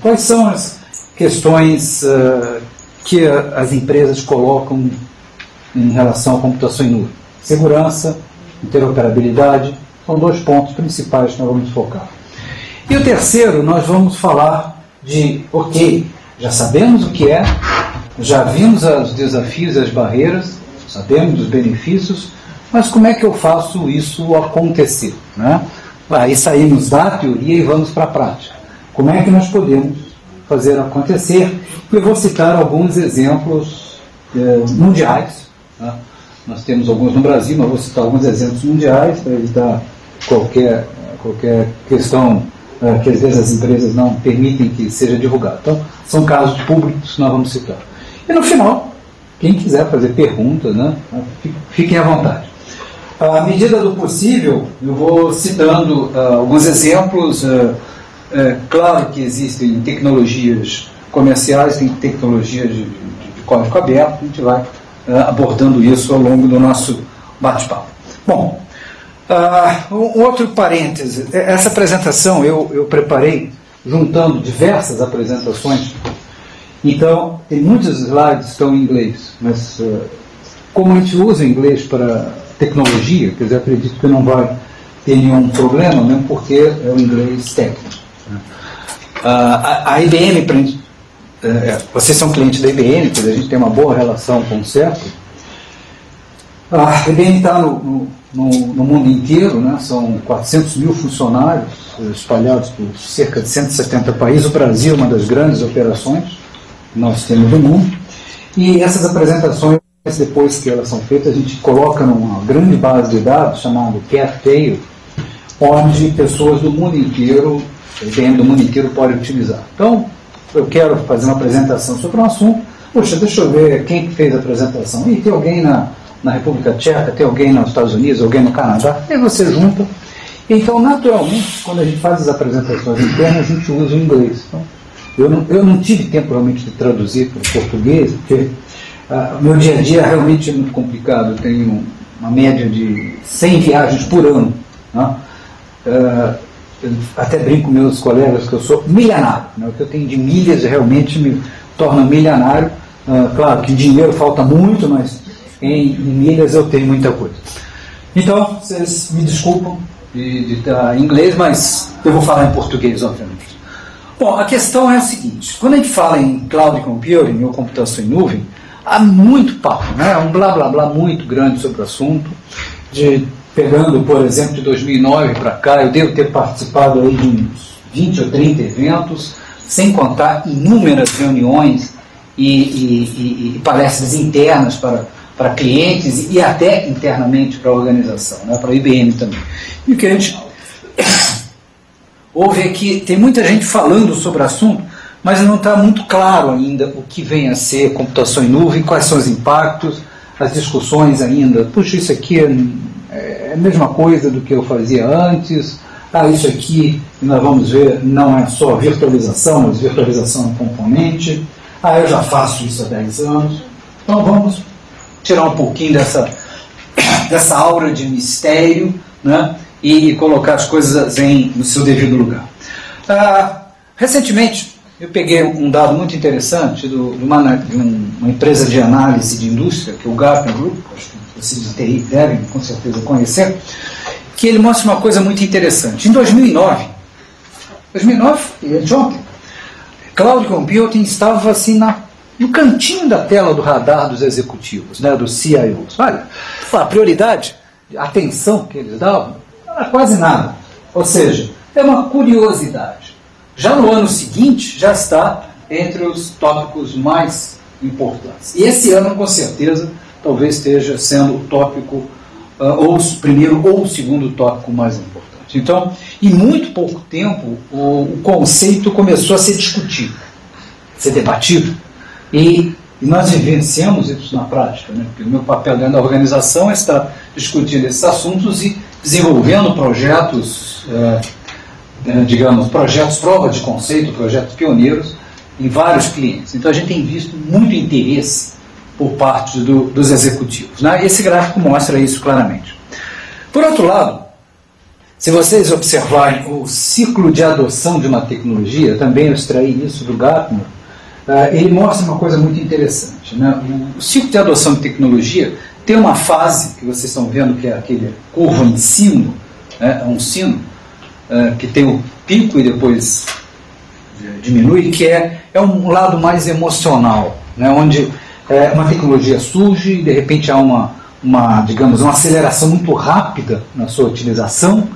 Quais são as questões uh, que as empresas colocam em relação à computação em nuvem? Segurança, interoperabilidade, são dois pontos principais que nós vamos focar. E o terceiro, nós vamos falar de, ok, já sabemos o que é, já vimos os desafios as barreiras, sabemos os benefícios, mas como é que eu faço isso acontecer? Né? Aí saímos da teoria e vamos para a prática. Como é que nós podemos fazer acontecer? Eu vou citar alguns exemplos eh, mundiais. Né? Nós temos alguns no Brasil, mas vou citar alguns exemplos mundiais para evitar qualquer, qualquer questão eh, que às vezes as empresas não permitem que seja divulgado. Então, são casos públicos que nós vamos citar. E no final, quem quiser fazer perguntas, né, fiquem à vontade. À medida do possível, eu vou citando uh, alguns exemplos. Uh, é, claro que existem tecnologias comerciais, tem tecnologias de, de, código aberto, a gente vai uh, abordando isso ao longo do nosso bate-papo. Bom, uh, um outro parêntese. Essa apresentação eu, eu preparei juntando diversas apresentações. Então, tem muitos slides que estão em inglês, mas uh, como a gente usa inglês para tecnologia, quer dizer, acredito que não vai ter nenhum problema, mesmo porque é o inglês técnico. Uh, a, a, IBM, uh, vocês são clientes da IBM, a gente tem uma boa relação com o CERP. A IBM está no, no, no, mundo inteiro, né? são 400 mil funcionários eh, espalhados por cerca de 170 países. O Brasil é uma das grandes operações que nós temos no mundo. E essas apresentações, depois que elas são feitas, a gente coloca numa grande base de dados chamada CatTail, onde pessoas do mundo inteiro IBM do mundo inteiro pode utilizar. Então, eu quero fazer uma apresentação sobre um assunto. Poxa, deixa eu ver quem fez a apresentação. E tem alguém na, na República Tcheca, tem alguém nos Estados Unidos, alguém no Canadá. E você junta. Então, naturalmente, quando a gente faz as apresentações internas, a gente usa o inglês. Então, eu não, eu não tive tempo realmente de traduzir para o português, porque uh, meu dia a dia é realmente muito complicado. Eu tenho uma média de 100 viagens por ano. Né? Uh, até brinco com meus colegas que eu sou milionário. Né? O que eu tenho de milhas realmente me torna milionário. Uh, claro que dinheiro falta muito, mas em, em, milhas eu tenho muita coisa. Então, vocês me desculpam de, estar em inglês, mas eu vou falar em português, obviamente. Bom, a questão é a seguinte: quando a gente fala em cloud computing ou computação em nuvem, há muito papo, né? um blá blá blá muito grande sobre o assunto, de pegando, por exemplo, de 2009 para cá, eu devo ter participado aí de uns 20 ou 30 eventos, sem contar inúmeras reuniões e, e, e, e palestras internas para, para clientes e até internamente para a organização, né, para a IBM também. E o que a gente ouve é que tem muita gente falando sobre o assunto, mas não está muito claro ainda o que vem a ser computação em nuvem, quais são os impactos, as discussões ainda. Puxa, isso aqui é é a mesma coisa do que eu fazia antes. Ah, isso aqui, nós vamos ver, não é só virtualização, mas virtualização é componente. Ah, eu já faço isso há 10 anos. Então vamos tirar um pouquinho dessa, dessa aura de mistério né, e colocar as coisas em, no seu devido lugar. Ah, recentemente, eu peguei um dado muito interessante do, de, uma, de uma empresa de análise de indústria, que é o Gartner Group, acho que vocês de TI devem com certeza conhecer, que ele mostra uma coisa muito interessante. Em 2009, 2009, de ontem, Cloud Computing estava assim na, no cantinho da tela do radar dos executivos, né, dos CIOs. Olha, a prioridade, a atenção que eles davam, era quase nada. Ou seja, é uma curiosidade. Já no ano seguinte, já está entre os tópicos mais importantes. E esse ano, com certeza, talvez esteja sendo o tópico, uh, ou o primeiro ou o segundo tópico mais importante. Então, em muito pouco tempo, o, o conceito começou a ser discutido, a ser debatido, e, e, nós vivenciamos isso na prática, né? porque o meu papel dentro da organização é estar discutindo esses assuntos e desenvolvendo projetos, uh, digamos, projetos prova de conceito, projetos pioneiros em vários clientes. Então a gente tem visto muito interesse por parte do, dos executivos. Né? Esse gráfico mostra isso claramente. Por outro lado, Se vocês observarem o ciclo de adoção de uma tecnologia, também eu extraí isso do Gartner, uh, ele mostra uma coisa muito interessante. Né? O ciclo de adoção de tecnologia tem uma fase que vocês estão vendo que é aquele curva em sino, né? é um sino, uh, que tem o pico e depois diminui, que é, é um lado mais emocional, né? onde é, uma tecnologia surge de repente há uma, uma, digamos, uma aceleração muito rápida na sua utilização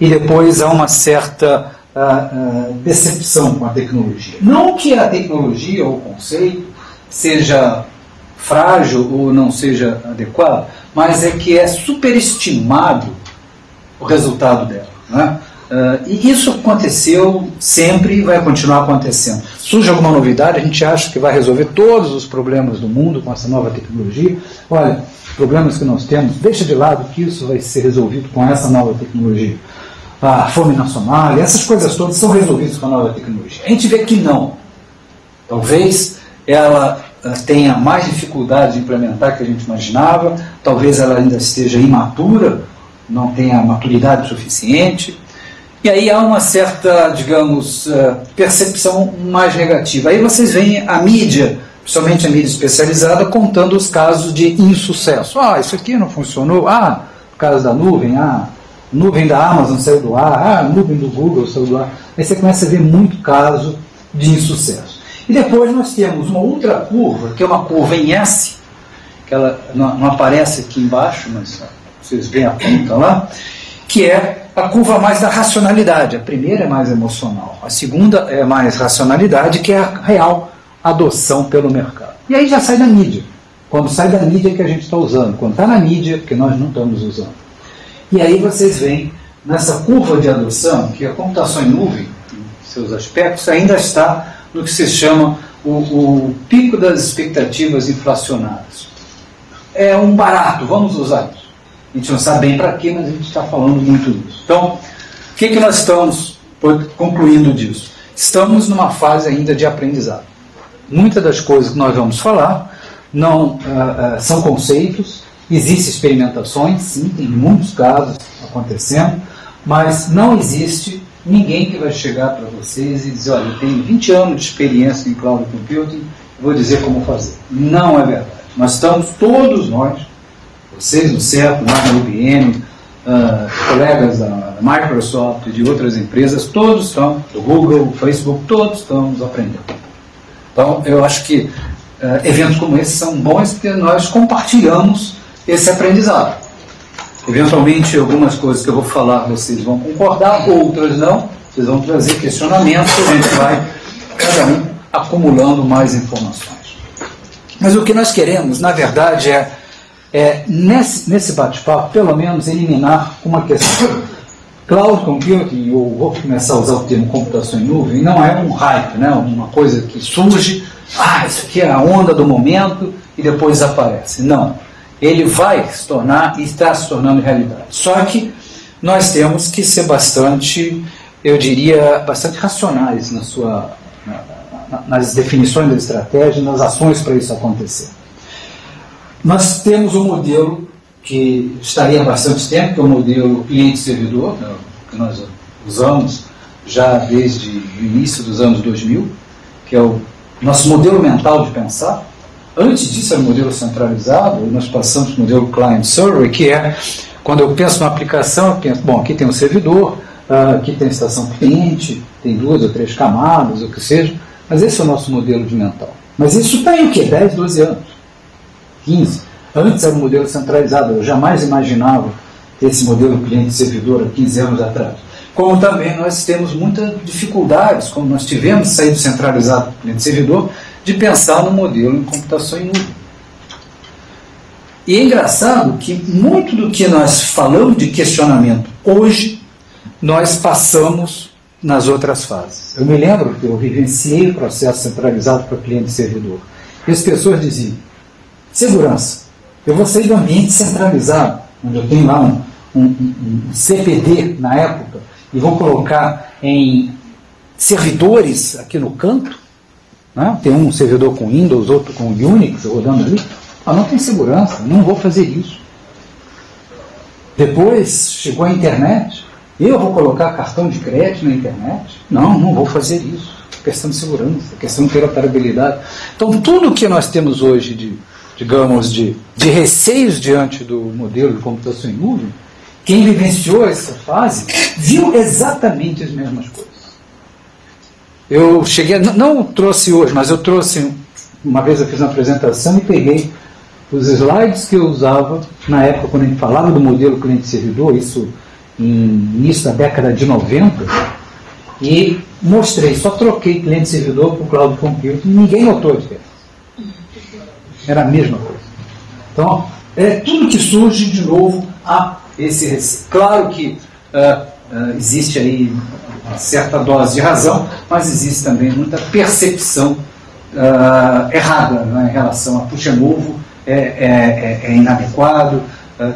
e depois há uma certa uh, uh, decepção com a tecnologia. Não que a tecnologia ou o conceito seja frágil ou não seja adequado, mas é que é superestimado o resultado dela. Né? Uh, e isso aconteceu sempre e vai continuar acontecendo. Surge alguma novidade, a gente acha que vai resolver todos os problemas do mundo com essa nova tecnologia. Olha, problemas que nós temos, deixa de lado que isso vai ser resolvido com essa nova tecnologia. A fome nacional, essas coisas todas são resolvidas com a nova tecnologia. A gente vê que não. Talvez ela uh, tenha mais dificuldade de implementar que a gente imaginava, talvez ela ainda esteja imatura, não tenha maturidade suficiente e aí há uma certa, digamos, eh, percepção mais negativa. Aí vocês veem a mídia, principalmente a mídia especializada, contando os casos de insucesso. Ah, isso aqui não funcionou. Ah, por causa da nuvem. Ah, nuvem da Amazon saiu do ar. Ah, nuvem do Google saiu do ar. Aí você começa a ver muito caso de insucesso. E depois nós temos uma outra curva, que é uma curva em S, que ela não, não aparece aqui embaixo, mas vocês veem a ponta lá, que é a curva mais da racionalidade. A primeira é mais emocional, a segunda é mais racionalidade, que é a real adoção pelo mercado. E aí já sai da mídia. Quando sai da mídia é que a gente está usando. Quando está na mídia, é porque nós não estamos usando. E aí vocês veem nessa curva de adoção que a computação em nuvem, em seus aspectos, ainda está no que se chama o, o pico das expectativas inflacionárias. É um barato, vamos usar. A gente não sabe bem para quê, mas a gente está falando muito disso. Então, o que, que nós estamos concluindo disso? Estamos numa fase ainda de aprendizado. Muitas das coisas que nós vamos falar não uh, uh, são conceitos, existem experimentações, sim, tem muitos casos acontecendo, mas não existe ninguém que vai chegar para vocês e dizer, olha, eu tenho 20 anos de experiência em cloud computing, vou dizer como fazer. Não é verdade. Nós estamos, todos nós, vocês no CEP, lá na IBM, uh, ah, colegas da Microsoft e de outras empresas, todos estão, do Google, Facebook, todos estamos aprendendo. Então, eu acho que uh, eventos como esse são bons porque nós compartilhamos esse aprendizado. Eventualmente, algumas coisas que eu vou falar vocês vão concordar, outras não. Vocês vão trazer questionamentos, a gente vai, cada um, acumulando mais informações. Mas o que nós queremos, na verdade, é é, nesse, nesse bate-papo, pelo menos eliminar uma questão. Cloud computing, ou vou começar a usar o termo computação em nuvem, não é um hype, né? uma coisa que surge, ah, isso aqui é a onda do momento e depois desaparece. Não. Ele vai se tornar e está se tornando realidade. Só que nós temos que ser bastante, eu diria, bastante racionais na sua, na, nas definições da estratégia, nas ações para isso acontecer. Nós temos um modelo que estaria há bastante tempo, que é o modelo cliente-servidor, né, que nós usamos já desde o início dos anos 2000, que é o nosso modelo mental de pensar. Antes disso era o modelo centralizado, nós passamos para o modelo client-server, que é quando eu penso numa aplicação, eu penso, bom, aqui tem um servidor, ah, aqui tem a estação cliente, tem duas ou três camadas, o que seja, mas esse é o nosso modelo de mental. Mas isso está em o quê? 10, 12 anos. 15. Antes era um modelo centralizado, eu jamais imaginava esse modelo cliente-servidor há 15 anos atrás. Como também nós temos muitas dificuldades, como nós tivemos saído centralizado do cliente-servidor, de pensar no modelo em computação em nuvem. E é engraçado que muito do que nós falamos de questionamento hoje, nós passamos nas outras fases. Eu me lembro que eu vivenciei o processo centralizado para cliente servidor. E as pessoas diziam: Segurança. Eu vou sair do ambiente centralizado, onde eu tenho lá um, um, um, CPD na época, e vou colocar em servidores aqui no canto. Né? Tem um servidor com Windows, outro com Unix rodando ali. Ah, não tem segurança, não vou fazer isso. Depois chegou a internet, Eu vou colocar cartão de crédito na internet? Não, não vou fazer isso. Questão de segurança, questão de interoperabilidade. Então, tudo que nós temos hoje de, digamos, de, de receios diante do modelo de computação em nuvem, quem vivenciou essa fase viu exatamente as mesmas coisas. Eu cheguei, não, não trouxe hoje, mas eu trouxe, uma vez eu fiz uma apresentação e peguei os slides que eu usava na época quando a gente falava do modelo cliente-servidor, isso em início da década de 90, e mostrei, só troquei cliente-servidor por cloud computing ninguém notou a diferença. Era a mesma coisa. Então, é tudo que surge de novo a esse receio. Claro que uh, uh, existe aí uma certa dose de razão, mas existe também muita percepção uh, errada né, em relação a puxa novo, é, é, é, é inadequado,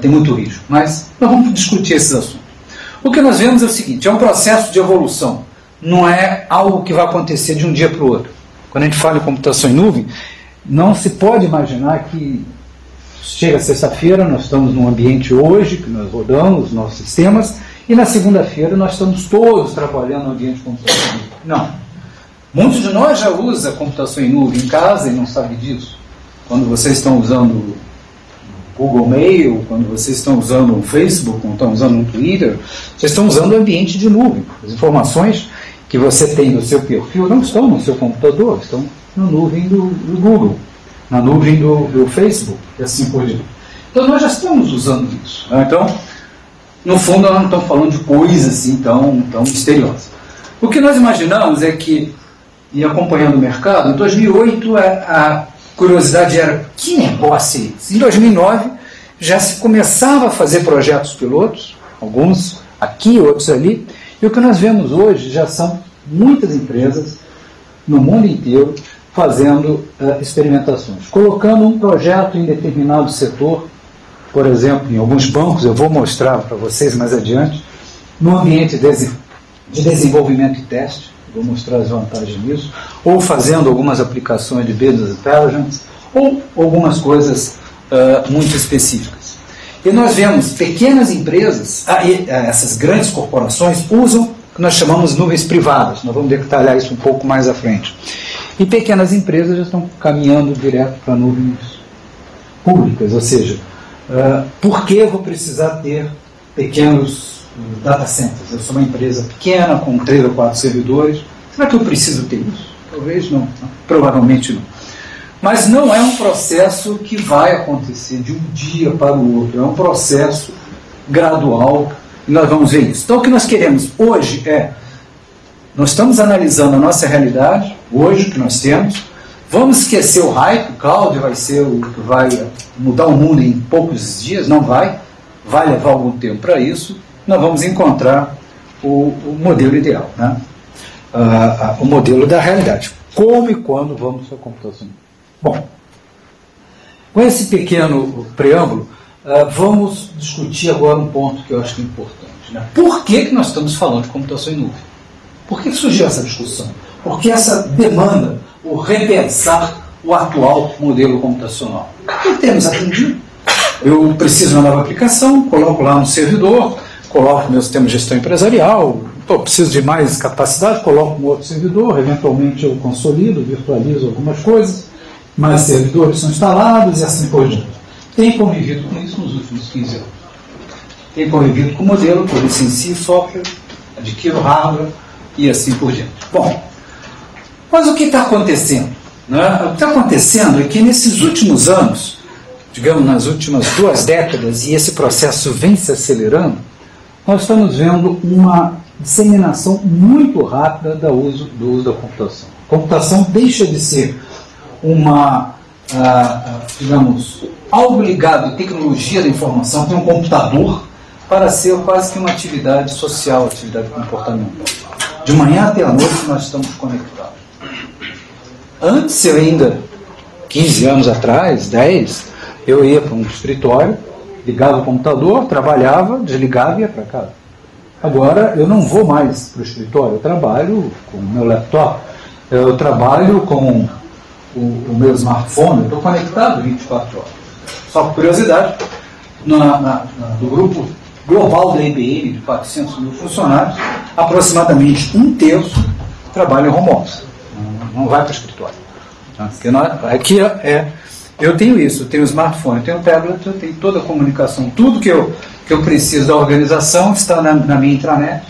tem muito risco. Mas nós vamos discutir esses assuntos. O que nós vemos é o seguinte: é um processo de evolução, não é algo que vai acontecer de um dia para o outro. Quando a gente fala em computação em nuvem, não se pode imaginar que chega sexta-feira, nós estamos num ambiente hoje, que nós rodamos os nossos sistemas, e na segunda-feira nós estamos todos trabalhando no ambiente de computação em nuvem. Não. Muitos de nós já usam computação em nuvem em casa e não sabem disso. Quando vocês estão usando Google Mail, quando vocês estão usando o Facebook, quando estão usando o Twitter, vocês estão usando o ambiente de nuvem. As informações que você tem no seu perfil não estão no seu computador, estão na nuvem do, do Google, na nuvem do, do, Facebook e assim por diante. Então nós já estamos usando isso. Né? Então, no fundo, nós não estamos falando de coisas assim tão, misteriosas. O que nós imaginamos é que, e acompanhando o mercado, em 2008 a, a curiosidade era: que negócio é esse? Em 2009 já se começava a fazer projetos pilotos, alguns aqui, outros ali, e o que nós vemos hoje já são muitas empresas no mundo inteiro fazendo uh, experimentações, colocando um projeto em determinado setor por exemplo, em alguns bancos, eu vou mostrar para vocês mais adiante, no ambiente de desenvolvimento e teste, vou mostrar as vantagens disso, ou fazendo algumas aplicações de business intelligence, ou algumas coisas uh, muito específicas. E nós vemos pequenas empresas, ah, e, ah, essas grandes corporações, usam o que nós chamamos nuvens privadas, nós vamos detalhar isso um pouco mais à frente. E pequenas empresas já estão caminhando direto para nuvens públicas, ou seja, Uh, por que eu vou precisar ter pequenos data centers? Eu sou uma empresa pequena, com três ou quatro servidores. Será que eu preciso ter isso? Talvez não, não. provavelmente não. Mas não é um processo que vai acontecer de um dia para o outro, é um processo gradual e nós vamos ver isso. Então, o que nós queremos hoje é, nós estamos analisando a nossa realidade, hoje, que nós temos, Vamos esquecer o hype, o cloud vai ser o que vai mudar o mundo em poucos dias? Não vai. Vai levar algum tempo para isso. Nós vamos encontrar o, o modelo ideal, né? Uh, uh, o modelo da realidade. Como e quando vamos a computação? Bom, com esse pequeno preâmbulo, uh, vamos discutir agora um ponto que eu acho que é importante. Né? Por que, que nós estamos falando de computação em nuvem? Por que, surgiu essa discussão? Porque essa demanda o repensar o atual modelo computacional. O que temos aprendido? Eu preciso de uma nova aplicação, coloco lá um servidor, coloco meu sistema de gestão empresarial, pô, preciso de mais capacidade, coloco um outro servidor, eventualmente eu consolido, virtualizo algumas coisas, mais servidores são instalados e assim por diante. Tenho convivido com isso nos últimos 15 anos. Tenho convivido com o modelo, eu licencio software, adquiro hardware e assim por diante. Bom, mas o que está acontecendo? Né? O que está acontecendo é que nesses últimos anos, digamos nas últimas duas décadas, e esse processo vem se acelerando, nós estamos vendo uma disseminação muito rápida do uso, do uso da computação. A computação deixa de ser uma, ah, ah, digamos, algo ligado à tecnologia da informação, tem um computador, para ser quase que uma atividade social, atividade comportamental. De manhã até a noite nós estamos conectados. Antes eu ainda, 15 anos atrás, 10, eu ia para um escritório, ligava o computador, trabalhava, desligava e ia para casa. Agora eu não vou mais para o escritório, eu trabalho com o meu laptop, eu trabalho com o, o meu smartphone, eu estou conectado 24 horas. Só por curiosidade, na, na, na, do grupo global da IBM, de 400 mil funcionários, aproximadamente um terço trabalha em home office. Não, vai para o escritório. Aqui é, eu tenho isso, eu tenho smartphone, eu tenho tablet, eu tenho toda a comunicação, tudo que eu, que eu preciso da organização está na, na minha intranet,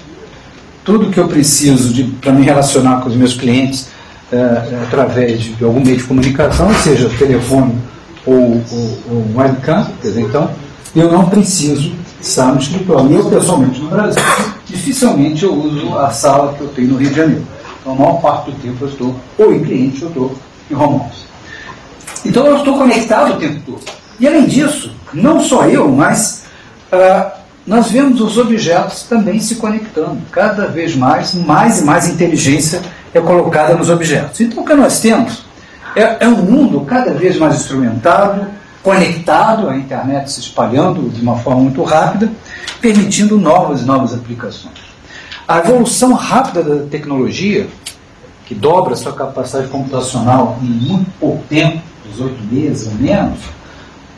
tudo que eu preciso para me relacionar com os meus clientes é, é, através de algum meio de comunicação, seja telefone ou, ou, ou webcam, dizer, então eu não preciso estar no escritório. Eu, pessoalmente, no Brasil, dificilmente eu uso a sala que eu tenho no Rio de Janeiro. Então, a maior parte do tempo eu estou ou em cliente ou estou em home office. Então, eu estou conectado o tempo todo. E, além disso, não só eu, mas ah, nós vemos os objetos também se conectando. Cada vez mais, mais e mais inteligência é colocada nos objetos. Então, o que nós temos é, é um mundo cada vez mais instrumentado, conectado, a internet se espalhando de uma forma muito rápida, permitindo novas e novas aplicações. A evolução rápida da tecnologia, que dobra sua capacidade computacional em muito pouco tempo, 18 meses ou menos,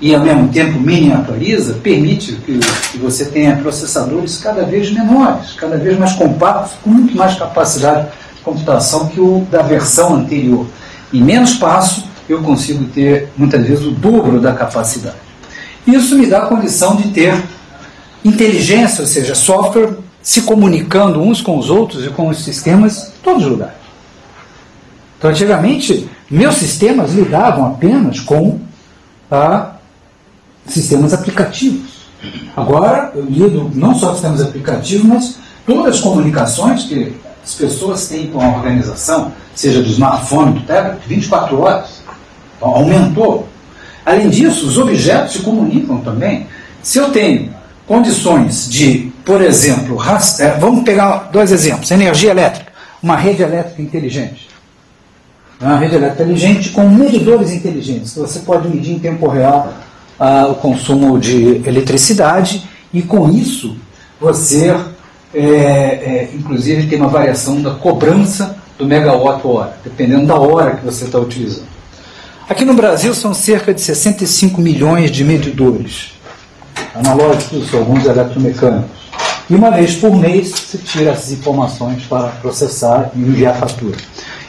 e ao mesmo tempo miniaturiza, permite que, que você tenha processadores cada vez menores, cada vez mais compactos, com muito mais capacidade de computação que o da versão anterior. Em menos espaço, eu consigo ter, muitas vezes, o dobro da capacidade. Isso me dá a condição de ter inteligência, ou seja, software se comunicando uns com os outros e com os sistemas em todos os lugares. Então, antigamente, meus sistemas lidavam apenas com ah, sistemas aplicativos. Agora, eu lido não só sistemas aplicativos, mas todas as comunicações que as pessoas têm com a organização, seja do smartphone, do tablet, 24 horas. Então, aumentou. Além disso, os objetos se comunicam também. Se eu tenho condições de, por exemplo, é, vamos pegar dois exemplos: energia elétrica, uma rede elétrica inteligente. Uma rede elétrica inteligente com medidores inteligentes, que você pode medir em tempo real ah, o consumo de eletricidade e com isso você, é, é, inclusive, tem uma variação da cobrança do megawatt hora, dependendo da hora que você está utilizando. Aqui no Brasil são cerca de 65 milhões de medidores, analógicos, alguns eletromecânicos. E uma vez por mês se tira essas informações para processar e enviar fatura.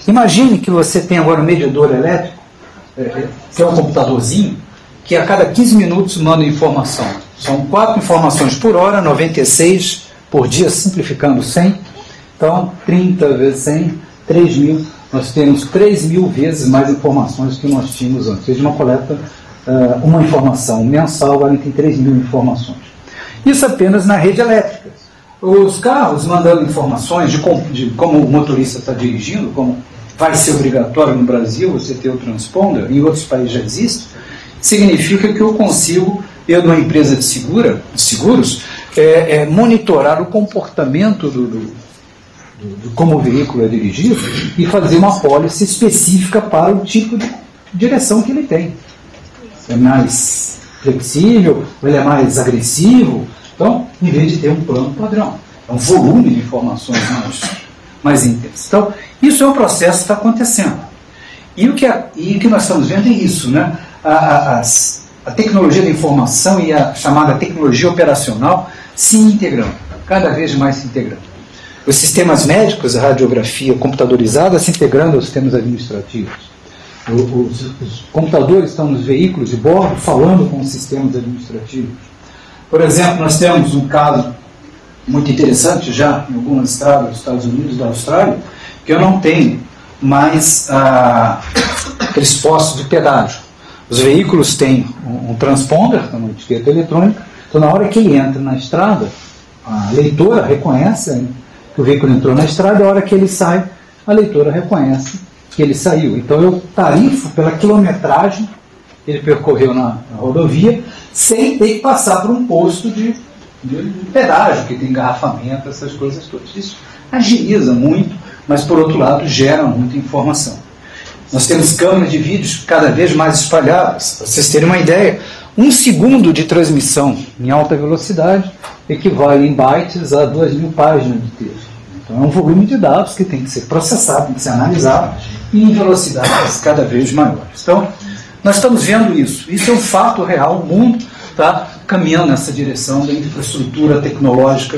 Imagine que você tem agora um medidor elétrico, é, é, que é um computadorzinho, que a cada 15 minutos manda informação. São quatro informações por hora, 96 por dia, simplificando 100. Então, 30 vezes 100, 3 mil nós temos 3 mil vezes mais informações que nós tínhamos antes. Ou seja, uma coleta, uh, uma informação mensal vale tem 3 mil informações. Isso apenas na rede elétrica. Os carros mandando informações de, com, de como o motorista está dirigindo, como vai ser obrigatório no Brasil você ter o transponder, em outros países já existe, significa que eu consigo, eu numa empresa de, segura, de seguros, é, é, monitorar o comportamento do, do como o veículo é dirigido e fazer uma pólice específica para o tipo de direção que ele tem. É mais flexível, ele é mais agressivo. Então, em vez de ter um plano padrão, é um volume de informações mais, mais intenso. Então, isso é um processo que está acontecendo. E o que, e o que nós estamos vendo é isso, né? A, a, as, a tecnologia da informação e a chamada tecnologia operacional se integrando, cada vez mais se integrando os sistemas médicos, a radiografia computadorizada se integrando aos sistemas administrativos. Os, os, computadores estão nos veículos de bordo falando com os sistemas administrativos. Por exemplo, nós temos um caso muito interessante já em algumas estradas dos Estados Unidos da Austrália, que eu não tenho mais ah, aqueles postos de pedágio. Os veículos têm um, um transponder, uma etiqueta eletrônica, então na hora que ele entra na estrada, a leitora reconhece que o veículo entrou na estrada, a hora que ele sai, a leitora reconhece que ele saiu. Então eu tarifo pela quilometragem que ele percorreu na, na rodovia, sem ter que passar por um posto de, de, pedágio, que tem engarrafamento, essas coisas todas. Isso agiliza muito, mas por outro lado gera muita informação. Nós temos câmeras de vídeos cada vez mais espalhadas. Para vocês terem uma ideia, um segundo de transmissão em alta velocidade equivale em bytes a 2 mil páginas de texto. Então é um volume de dados que tem que ser processado, tem que ser analisado e em velocidades cada vez maiores. Então, nós estamos vendo isso. Isso é um fato real. O mundo está caminhando nessa direção da infraestrutura tecnológica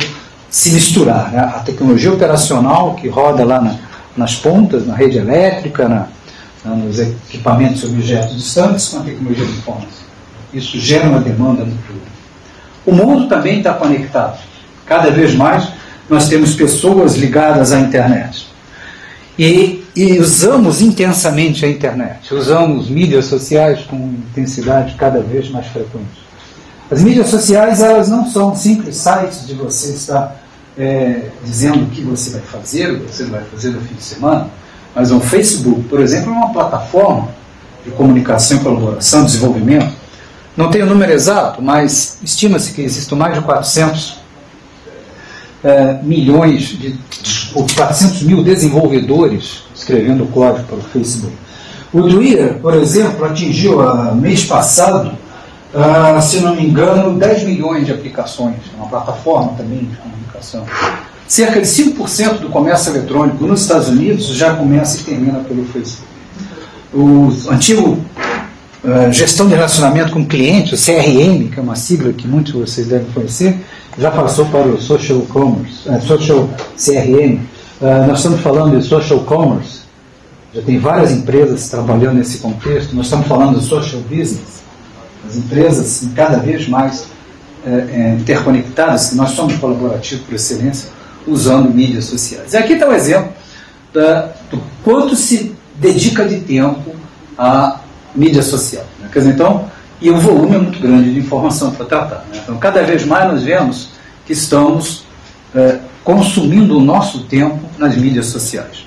se misturar. Né? A tecnologia operacional que roda lá na, nas pontas, na rede elétrica, na, na, nos equipamentos e objetos distantes, com a tecnologia de informação. Isso gera uma demanda muito. O mundo também está conectado. Cada vez mais nós temos pessoas ligadas à internet. E, e, usamos intensamente a internet, usamos mídias sociais com intensidade cada vez mais frequente. As mídias sociais elas não são simples sites de você estar é, dizendo o que você vai fazer, o que você vai fazer no fim de semana, mas o Facebook, por exemplo, é uma plataforma de comunicação, colaboração, desenvolvimento. Não tenho o número exato, mas estima-se que existam mais de 400 é, milhões, de, ou 400 mil desenvolvedores escrevendo código para o Facebook. O Twitter, por exemplo, atingiu a, mês passado, uh, se não me engano, 10 milhões de aplicações, é uma plataforma também de comunicação. Cerca de 5% do comércio eletrônico nos Estados Unidos já começa e termina pelo Facebook. O antigo uh, gestão de relacionamento com cliente, o CRM, que é uma sigla que muitos de vocês devem conhecer, já passou para o Social Commerce, uh, Social CRM. Uh, nós estamos falando de Social Commerce, já tem várias empresas trabalhando nesse contexto. Nós estamos falando de Social Business, as empresas cada vez mais interconectadas, nós somos colaborativos por excelência, usando mídias sociais. E aqui está o exemplo da, do quanto se dedica de tempo à mídia social. Né? Quer dizer, então, e o volume é muito grande de informação para tratar. Né? Então, cada vez mais nós vemos que estamos é, consumindo o nosso tempo nas mídias sociais.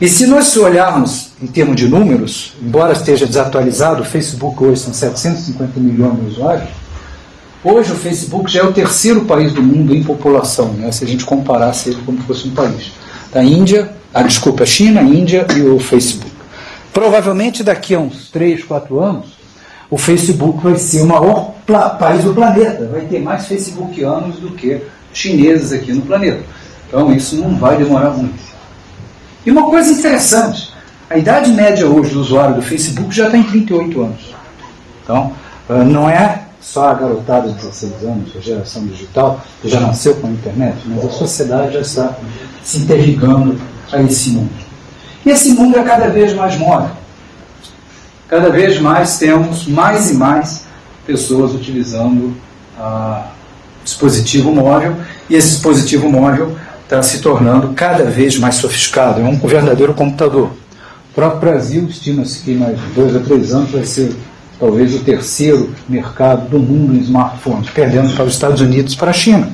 E se nós olharmos em termos de números, embora esteja desatualizado, o Facebook hoje são 750 milhões de usuários, hoje o Facebook já é o terceiro país do mundo em população, né, se a gente comparasse ele como fosse um país. A Índia, a desculpa, a China, a Índia e o Facebook. Provavelmente daqui a uns 3, 4 anos, o Facebook vai ser o maior país do planeta, vai ter mais Facebookianos do que chineses aqui no planeta. Então isso não vai demorar muito. E uma coisa interessante, a idade média hoje do usuário do Facebook já está em 38 anos. Então, ah, não é só a garotada de 16 anos, a geração digital, que já nasceu com a internet, mas a sociedade já está se interligando a esse mundo. E esse mundo é cada vez mais móvel. Cada vez mais temos mais e mais pessoas utilizando a dispositivo móvel, e esse dispositivo móvel está se tornando cada vez mais sofisticado, é um verdadeiro computador. O próprio Brasil estima-se que mais dois a três anos vai ser talvez o terceiro mercado do mundo em smartphones, perdendo para os Estados Unidos para a China,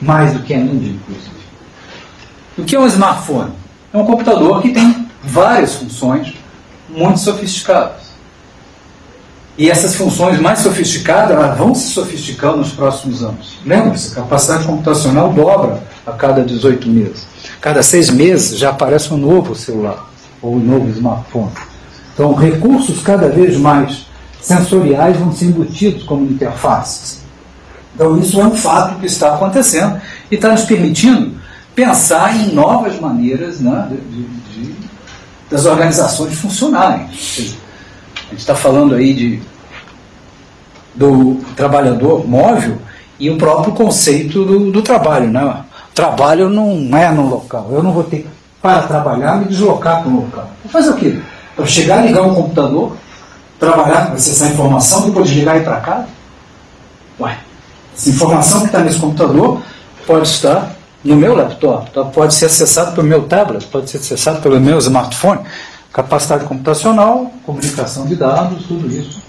mais do que a Índia, inclusive. O que é um smartphone? É um computador que tem várias funções muito sofisticadas. E essas funções mais sofisticadas vão se sofisticando nos próximos anos. Lembra-se, a capacidade computacional dobra a cada 18 meses. Cada seis meses já aparece um novo celular ou um novo smartphone. Então, recursos cada vez mais sensoriais vão ser embutidos como interfaces. Então, isso é um fato que está acontecendo e está nos permitindo pensar em novas maneiras né, de, de, das organizações funcionarem gente está falando aí de, do trabalhador móvel e o próprio conceito do, do trabalho. Né? O trabalho não é no local. Eu não vou ter para trabalhar me deslocar para um local. Vou fazer o quê? Para chegar, ligar um computador, trabalhar, acessar informação, depois ligar e ir para casa? Ué, essa informação que está nesse computador pode estar no meu laptop, tá? pode ser acessado pelo meu tablet, pode ser acessado pelo meu smartphone. Capacidade computacional, comunicação de dados, tudo isso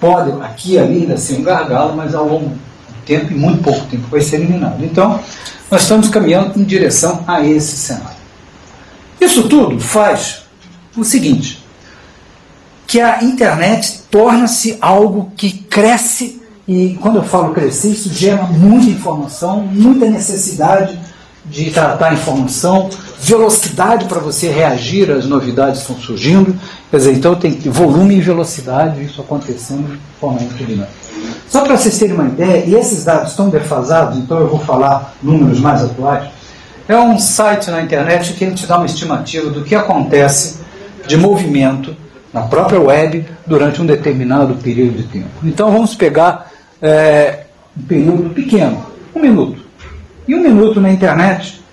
pode aqui e ali ainda ser um gargalo, mas ao longo do tempo, e muito pouco tempo, vai ser eliminado. Então, nós estamos caminhando em direção a esse cenário. Isso tudo faz o seguinte: que a internet torna-se algo que cresce, e quando eu falo crescer, isso gera muita informação, muita necessidade de tratar informação, velocidade para você reagir às novidades que estão surgindo. Quer dizer, então tem volume e velocidade, isso acontecendo de forma muito. Só para vocês terem uma ideia, e esses dados estão defasados, então eu vou falar números mais atuais. É um site na internet que ele te dá uma estimativa do que acontece de movimento na própria web durante um determinado período de tempo. Então vamos pegar é, um período pequeno, um minuto. E um minuto na internet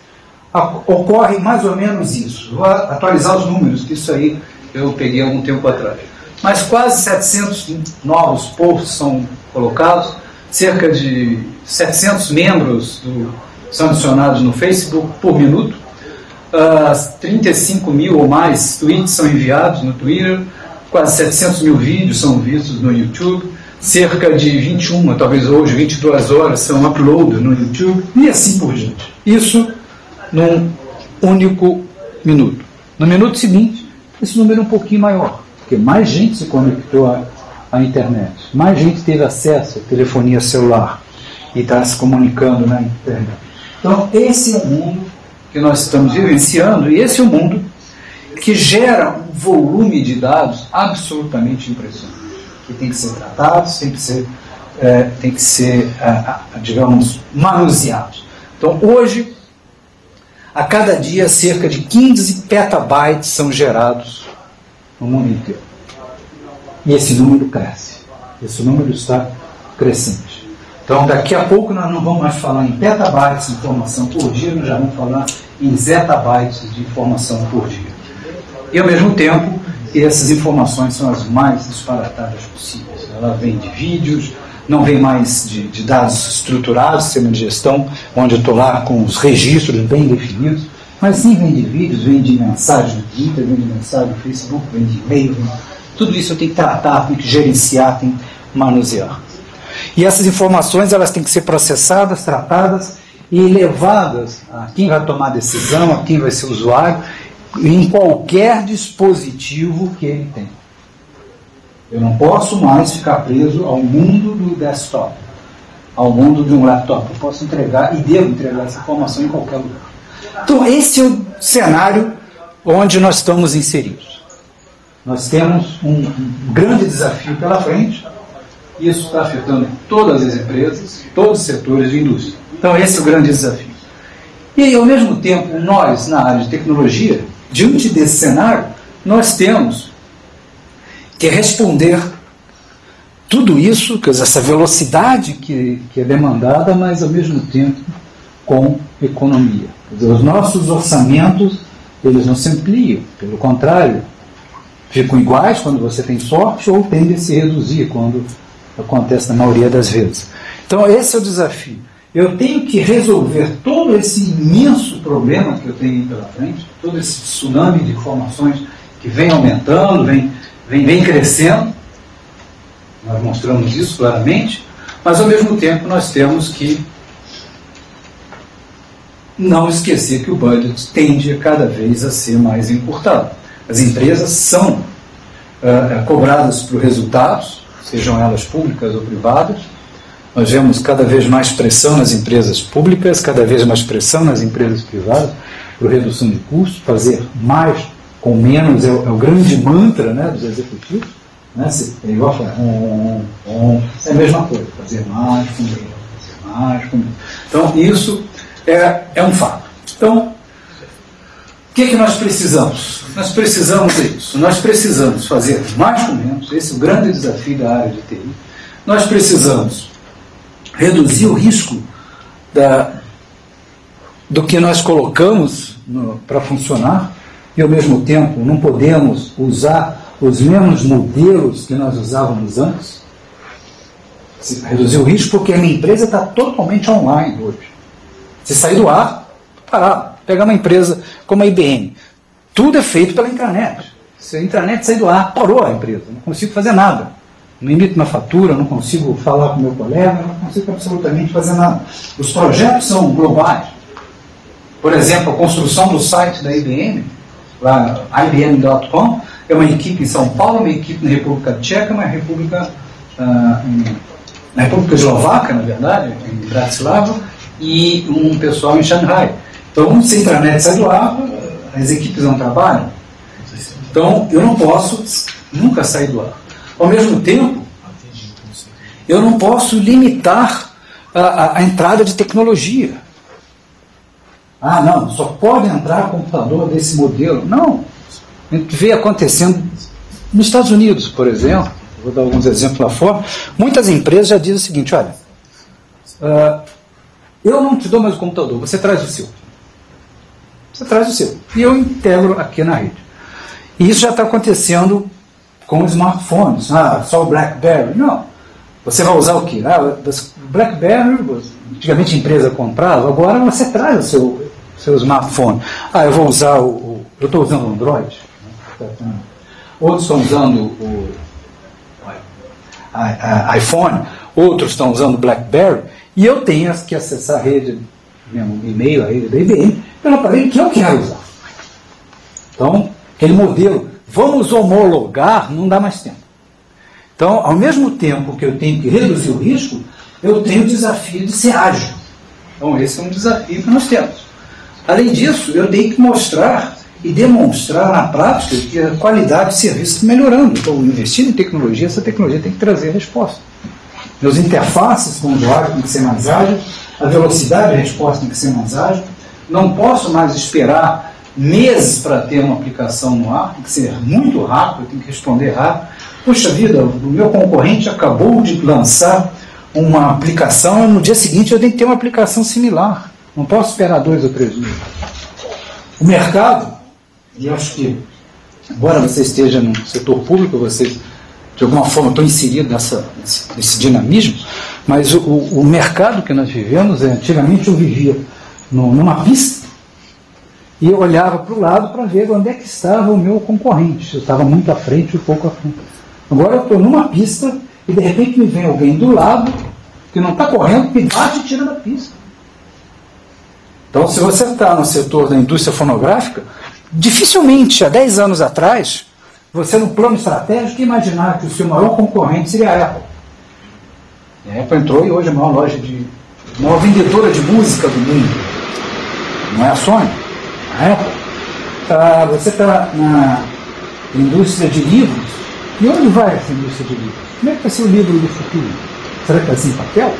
ocorre mais ou menos isso. Vou atualizar os números, que isso aí eu peguei algum tempo atrás. Mas quase 700 novos posts são colocados, cerca de 700 membros do, são adicionados no Facebook por minuto, uh, 35 mil ou mais tweets são enviados no Twitter, quase 700 mil vídeos são vistos no YouTube, cerca de 21, talvez hoje 22 horas são upload no YouTube e assim por diante. Isso num único minuto. No minuto seguinte, esse número é um pouquinho maior, porque mais gente se conectou à, à internet, mais gente teve acesso à telefonia celular e está se comunicando na internet. Então, esse é o mundo que nós estamos vivenciando e esse é o mundo que gera um volume de dados absolutamente impressionante, que tem que ser tratados, tem que ser, é, tem que ser é, digamos, manuseados. Então, hoje, a cada dia, cerca de 15 petabytes são gerados no mundo inteiro. E esse número cresce. Esse número está crescente. Então, daqui a pouco nós não vamos mais falar em petabytes de informação por dia, nós já vamos falar em zettabytes de informação por dia. E, ao mesmo tempo, essas informações são as mais disparatadas possíveis. Ela vem de vídeos, não vem mais de, de dados estruturados, sistema de gestão, onde eu estou lá com os registros bem definidos, mas sim vem de vídeos, vem de mensagem no Twitter, vem de mensagem no Facebook, vem de e-mail. Tudo isso eu tenho que tratar, tenho que gerenciar, tenho que manusear. E essas informações elas têm que ser processadas, tratadas e levadas a quem vai tomar a decisão, a quem vai ser usuário, em qualquer dispositivo que ele tem. Eu não posso mais ficar preso ao mundo do desktop, ao mundo de um laptop. Eu posso entregar e devo entregar essa informação em qualquer lugar. Então, esse é o cenário onde nós estamos inseridos. Nós temos um, um grande desafio pela frente. Isso está afetando todas as empresas, todos os setores de indústria. Então, esse é o grande desafio. E, ao mesmo tempo, nós, na área de tecnologia, diante desse cenário, nós temos que responder tudo isso, quer dizer, essa velocidade que, que é demandada, mas ao mesmo tempo com economia. Dizer, os nossos orçamentos eles não se ampliam, pelo contrário, ficam iguais quando você tem sorte ou tendem a se reduzir quando acontece na maioria das vezes. Então esse é o desafio. Eu tenho que resolver todo esse imenso problema que eu tenho pela frente, todo esse tsunami de informações que vem aumentando, vem vem, vem crescendo, nós mostramos isso claramente, mas ao mesmo tempo nós temos que não esquecer que o budget tende cada vez a ser mais encurtado. As empresas são uh, cobradas por resultados, sejam elas públicas ou privadas. Nós vemos cada vez mais pressão nas empresas públicas, cada vez mais pressão nas empresas privadas por redução de custos, fazer mais com menos é o, é o grande mantra né, dos executivos. Né? É igual falar, um, um, é a mesma coisa, fazer mais com menos, fazer mais com menos. Então, isso é, é um fato. Então, o que, é que nós precisamos? Nós precisamos disso. Nós precisamos fazer mais com menos, esse é o grande desafio da área de TI. Nós precisamos reduzir o risco da, do que nós colocamos para funcionar e ao mesmo tempo não podemos usar os mesmos modelos que nós usávamos antes. Reduzir o risco porque a minha empresa está totalmente online hoje. Se sair do ar, parar. Pegar uma empresa como a IBM. Tudo é feito pela internet. Se a internet sair do ar, parou a empresa. Não consigo fazer nada. Não emito uma fatura, não consigo falar com meu colega, não consigo absolutamente fazer nada. Os projetos são globais. Por exemplo, a construção do site da IBM lá IBM.com, é uma equipe em São Paulo, uma equipe na República Tcheca, uma república uh, em, na República Eslovaca, na verdade, em Bratislava, e um pessoal em Xangai. Então, se a internet sai do ar, as equipes não trabalham. Então, eu não posso nunca sair do ar. Ao mesmo tempo, eu não posso limitar a, a, a entrada de tecnologia. Ah, não, só pode entrar computador desse modelo. Não. A gente vê acontecendo nos Estados Unidos, por exemplo. vou dar alguns exemplos lá fora, muitas empresas já dizem o seguinte, olha, uh, eu não te dou mais o computador, você traz o seu. Você traz o seu. E eu integro aqui na rede. E isso já está acontecendo com smartphones. Ah, só o BlackBerry. Não. Você vai usar o quê? Ah, BlackBerry, antigamente a empresa comprava, agora você traz o seu, seu smartphone. Ah, eu vou usar o. o eu estou usando o Android. Outros estão usando o iPhone, outros estão usando BlackBerry, e eu tenho que acessar a rede, meu e-mail, a rede da IBM, pelo aparelho que eu quero usar. Então, aquele modelo, vamos homologar, não dá mais tempo. Então, ao mesmo tempo que eu tenho que reduzir o risco, eu tenho o desafio de ser ágil. Então, esse é um desafio que nós temos. Além disso, eu tenho que mostrar e demonstrar na prática que a qualidade de serviço está melhorando. Então, investindo em tecnologia, essa tecnologia tem que trazer resposta. Meus interfaces com o usuário têm que ser mais ágeis, a velocidade de resposta tem que ser mais ágil. Não posso mais esperar meses para ter uma aplicação no ar, tem que ser muito rápido, tem que responder rápido. Puxa vida, o meu concorrente acabou de lançar uma aplicação, no dia seguinte eu tenho que ter uma aplicação similar. Não posso esperar dois ou três dias. O mercado, e acho que, embora você esteja no setor público, você de alguma forma estão inseridos nessa, nesse, dinamismo, mas o, o, mercado que nós vivemos, é, antigamente eu vivia numa pista e eu olhava para o lado para ver onde é que estava o meu concorrente. Eu estava muito à frente e pouco à frente. Agora eu estou numa pista e de repente me vem alguém do lado que não está correndo, me bate e tira da pista. Então, se você está no setor da indústria fonográfica, dificilmente, há 10 anos atrás, você, no plano estratégico, imaginar que o seu maior concorrente seria a Apple. a Apple entrou e hoje é a maior loja de. maior vendedora de música do mundo. Não é a Sony, a Apple. Ah, você está na indústria de livros. E onde vai essa indústria de livros? Como é que vai ser o livro do futuro? Será que vai ser em papel?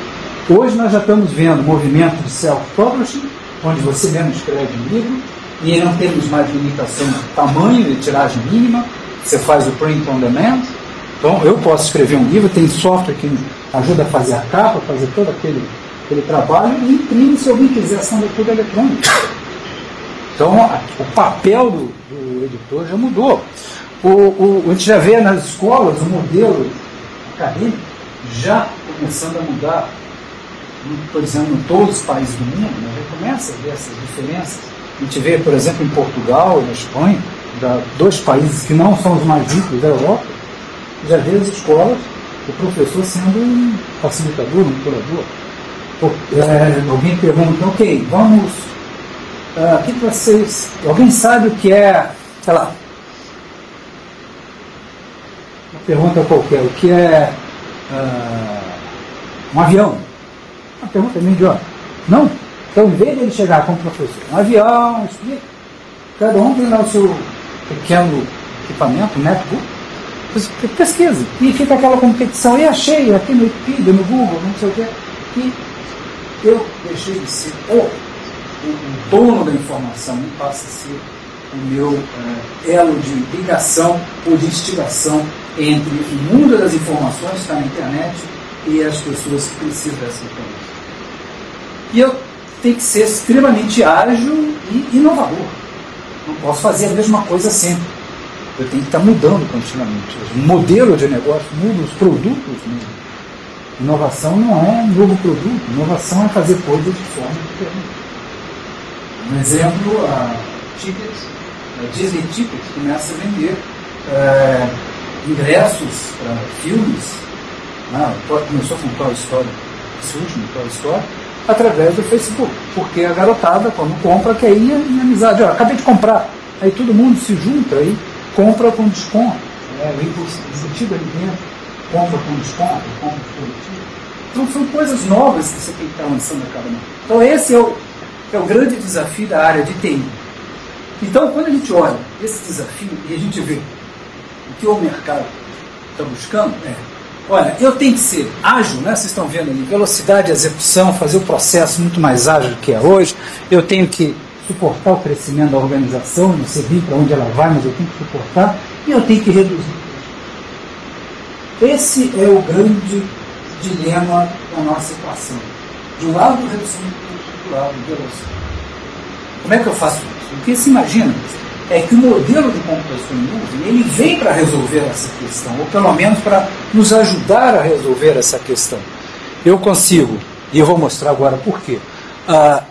Hoje nós já estamos vendo movimento de self-publishing, onde você mesmo escreve um livro, e não temos mais limitação de tamanho de tiragem mínima, você faz o print on demand. Então, eu posso escrever um livro, tem software que ajuda a fazer a capa, fazer todo aquele, aquele trabalho e imprime se alguém quiser ação tudo eletrônico. Então, a, o papel do, do, editor já mudou. O, o, a gente já vê nas escolas o modelo acadêmico já começando a mudar. Estou dizendo em todos os países do mundo, né, já começa a ver essas diferenças. A gente vê, por exemplo, em Portugal na Espanha, da, dois países que não são os mais ricos da Europa, já vê as escolas, o professor sendo um facilitador, um curador. É, alguém pergunta, ok, vamos. Uh, o que vocês. Alguém sabe o que é, sei lá. Uma pergunta qualquer, o que é uh, um avião? Uma pergunta meio idiota. Não? Então, em vez de ele chegar como professor, um avião, explica. Cada um tem lá o seu pequeno equipamento, netbook, pesquisa. E fica aquela competição. E achei aqui no Wikipedia, no Google, não sei o quê. E eu deixei de ser o, o dono da informação e passa a ser o meu é, elo de ligação ou de instigação entre o mundo das informações que está na internet e as pessoas que precisam dessa informação. E eu tenho que ser extremamente ágil e inovador. Não posso fazer a mesma coisa sempre. Eu tenho que estar mudando continuamente. O modelo de negócio muda, os produtos mudam. Inovação não é novo produto, inovação é fazer coisas de forma diferente. Um exemplo, a Tickets, a Disney Tickets começa a vender é, ingressos para filmes. Ah, começou com Toy Story, esse último Toy Story, através do Facebook. Porque a garotada, quando compra, quer ir em amizade. Ó, acabei de comprar. Aí todo mundo se junta e compra com desconto. É, embutido ali dentro, compra com desconto, compra coletivo. Então são coisas novas que você tem que estar lançando a cada momento. Então esse é o, é o grande desafio da área de TI. Então quando a gente olha esse desafio e a gente vê o que o mercado está buscando, é Olha, eu tenho que ser ágil, né? Vocês estão vendo ali, velocidade de execução, fazer o processo muito mais ágil do que é hoje. Eu tenho que suportar o crescimento da organização, não sei bem para onde ela vai, mas eu tenho que suportar. E eu tenho que reduzir. Esse é o grande dilema da nossa equação. De um lado, redução do lado, velocidade. Como é que eu faço isso? O que se imagina é que o modelo de computação em nuvem ele vem para resolver essa questão, ou pelo menos para nos ajudar a resolver essa questão. Eu consigo, e eu vou mostrar agora por quê, uh,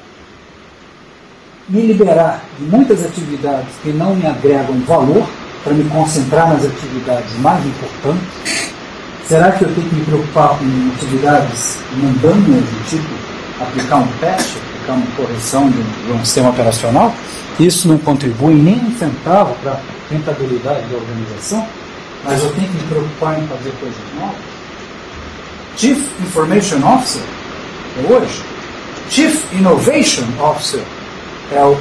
me liberar de muitas atividades que não me agregam valor para me concentrar nas atividades mais importantes? Será que eu tenho que me preocupar com atividades mundanas, do tipo aplicar um patch, aplicar uma correção de um sistema operacional? Isso não contribui nem um centavo para a rentabilidade da organização, mas eu tenho que me preocupar em fazer coisas novas. Chief Information Officer é hoje. Chief Innovation Officer é o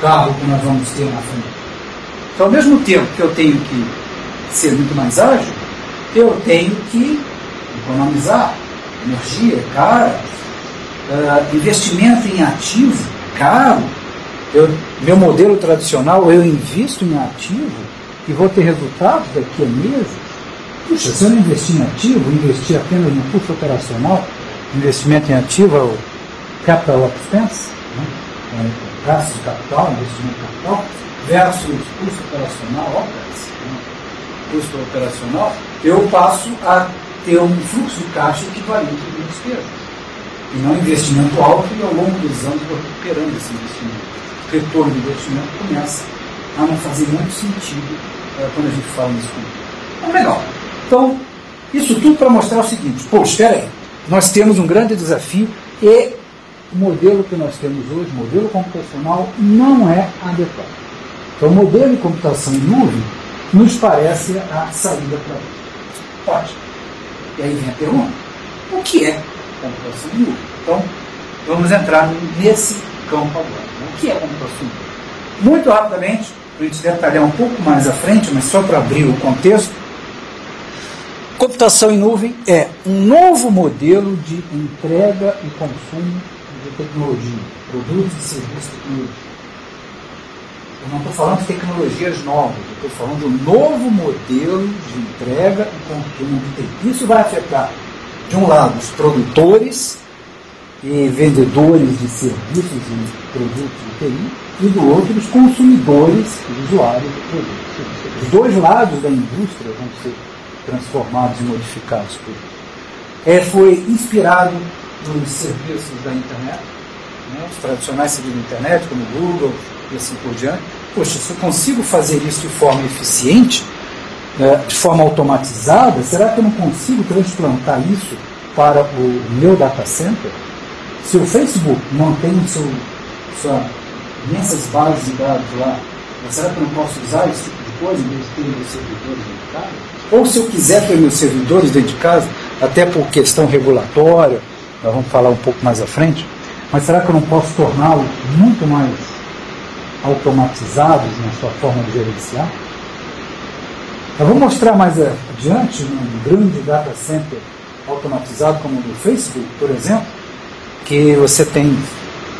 cargo que nós vamos ter na frente. Então, ao mesmo tempo que eu tenho que ser muito mais ágil, eu tenho que economizar energia, cara, uh, investimento em ativo, caro. Eu, meu modelo tradicional, eu invisto em ativo e vou ter resultados daqui a meses. Puxa, se eu não investir em ativo, investir apenas no custo operacional, investimento em ativo é o capital expense, né? é gasto de capital, investimento em capital, versus custo operacional, OPEX, né? custo operacional, eu passo a ter um fluxo de caixa equivalente à minha despesa. E não investimento alto e ao longo dos anos vou recuperando esse investimento. Retorno do investimento começa a não fazer muito sentido é, quando a gente fala nisso. Então, legal. Então, isso tudo para mostrar o seguinte, pô, espera aí, nós temos um grande desafio e o modelo que nós temos hoje, o modelo computacional, não é adequado. Então, o modelo de computação em nuvem nos parece a saída para isso. Ótimo. E aí vem a pergunta: o que é computação em nuvem? Então, vamos entrar nesse campo agora. Né? O que é computação? Muito rapidamente, a gente detalhar um pouco mais à frente, mas só para abrir o contexto. Computação em nuvem é um novo modelo de entrega e consumo de tecnologia, produtos e serviços tecnológicos eu não estou falando de tecnologias novas, eu estou falando de um novo modelo de entrega e consumo de TI. Isso vai afetar, de um lado, os produtores e vendedores de serviços e produtos de TI, e do outro, os consumidores e usuários de produtos. Os dois lados da indústria vão ser transformados e modificados por isso. É, foi inspirado nos serviços da internet, né, os tradicionais serviços da internet, como Google, e assim por diante. Poxa, se eu consigo fazer isso de forma eficiente, né, de forma automatizada, será que eu não consigo transplantar isso para o meu data center? Se o Facebook não tem o seu, sua imensas bases de dados lá, será que eu não posso usar esse tipo de coisa em vez de ter meus servidores dentro de casa? Ou se eu quiser ter meus servidores dentro de casa, até por questão regulatória, nós vamos falar um pouco mais à frente, mas será que eu não posso torná-lo muito mais automatizados na sua forma de gerenciar. Eu vou mostrar mais adiante um grande data center automatizado como o do Facebook, por exemplo, que você tem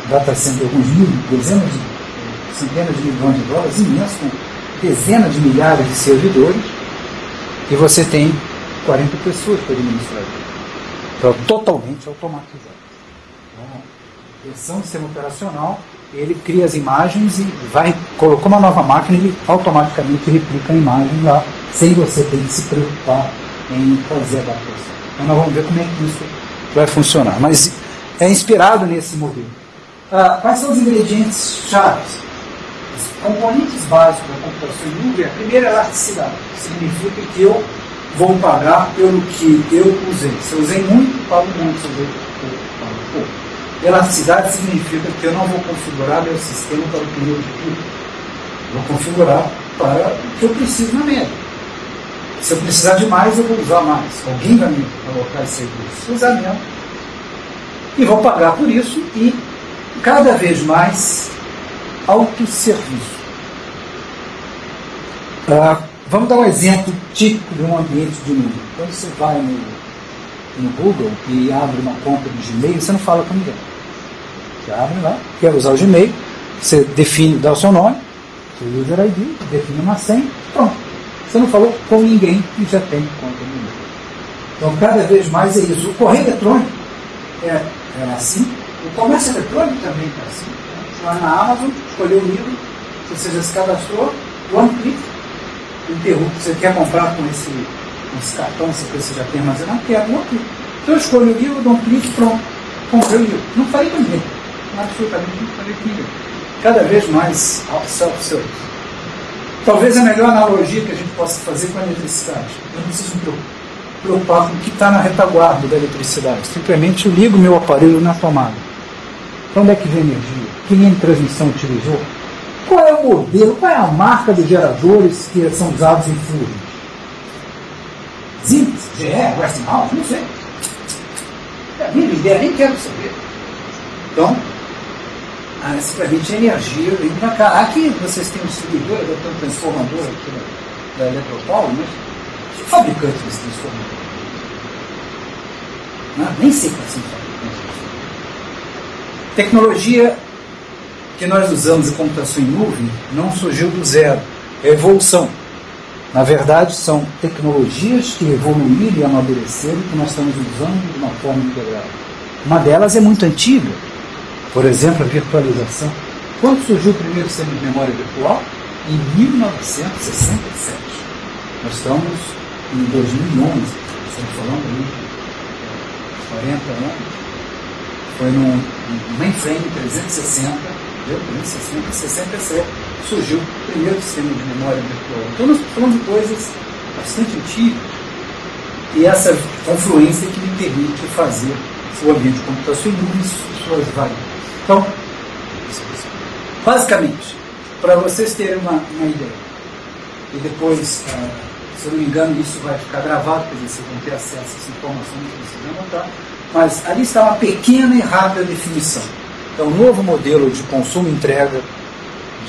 data center alguns mil, dezenas de, centenas de milhões de dólares, imenso, com dezenas de milhares de servidores, e você tem 40 pessoas para administrar. Então, totalmente automatizado. Então, versão de sistema operacional ele cria as imagens e vai, colocou uma nova máquina, ele automaticamente replica a imagem lá, sem você ter que se preocupar em fazer a adaptação. Então nós vamos ver como é que isso vai funcionar. Mas é inspirado nesse modelo. Ah, quais são os ingredientes chaves? Os componentes básicos da computação em nuvem, a primeira é elasticidade, significa que eu vou pagar pelo que eu usei. Se eu usei muito, pago muito. Se eu usei pouco, pago pouco. Elasticidade significa que eu não vou configurar meu sistema para o período de tudo. Vou configurar para o que eu preciso na média. Se eu precisar de mais, eu vou usar mais. Alguém vai me colocar esse recurso. Usar menos. E vou pagar por isso e cada vez mais autosserviço. Ah, vamos dar um exemplo típico de um ambiente de nuvem. Quando você vai no, no Google e abre uma conta de Gmail, você não fala com ninguém. Você abre lá, quer usar o Gmail, você define, dá o seu nome, seu user ID, define uma senha, pronto. Você não falou com ninguém que já tem conta no Gmail. Então, cada vez mais é isso. O correio eletrônico é, é assim, o comércio eletrônico também é assim. Você vai na Amazon, escolheu o livro, você já se cadastrou, one click, interrompe. Você quer comprar com esse, com esse cartão, se você já tem armazenado? Quer, one click. Então eu escolho o livro, dou um clique, pronto. Comprei o livro. Não falei com ninguém. Absolutamente não falei com ninguém. Cada vez mais self-service. Talvez a melhor analogia que a gente possa fazer com a eletricidade. Eu não preciso me preocupar com o que está na retaguarda da eletricidade. Simplesmente eu ligo meu aparelho na tomada. Para onde é que vem energia? Que linha de transmissão utilizou? Qual é o modelo? Qual é a marca de geradores que são usados em Fluminense? Siemens, GE, Westinghouse, não sei. É a minha ideia, nem quero saber. Então, ah, simplesmente energia vem para cá. Aqui vocês têm um distribuidor, eu tenho um transformador aqui da, Eletropaulo, mas que fabricante desse transformador? Não, nem sei fabricante Tecnologia que nós usamos em computação em nuvem não surgiu do zero, é evolução. Na verdade, são tecnologias que evoluíram e amadureceram que nós estamos usando de uma forma integrada. Uma delas é muito antiga, por exemplo, a virtualização. Quando surgiu o primeiro sistema de memória virtual? Em 1967. Nós estamos em 2011, estamos falando aí de 40 anos. Foi no mainframe 360, entendeu? 360, 67, surgiu o primeiro sistema de memória virtual. Então nós falando de coisas bastante antigas e essa confluência que me permite fazer o ambiente computação e suas variáveis. Então, basicamente, para vocês terem uma, uma, ideia, e depois, uh, se eu não me engano, isso vai ficar gravado, dizer, vocês vão ter acesso a essa informação que vocês anotar, mas ali está uma pequena e rápida definição. É o novo modelo de consumo e entrega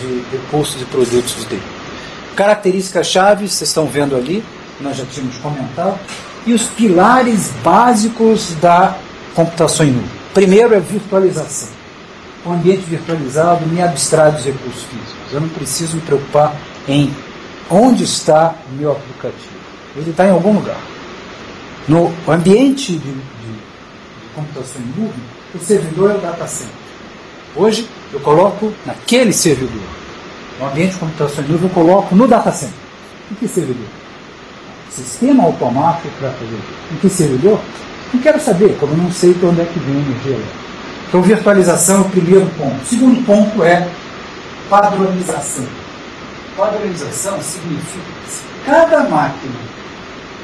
de recursos e produtos dele. Características chaves, vocês estão vendo ali, nós já tínhamos comentado, e os pilares básicos da computação em nuvem. Primeiro é virtualização o ambiente virtualizado me abstrai dos recursos físicos. Eu não preciso me preocupar em onde está o meu aplicativo. Ele está em algum lugar. No ambiente de computação em nuvem, o servidor é o data center. Hoje eu coloco naquele servidor. No ambiente de computação em nuvem eu coloco no data center. Em que servidor? Sistema automático para fazer. Em que servidor? Não quero saber, como eu não sei para onde é que vem a energia elétrica. Então, virtualização é o primeiro ponto. O segundo ponto é padronização. Padronização significa que se cada máquina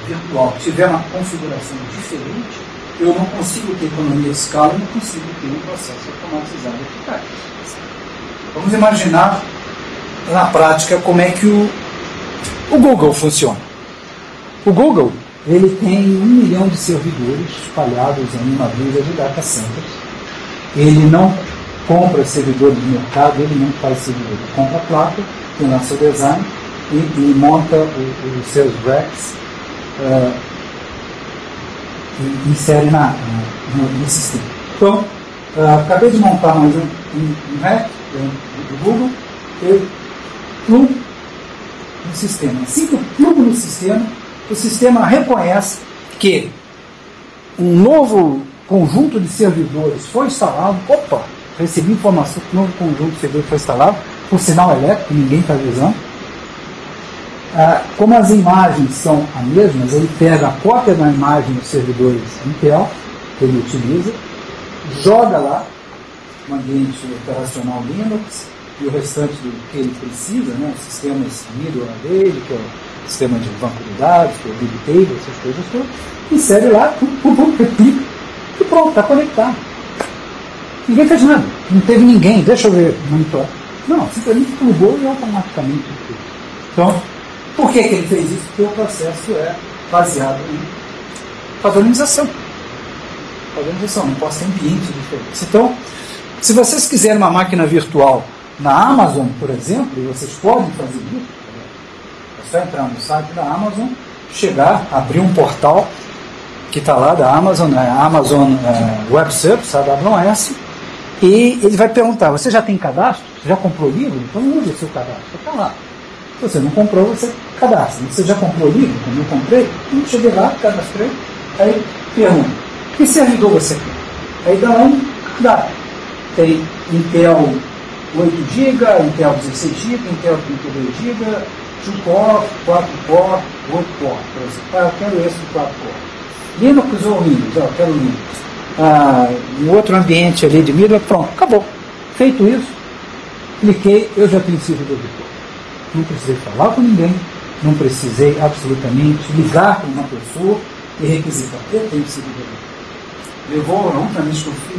virtual tiver uma configuração diferente, eu não consigo ter economia de escala, eu não consigo ter um processo automatizado eficaz. Vamos imaginar na prática como é que o, o Google funciona. O Google ele tem um milhão de servidores espalhados em uma dúzia de data centers ele não compra servidor de mercado, ele não faz servidor, ele compra placa, tem lá seu design e, e monta os seus racks uh, e insere na, no, no, sistema. Então, uh, acabei de montar mais um, um, um rack do Google, eu plugo no sistema. Assim que eu plugo no sistema, o sistema reconhece que um novo conjunto de servidores foi instalado, opa, recebi informação que um novo conjunto de servidores foi instalado, por sinal elétrico, ninguém está avisando. Ah, como as imagens são as mesmas, ele pega a cópia da imagem dos servidores Intel, que ele utiliza, joga lá no ambiente operacional Linux e o restante do que ele precisa, né, os sistemas middleware dele, que é o sistema de banco de dados, que é o Big Table, essas coisas todas, insere lá, pum, pum, pum, e pronto, está conectado. Ninguém fez nada. Não teve ninguém. Deixa eu ver monitor. Não, simplesmente plugou e automaticamente fez. Então, por que, que ele fez isso? Porque o processo é baseado em padronização. Padronização, não posso ter ambiente diferente. Então, se vocês quiserem uma máquina virtual na Amazon, por exemplo, e vocês podem fazer isso, é só entrar no site da Amazon, chegar, abrir um portal que está lá da Amazon, né, Amazon uh, Web Service, AWS, e ele vai perguntar, você já tem cadastro? Já comprou livro? Então use o seu cadastro, está lá. Você não comprou, você cadastra. Você já comprou livro? Como eu comprei, eu cheguei lá, cadastrei, Aí pergunta, que servidor você quer? Aí dá um dá. Tem Intel 8 GB, Intel 16 GB, Intel 32 GB, 2 core, 4 core, 8 core. Por exemplo, ah, eu quero esse 4 core. Linux ou Windows? Eu quero Linux. Ah, um outro ambiente ali de mídia, pronto, acabou. Feito isso, cliquei, eu já tenho servidor virtual. Não precisei falar com ninguém, não precisei absolutamente ligar para uma pessoa e requisitar. Eu tenho servidor virtual. Levou, não, para mim,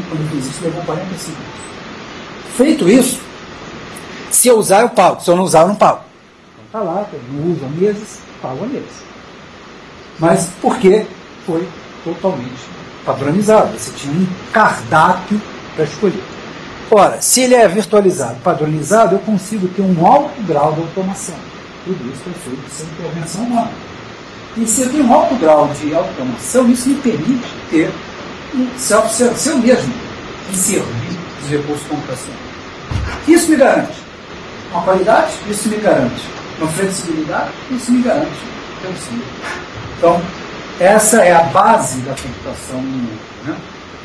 quando eu fiz isso, levou 40 segundos. Feito isso, se eu usar, eu pago. Se eu não usar, eu não pago. Então tá lá, eu não uso há meses, pago há meses. Mas por que foi totalmente padronizado? Você tinha um cardápio para escolher. Ora, se ele é virtualizado, padronizado, eu consigo ter um alto grau de automação. Tudo isso foi feito sem intervenção humana. E se eu tenho um alto grau de automação, isso me permite ter um self-service, eu mesmo, em servir os recursos computacionais. Isso me garante uma qualidade, isso me garante uma flexibilidade, isso me garante pelo Então, essa é a base da computação né?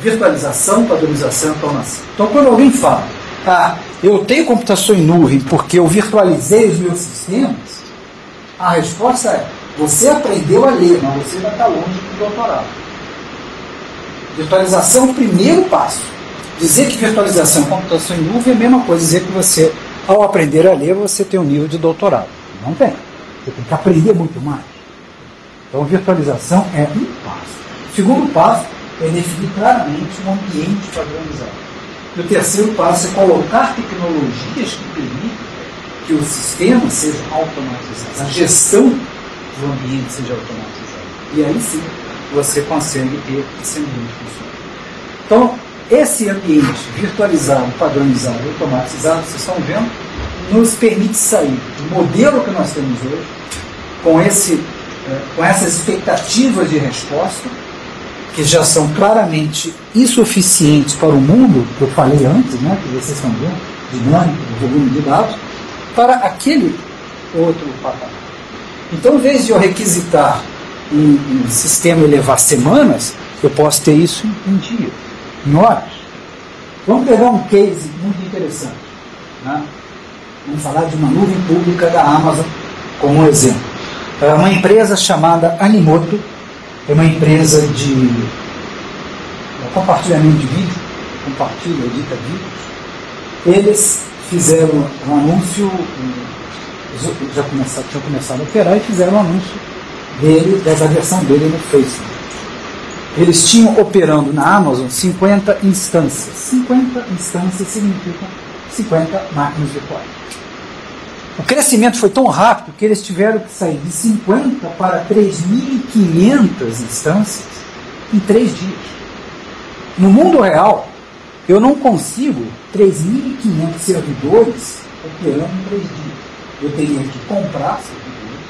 Virtualização, padronização automação. Então, quando alguém fala, ah, eu tenho computação em nuvem porque eu virtualizei os meus sistemas, a resposta é, você aprendeu a ler, mas você ainda está longe do doutorado. Virtualização é o primeiro passo. Dizer que virtualização é computação em nuvem é a mesma coisa dizer que você, ao aprender a ler, você tem um nível de doutorado. Não tem. Você tem que aprender muito mais. Então, virtualização é um passo. Segundo passo é definir claramente um ambiente padronizado. E o terceiro passo é colocar tecnologias que permitam que o sistema seja automatizado, a gestão do ambiente seja automatizada. E aí sim você consegue ter esse ambiente funcionando. Então, esse ambiente virtualizado, padronizado, automatizado, vocês estão vendo, nos permite sair do modelo que nós temos hoje, com, esse, eh, com essas expectativas de resposta, que já são claramente insuficientes para o mundo, que eu falei antes, né, que vocês estão vendo, dinâmico, volume de dados, para aquele outro patamar. Então, em vez de eu requisitar um, um sistema e levar semanas, eu posso ter isso em um dia, em horas. Vamos pegar um case muito interessante. Né? Vamos falar de uma nuvem pública da Amazon como um exemplo. É uma empresa chamada Animoto, é uma empresa de compartilhamento de vídeo, compartilha, edita vídeos. Eles fizeram um anúncio, já começaram, tinham começado a operar e fizeram um anúncio dele, dessa versão dele no Facebook. Eles tinham operando na Amazon 50 instâncias. 50 instâncias significam 50 máquinas virtuais. O crescimento foi tão rápido que eles tiveram que sair de 50 para 3.500 instâncias em três dias. No mundo real, eu não consigo 3.500 servidores operando em três dias. Eu teria que comprar servidores,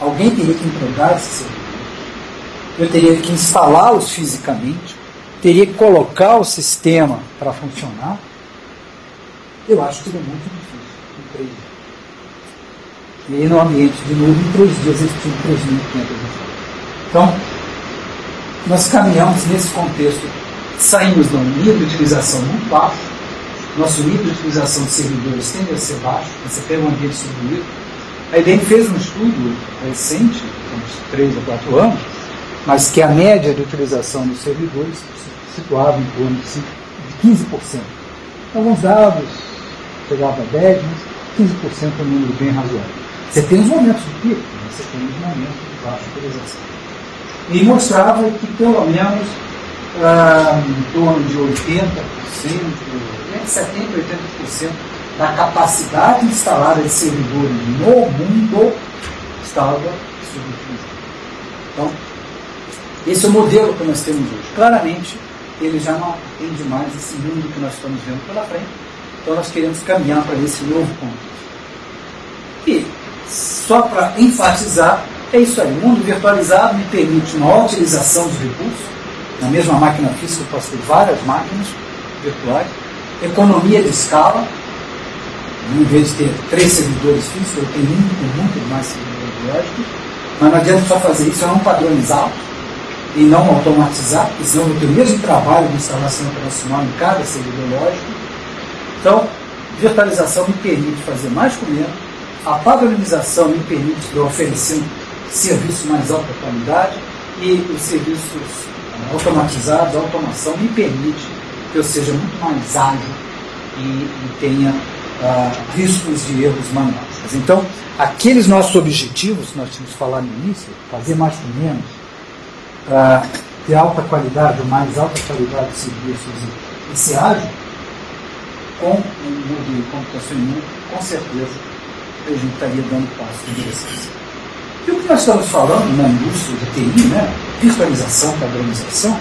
alguém teria que entregar esses servidores, eu teria que instalá-los fisicamente, teria que colocar o sistema para funcionar. Eu acho que seria muito difícil em três dias. E aí, no ambiente de nuvem, em três dias eles tinham 3.500 Então, nós caminhamos nesse contexto, saímos de um nível de utilização muito baixo, nosso nível de utilização de servidores tende a ser baixo, você pega um ambiente distribuído. A IBM fez um estudo recente, uns 3 ou 4 anos, mas que a média de utilização dos servidores se situava em torno de 15%. Alguns dados chegavam a 10%, mas 15% é um número bem razoável. Você tem os momentos de pico, você tem os momentos de baixa utilização. E mostrava que pelo menos ah, em torno de 80%, entre 70% e 80% da capacidade instalada de servidores no mundo estava subutilizada. Então, esse é o modelo que nós temos hoje. Claramente, ele já não atende mais esse mundo que nós estamos vendo pela frente. Então, nós queremos caminhar para esse novo ponto. E só para enfatizar, é isso aí. O mundo virtualizado me permite uma utilização dos recursos. Na mesma máquina física eu posso ter várias máquinas virtuais. Economia de escala. Em vez de ter três servidores físicos, eu tenho com muito mais servidores lógicos. Mas não adianta só fazer isso, eu não padronizar. e não automatizar, porque senão eu vou ter o mesmo trabalho de instalação operacional em cada servidor lógico. Então, virtualização me permite fazer mais com menos, a padronização me permite eu oferecer um serviço mais alta qualidade e os serviços automatizados, a automação me permite que eu seja muito mais ágil e, e tenha uh, riscos de erros manuais. Então, aqueles nossos objetivos que nós tínhamos falado no início, fazer mais com menos, uh, ter alta qualidade, mais alta qualidade de serviços e, e ser ágil, com o mundo de computação em com certeza a gente estaria dando passo em direção. E o que nós estamos falando na indústria de TI, né, virtualização, padronização,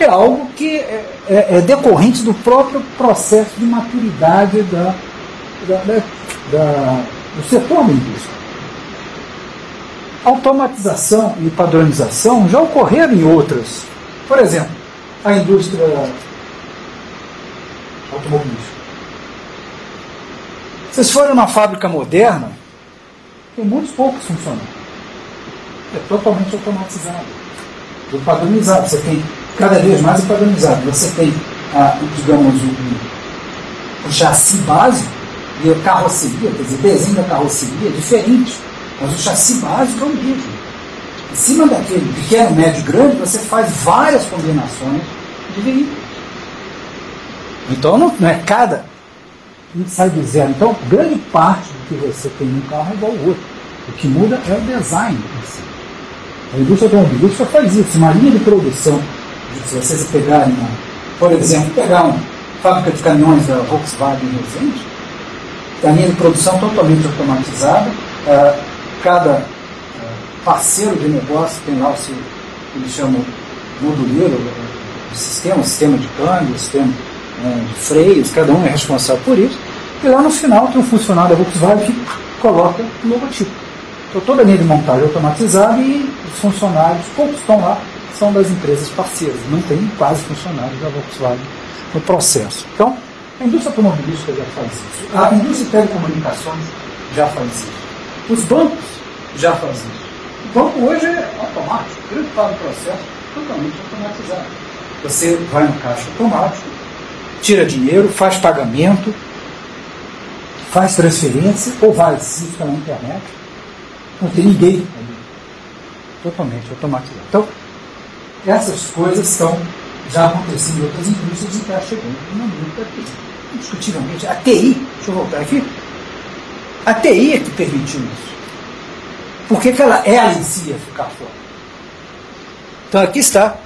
é algo que é, é, é, decorrente do próprio processo de maturidade da, da, da, da do setor da indústria. Automatização e padronização já ocorreram em outras. Por exemplo, a indústria automobilística. Vocês forem numa fábrica moderna, tem muitos poucos funcionários. É totalmente automatizado. Tudo padronizado. Você tem cada vez mais padronizado. Você tem, ah, digamos, um chassi básico e a carroceria, quer dizer, desenho da carroceria é diferente. Mas o chassi básico é o mesmo. Em cima daquele pequeno, médio grande, você faz várias combinações de veículos. Então não, não é cada sai do zero. Então, grande parte do que você tem no carro é igual ao outro. O que muda é o design si. A indústria automobilística faz isso. Uma linha de produção, se vocês pegarem, por exemplo, pegar uma fábrica de caminhões da Volkswagen recente, a linha de produção totalmente automatizada, uh, cada uh, parceiro de negócio tem lá o seu, eles chamam moduleiro, o sistema, o sistema de câmbio, o sistema uh, de freios, cada um é responsável por isso, e lá no final tem um funcionário da Volkswagen que coloca o logotipo. Então toda a linha de montagem é automatizada e os funcionários, poucos estão lá, são das empresas parceiras, não tem quase funcionários da Volkswagen no processo. Então, a indústria automobilística já faz isso. A indústria de telecomunicações já faz isso. Os bancos já fazem isso. O banco hoje é automático. Grande parte do processo totalmente automatizado. Você vai no caixa automático, tira dinheiro, faz pagamento, faz transferência, ou vai, fica na internet, não tem ninguém ali. Totalmente automatizado. Então, essas coisas estão já acontecendo em outras indústrias e está chegando no momento aqui indiscutivelmente, a TI, deixa eu voltar aqui, a TI é que permitiu isso. Por que, que ela, ela em si ia ficar fora? Então aqui está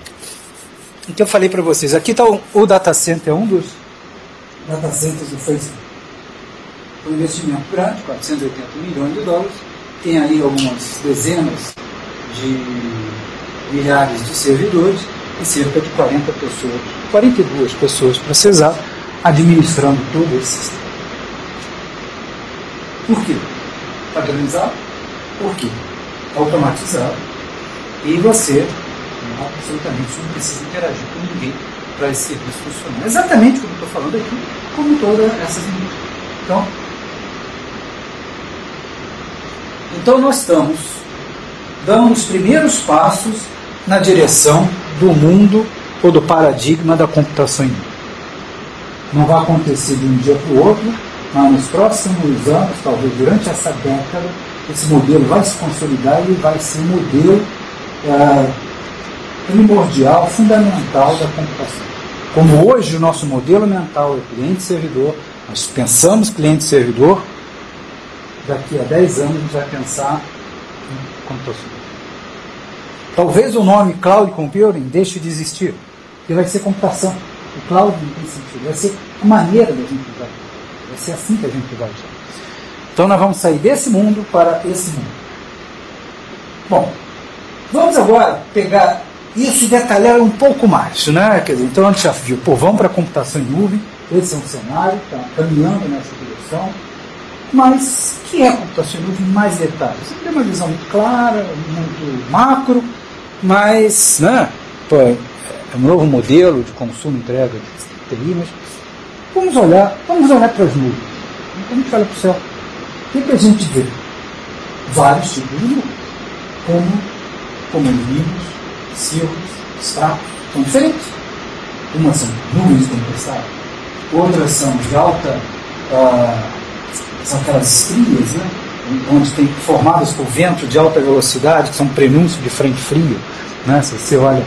o que eu falei para vocês. Aqui está o, o data center, um dos data centers do Facebook. Um investimento grande, 480 milhões de dólares. Tem aí algumas dezenas de milhares de servidores e cerca de 40 pessoas, 42 pessoas para exato, administrando todo esse sistema. Por quê? Padronizado? Por quê? Automatizado. E você absolutamente não precisa interagir com ninguém para esse serviço funcionar. Exatamente como estou falando aqui, como todas essas indústrias. Então, então nós estamos dando os primeiros passos na direção do mundo ou do paradigma da computação em não vai acontecer de um dia para o outro, mas nos próximos anos, talvez durante essa década, esse modelo vai se consolidar e vai ser um modelo é, primordial, fundamental da computação. Como hoje o nosso modelo mental é cliente-servidor, nós pensamos cliente-servidor, daqui a 10 anos a gente vai pensar em computação. Talvez o nome Cloud Computing deixe de existir, e vai ser computação. O cloud não tem sentido. Vai ser a maneira da gente usar. Vai ser assim que a gente vai usar. Então nós vamos sair desse mundo para esse mundo. Bom, vamos agora pegar isso e detalhar um pouco mais. Né? Quer dizer, então a gente já viu, pô, vamos para a computação em nuvem, esse é um cenário, está caminhando nessa direção. Mas o que é computação em mais detalhes? Você tem uma visão muito clara, muito macro, mas né, pô, é um novo modelo de consumo e entrega de TI, mas vamos olhar, vamos olhar para as nuvens. Quando a gente olha para o céu, o que, que a gente vê? Vários tipos de nuvens, como, como Linux, círculos, estratos, são diferentes. Umas são nuvens de tempestade, outras são de alta, ah, são aquelas estrias, né? onde tem formadas por vento de alta velocidade, que são prenúncio de frente frio. Né? Se você olha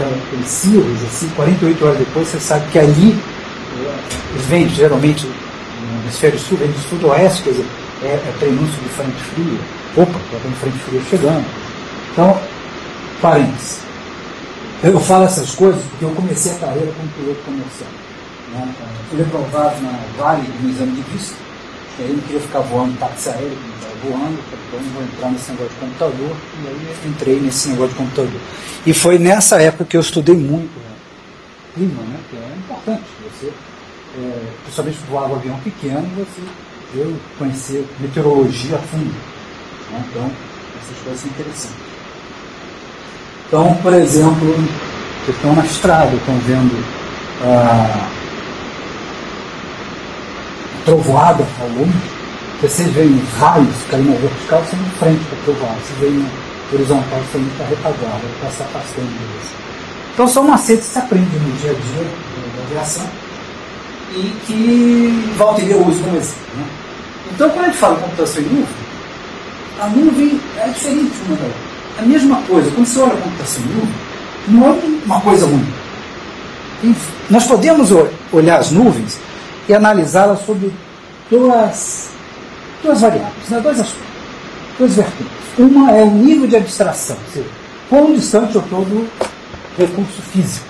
aqueles círculos, assim, 48 horas depois, você sabe que ali os ventos, geralmente no hemisfério sul, vem do sudoeste, quer dizer, é, é prenúncio de frente fria. Opa, já tem frente fria chegando. Então, parênteses. Eu falo essas coisas porque eu comecei a carreira como piloto comercial. Né? Fui reprovado na Vale no exame de vista, e aí não queria ficar voando táxi aéreo, voando, então vou entrar nesse negócio de computador, e aí eu entrei nesse negócio de computador. E foi nessa época que eu estudei muito né? clima, né? que é importante, você, é, principalmente voava avião pequeno, você eu conhecer meteorologia a fundo. Né? Então, essas coisas são interessantes. Então, por exemplo, vocês estão na estrada, estão vendo a trovoada longe, vocês veem raios caindo na vertical, você em frente para trovoada, vocês veem horizontal, você indo para a retaguarda, está se afastando deles. Então, são macetes que se aprende no dia a dia da aviação e que volta e uso como exemplo. Né? Então, quando a gente fala em computação em nuvem, a nuvem é diferente uma da outra. A mesma coisa, quando você olha a computação em nuvem, não é uma coisa única. Nós podemos olhar as nuvens e analisá-las sobre duas, duas variáveis, né? dois aspectos, duas vertentes. Uma é o nível de abstração, ou seja, quão distante eu estou do recurso físico.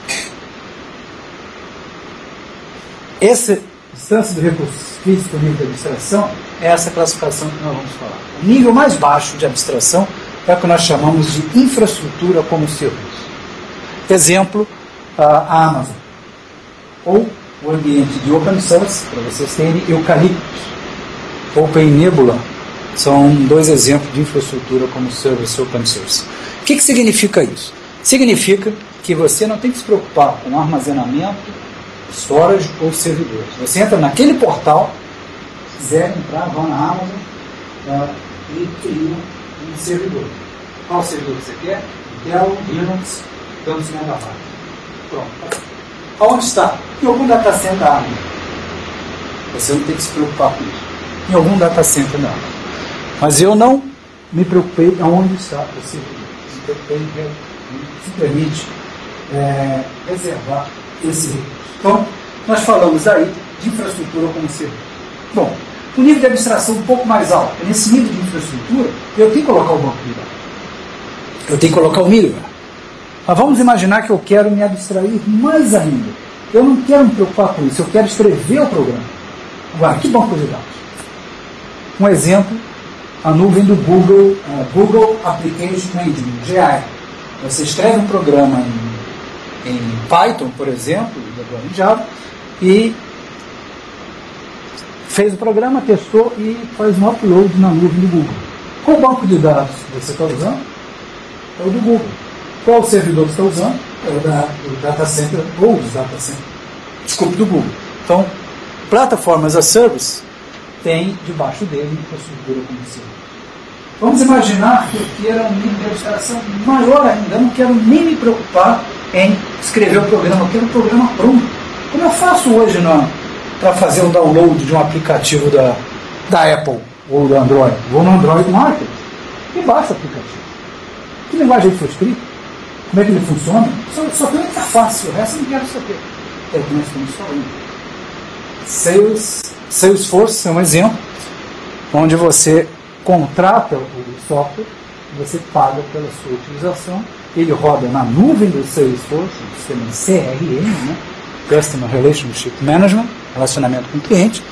Essa distância do recurso físico, nível de abstração, é essa classificação que nós vamos falar. O nível mais baixo de abstração é o que nós chamamos de infraestrutura como serviço. Exemplo, a Amazon. Ou o ambiente de open source, para vocês terem, Eucaliptus, Open Nebula, são dois exemplos de infraestrutura como service open source. O que, que significa isso? Significa que você não tem que se preocupar com armazenamento, storage ou servidores. Você entra naquele portal, quiser entrar, vá na Amazon uh, e cria um servidor. Qual servidor você quer? Dell, Linux, tantos megabytes. Pronto. Aonde está? Em algum data center da Amazon. Você não tem que se preocupar com isso. Em algum data center da Amazon. Mas eu não me preocupei aonde está o servidor. Me preocupei em simplesmente é, reservar esse recurso. Então, nós falamos aí de infraestrutura como serviço. Bom, o nível de abstração um pouco mais alto. Nesse nível de infraestrutura, eu tenho que colocar o banco de dados. Eu tenho que colocar o middleware. Mas vamos imaginar que eu quero me abstrair mais ainda. Eu não quero me preocupar com isso, eu quero escrever o programa. Agora, que banco de dados? Um exemplo, a nuvem do Google, uh, Google Application Engine, GI. Você escreve um programa em, em Python, por exemplo, em Java, e fez o programa, testou e faz um upload na nuvem do Google. Qual banco de dados você está usando? É o do Google. Qual servidor você está usando? É o da, do data center ou dos data center. Desculpe, do Google. Então, plataformas a service tem debaixo dele infraestrutura como serviço. Vamos imaginar que eu queira um nível de abstração maior ainda. Eu não quero nem me preocupar em escrever o programa, eu quero o programa pronto. Como eu faço hoje para fazer o download de um aplicativo da, da Apple ou do Android? Vou no Android Market e baixo o aplicativo. Que linguagem foi escrito? Como é que ele funciona? Só, só tem uma interface, o resto eu não quero saber. É o que nós estamos falando. Sales, Salesforce é um exemplo onde você contrata o software, você paga pela sua utilização, ele roda na nuvem do Salesforce, o sistema CRM, né? Customer Relationship Management, relacionamento com o cliente,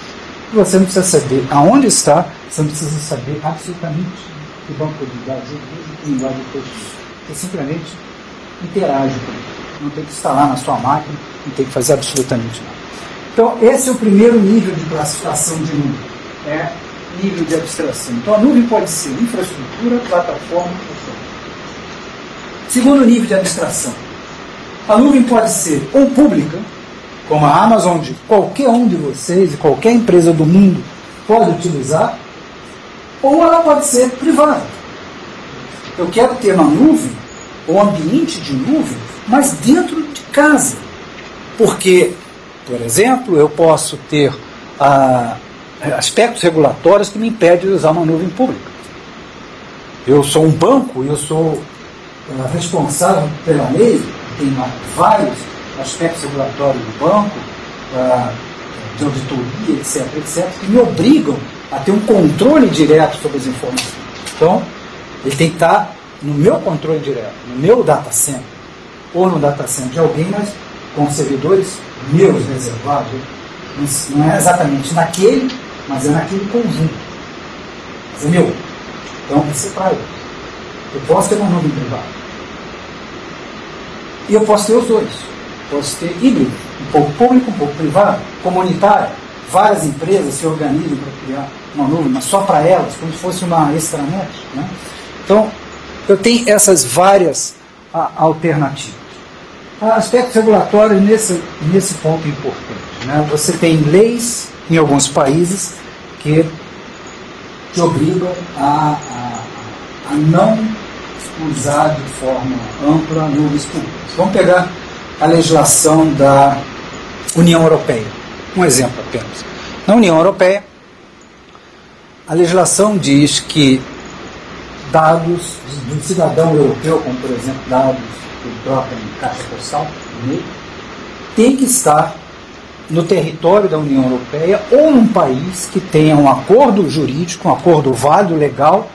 você não precisa saber aonde está, você não precisa saber absolutamente que banco de dados e que linguagem foi Você simplesmente interage com ele. Não tem que instalar na sua máquina, não tem que fazer absolutamente nada. Então, esse é o primeiro nível de classificação de nuvem. É nível de abstração. Então, a nuvem pode ser infraestrutura, plataforma ou Segundo nível de abstração. A nuvem pode ser ou pública, como a Amazon, onde qualquer um de vocês e qualquer empresa do mundo pode utilizar, ou ela pode ser privada. Eu quero ter uma nuvem o ambiente de nuvem, mas dentro de casa. Porque, por exemplo, eu posso ter ah, aspectos regulatórios que me impedem de usar uma nuvem pública. Eu sou um banco, eu sou ah, responsável pela lei, tem vários aspectos regulatórios do banco, ah, de auditoria, etc., etc., que me obrigam a ter um controle direto sobre as informações. Então, ele tem que estar no meu controle direto, no meu data center, ou no data center de alguém, mas com servidores meus reservados. Não é exatamente naquele, mas é naquele conjunto. Mas é meu. Então, é separado. Eu posso ter uma nuvem privada. E eu posso ter os dois. Posso ter híbrido, um pouco público, um pouco privado, comunitário. Várias empresas se organizam para criar uma nuvem, mas só para elas, como se fosse uma extranet. Né? Então, eu tenho essas várias alternativas. Aspectos regulatórios nesse, nesse ponto importante. Né? Você tem leis em alguns países que te obrigam a, a, a não usar de forma ampla nuvens públicas. Vamos pegar a legislação da União Europeia. Um exemplo apenas. Na União Europeia, a legislação diz que dados do cidadão europeu, como por exemplo dados que troca em caixa postal, tem que estar no território da União Europeia ou num país que tenha um acordo jurídico, um acordo válido, legal,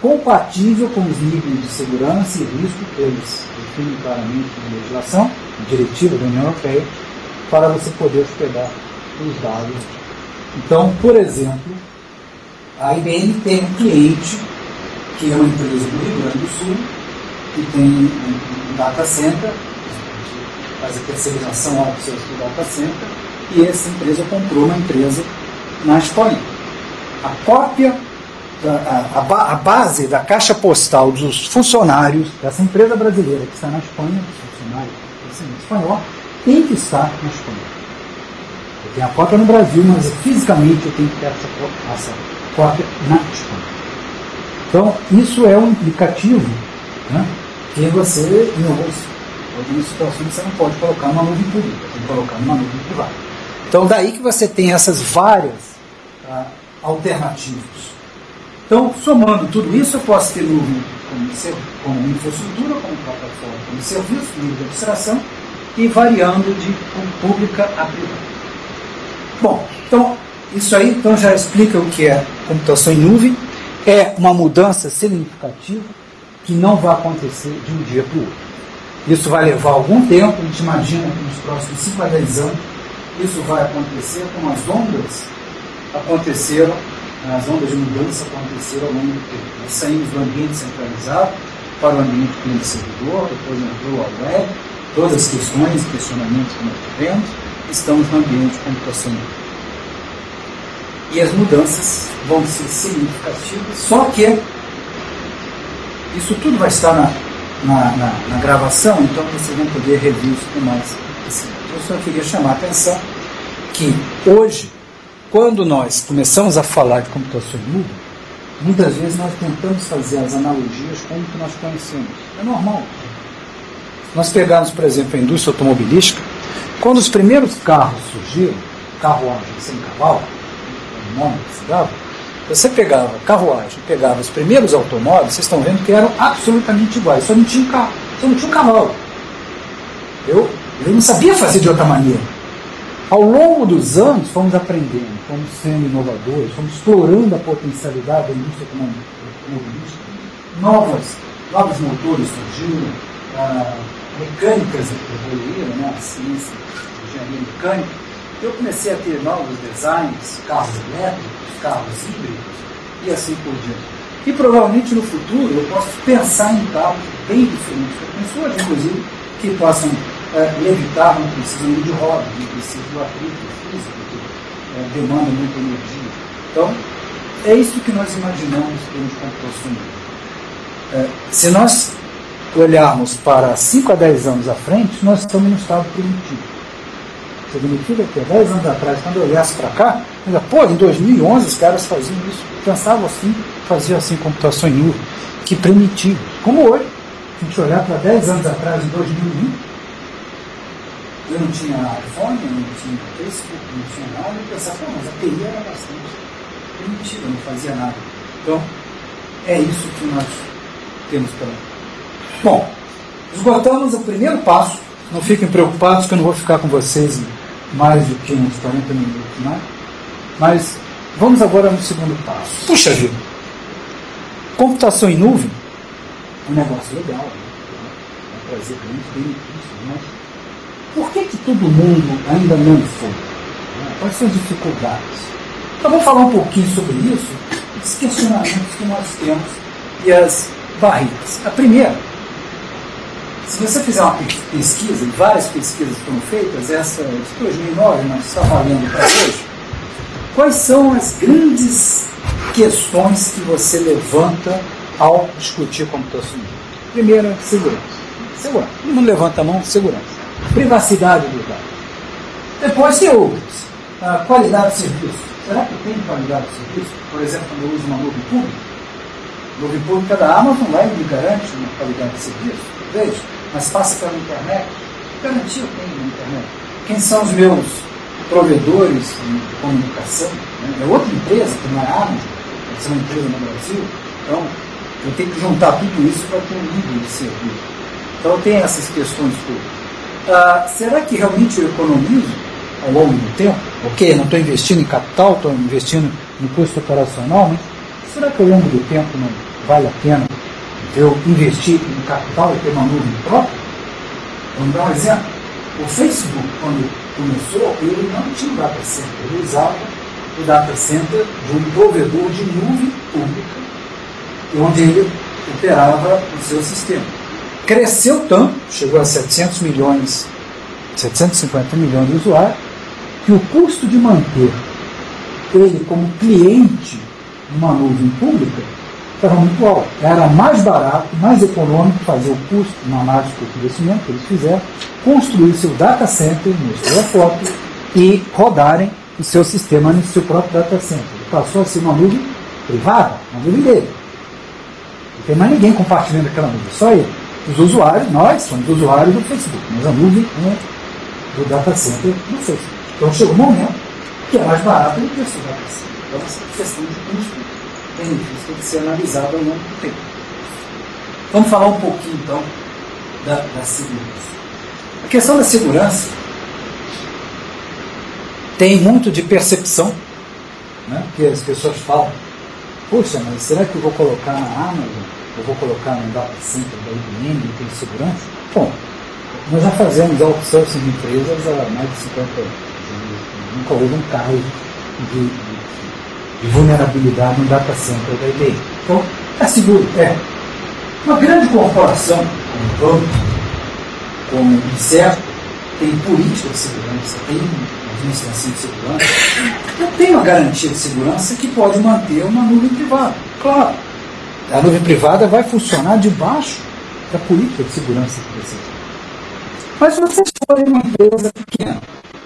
compatível com os níveis de segurança e risco que eles definem claramente na legislação, diretiva da União Europeia, para você poder hospedar os dados. Então, por exemplo, a IBM tem um cliente que é uma empresa do Rio Grande do Sul, que tem um data center, faz a terceirização ao seu data center, e essa empresa comprou uma empresa na Espanha. A cópia, a, a, a base da caixa postal dos funcionários dessa empresa brasileira que está na Espanha, dos funcionários espanhol, tem que estar na Espanha. Eu tenho a cópia no Brasil, mas fisicamente eu tenho que ter essa, essa cópia na Espanha. Então, isso é um indicativo né, que você, em algumas, situações, você não pode colocar numa nuvem pública, tem que colocar numa nuvem privada. Então, daí que você tem essas várias ah, alternativas. Então, somando tudo isso, eu posso ter nuvem como, como infraestrutura, como plataforma, como serviço, nível de abstração, e variando de pública a privada. Bom, então, isso aí então, já explica o que é computação em nuvem é uma mudança significativa que não vai acontecer de um dia para o outro. Isso vai levar algum tempo, a gente imagina que nos próximos 5 a 10 anos isso vai acontecer como as ondas aconteceram, as ondas de mudança aconteceram ao longo do tempo. Nós saímos do ambiente centralizado para o ambiente cliente-servidor, depois entrou a web, todas as questões, questionamentos que nós tivemos, estamos no ambiente computacional e as mudanças vão ser significativas, só que isso tudo vai estar na, na, na, na gravação, então vocês vão poder rever isso com mais Eu só queria chamar a atenção que hoje, quando nós começamos a falar de computação nuvem, muitas vezes nós tentamos fazer as analogias com o que nós conhecemos. É normal. Nós pegamos, por exemplo, a indústria automobilística, quando os primeiros carros surgiram, carruagem sem cavalo, nome que se dava, você pegava carruagem, pegava os primeiros automóveis, vocês estão vendo que eram absolutamente iguais, só não tinha um carro, só não tinha um cavalo. Eu, eu não sabia fazer de outra maneira. Ao longo dos anos, fomos aprendendo, fomos sendo inovadores, fomos explorando a potencialidade da indústria automobilística. Novas, novos motores surgiram, ah, mecânicas evoluíram, né? a ciência, a engenharia mecânica eu comecei a ter novos designs, carros elétricos, carros híbridos e assim por diante. E provavelmente no futuro eu posso pensar em carros bem diferentes para pessoas, inclusive, que possam é, levitar, não precisam de roda, não precisam do atrito físico, que é, demanda muita energia. Então, é isso que nós imaginamos termos computação. É, se nós olharmos para 5 a 10 anos à frente, nós estamos no estado primitivo. Significa que há 10 anos atrás, quando eu olhasse para cá, eu ia, pô, em 2011 os caras faziam isso, pensavam assim, faziam assim computação em nuvem, que primitivo. Como hoje, a gente olhar para 10 anos atrás, em 2001, eu não tinha iPhone, eu não tinha Facebook, não tinha nada, eu pensava, pô, mas a TI era bastante primitiva, não fazia nada. Então, é isso que nós temos para. Bom, esgotamos o primeiro passo. Não fiquem preocupados que eu não vou ficar com vocês mais do que uns 40 minutos, né? Mas vamos agora no segundo passo. Puxa vida! Computação em nuvem é um negócio legal, né? vai trazer grandes benefícios, mas por que, que todo mundo ainda não foi? Quais são as dificuldades? Então vamos falar um pouquinho sobre isso, os questionamentos que nós temos e as barreiras. A primeira, se você fizer uma pesquisa, várias pesquisas foram feitas, essa de 2009, mas está valendo para hoje, quais são as grandes questões que você levanta ao discutir computação? Primeira, segurança. Segurança. Todo mundo levanta a mão, segurança. Privacidade do dado. Depois tem outras. A qualidade de serviço. Será que tem qualidade de serviço? Por exemplo, quando eu uso uma nuvem pública, nuvem pública da Amazon lá me garante uma qualidade de serviço, veja, mas passa pela internet, garantia eu tenho na internet. Quem são os meus provedores de comunicação? Né? É outra empresa, que não é a Amazon, é uma empresa no Brasil, então eu tenho que juntar tudo isso para ter um nível de serviço. Então tem essas questões todas. Ah, será que realmente eu economizo ao longo do tempo? Ok, não estou investindo em capital, estou investindo em custo operacional, mas será que ao longo do tempo não vale a pena eu investir em capital e ter uma nuvem própria? Vamos dar um exemplo. O Facebook, quando começou, ele não tinha um data center, ele usava o data center de um provedor de nuvem pública, onde ele operava o seu sistema. Cresceu tanto, chegou a 700 milhões, 750 milhões de usuários, que o custo de manter ele como cliente numa nuvem pública estava muito alto. Era mais barato, mais econômico fazer o custo, uma análise de crescimento que eles fizeram, construir seu data center, mostrou a foto, e rodarem o seu sistema no seu próprio data center. Ele passou a ser uma nuvem privada, uma nuvem dele. Não tem mais ninguém compartilhando aquela nuvem, só ele. Os usuários, nós somos usuários do Facebook, mas a nuvem é do data center do Facebook. Então chegou um momento que é mais barato do que o seu data center. Então questão de custo benefício tem que ser analisado ao longo do tempo. Vamos falar um pouquinho então da, da segurança. A questão da segurança tem muito de percepção, né? que as pessoas falam, poxa, mas será que eu vou colocar na Amazon, eu vou colocar no data center da IBM, que tem segurança? Bom, nós já fazemos outsourcing de empresas há mais de 50 anos. Nunca houve um caso de, de vulnerabilidade no data center da IBM. Então, é seguro, é. Uma grande corporação, como banco, como o incerto, tem política de segurança, tem administração de segurança, eu tenho a garantia de segurança que pode manter uma nuvem privada. Claro, a nuvem privada vai funcionar debaixo da política de segurança que você tem. Mas você for uma empresa pequena,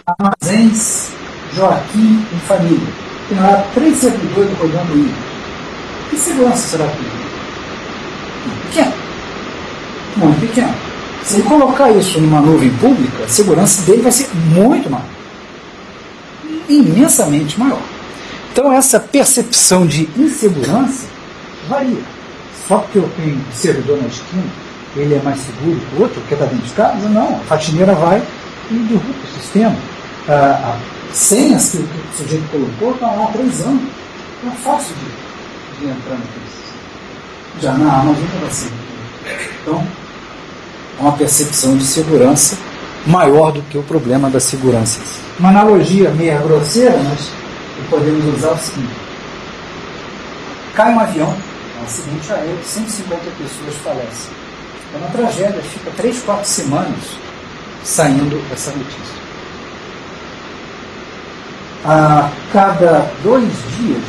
armazéns Joaquim e família, não há três servidores rodando isso, que segurança será que Pequeno. Muito pequeno. Se ele colocar isso numa nuvem pública, a segurança dele vai ser muito maior imensamente maior. Então, essa percepção de insegurança varia. Só porque eu tenho servidor na esquina, ele é mais seguro que o outro, que está dentro de casa? Não. A faxineira vai e derruba o sistema. Ah, as senhas que o sujeito colocou estão lá há três anos. Então, é fácil de, de entrar sistema. Já na Amazon vai ser. Então, é uma percepção de segurança maior do que o problema da segurança. Uma analogia meia grosseira, mas podemos usar o seguinte: cai um avião, é um acidente aéreo, 150 pessoas falecem. É uma tragédia, fica 3, 4 semanas saindo essa notícia. A cada dois dias,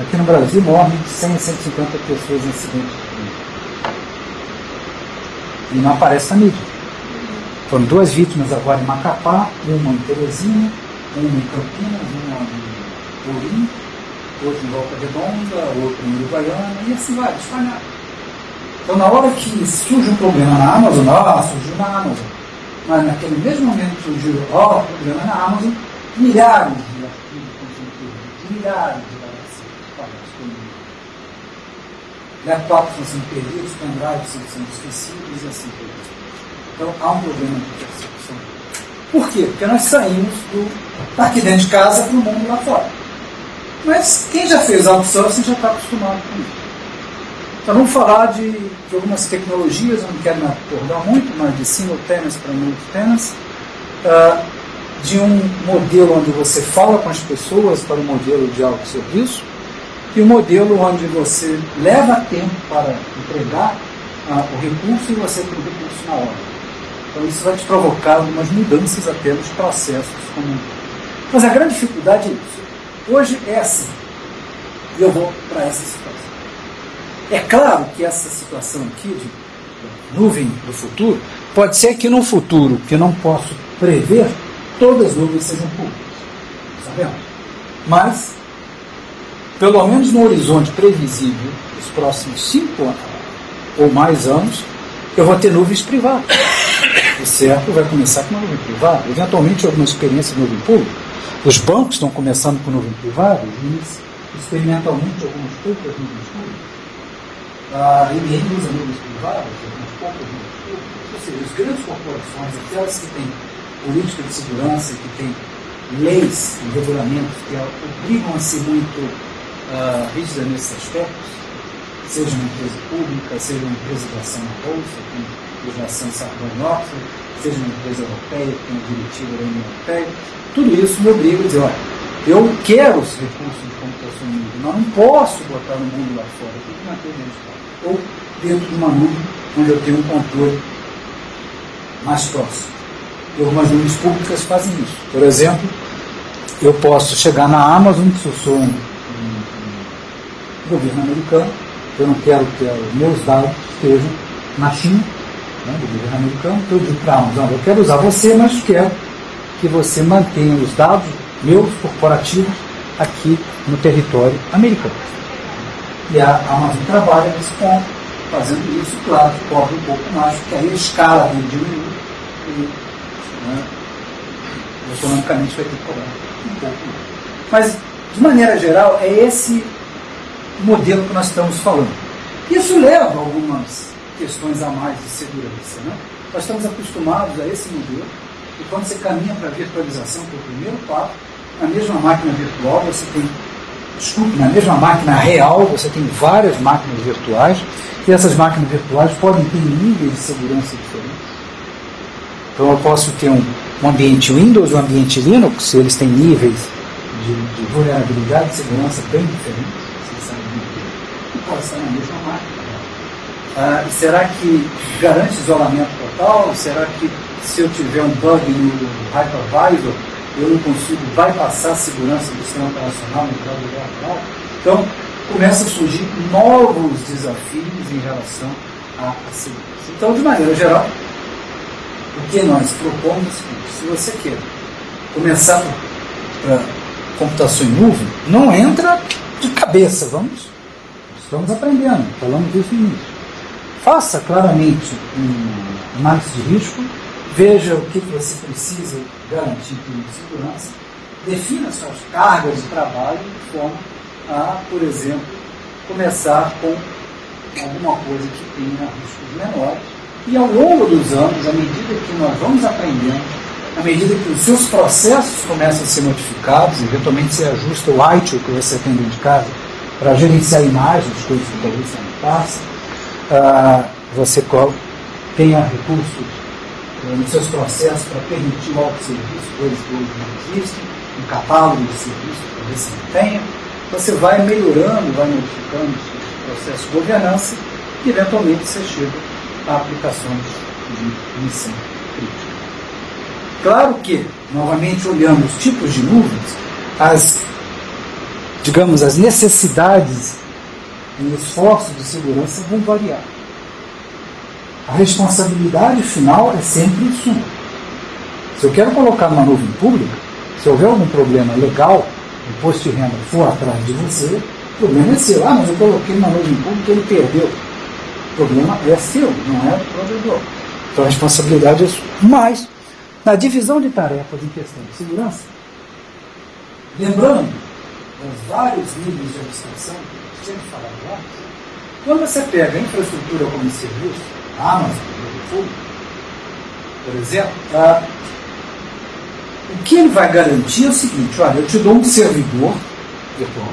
aqui no Brasil, morrem 100 a 150 pessoas em acidentes de E não aparece na mídia. Foram duas vítimas agora em Macapá, uma em Teresina, uma em Campinas, uma em Turim, outra em Volta Redonda, outra em Uruguaiana, e assim vai, espalhado. Então, na hora que surge um problema na Amazon, ó, surgiu na Amazon. Mas naquele mesmo momento surgiu, ó, problema na Amazon, milhares de artigos milhares de gravações Laptops estão sendo perdidos, pendrives estão sendo esquecidos e assim por diante. Então, há um problema de percepção. Por quê? Porque nós saímos do, daqui dentro de casa para o mundo lá fora. Mas quem já fez outsourcing já está acostumado com isso. Então vamos falar de, de algumas tecnologias, eu não quero me acordar muito, mas de single tenants para multi-tenants, uh, de um modelo onde você fala com as pessoas para um modelo de autosserviço, e um modelo onde você leva tempo para entregar uh, o recurso e você tem o recurso na hora. Então isso vai te provocar algumas mudanças até nos processos como Mas a grande dificuldade é isso. Hoje é assim. E eu vou para essa situação. É claro que essa situação aqui de nuvem do futuro, pode ser que no futuro, que eu não posso prever, todas as nuvens sejam públicas. Sabemos? Mas, pelo menos no horizonte previsível, dos próximos cinco anos, ou mais anos, eu vou ter nuvens privadas. O certo vai começar com uma nuvem privada. Eventualmente, alguma experiência de nuvem pública. Os bancos estão começando com nuvem privada, e experimentalmente algumas poucas nuvens públicas. A IBM usa nuvens privadas, algumas poucas nuvens públicas, ou seja, as grandes corporações, aquelas que têm política de segurança, que têm leis e regulamentos que obrigam a ser muito uh, rígidas nesses aspectos, seja uma empresa pública, seja uma empresa de ação na bolsa, com legislação Sarbanes-Oxley, seja uma empresa europeia, que tem diretiva da União Europeia, tudo isso me obriga a dizer, olha, eu quero os recursos de computação no mundo, não posso botar no mundo lá fora, tem que manter dentro de ou dentro de uma nuvem onde eu tenho um controle mais próximo. E algumas nuvens públicas fazem isso. Por exemplo, eu posso chegar na Amazon, se eu sou um, um, um governo americano, eu não quero que os meus dados estejam na China, né, do governo americano, então eu digo para a Amazon, eu quero usar você, mas quero que você mantenha os dados meus corporativos aqui no território americano. E a Amazon trabalha nesse ponto, fazendo isso, claro, cobra um pouco mais, porque aí a escala dele diminui e né, economicamente vai ter que cobrar um pouco. Mas, de maneira geral, é esse modelo que nós estamos falando. Isso leva a algumas questões a mais de segurança. Né? Nós estamos acostumados a esse modelo, e quando você caminha para a virtualização, é o primeiro passo, na mesma máquina virtual você tem desculpe, na mesma máquina real, você tem várias máquinas virtuais, e essas máquinas virtuais podem ter níveis de segurança diferentes. Então eu posso ter um, um ambiente Windows um ambiente Linux, eles têm níveis de, de vulnerabilidade e segurança bem diferentes, vocês e pode na mesma máquina. Ah, será que garante isolamento total? Será que se eu tiver um bug no hypervisor, eu não consigo bypassar a segurança do sistema operacional no lugar real. Então, começam a surgir novos desafios em relação à segurança. Então, de maneira geral, o que nós propomos se você quer começar para computação em nuvem, não entra de cabeça, vamos, estamos aprendendo, falamos disso início. Faça claramente um análise de risco, veja o que você precisa garantir de segurança, defina suas cargas de trabalho de forma a, por exemplo, começar com alguma coisa que tenha riscos menores e ao longo dos anos, à medida que nós vamos aprendendo, à medida que os seus processos começam a ser modificados, eventualmente você ajusta o ITIL que você tem dentro de casa para gerenciar imagens, coisas que talvez você não faça, uh, você tenha recursos nos seus processos para permitir o autosserviço, coisas que hoje não existem, um catálogo de serviços para ver se não tenha. Você vai melhorando, vai modificando os seus processos de governança e, eventualmente, você chega aplicações de missão crítica. Claro que, novamente, olhando os tipos de nuvens, as, digamos, as necessidades e esforços de segurança vão variar. A responsabilidade final é sempre sua. Se eu quero colocar numa nuvem pública, se houver algum problema legal, o imposto de renda for atrás de você, o problema é seu. Ah, mas eu coloquei numa nuvem pública e ele perdeu. O problema é seu, não é do provedor. Então a responsabilidade é sua. Mas, na divisão de tarefas em questão de segurança, lembrando os vários níveis de abstração que tinha falado lá, quando você pega a infraestrutura como serviço, a Amazon, Google, por exemplo, tá? o que ele vai garantir é o seguinte, olha, eu te dou um servidor virtual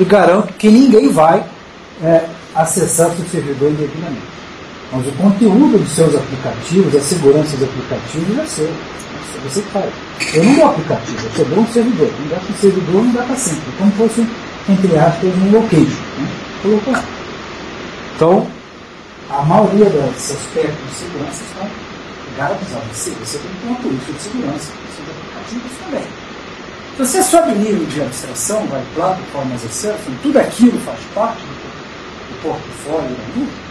e garanto que ninguém vai é, acessar seu servidor indevidamente. Mas o conteúdo dos seus aplicativos, a segurança dos aplicativos é seu. É você que faz. Eu não dou aplicativo, eu só dou um servidor. Não dá para o servidor, não dá para sempre. Como fosse, entre aspas, um location. Né? Colocou lá. Então, a maioria dos aspectos de segurança estão ligados a você. Você tem uma política de segurança seus aplicativos também. Você sobe nível de abstração, vai plataformas etc., tudo aquilo faz parte do portfólio nuvem,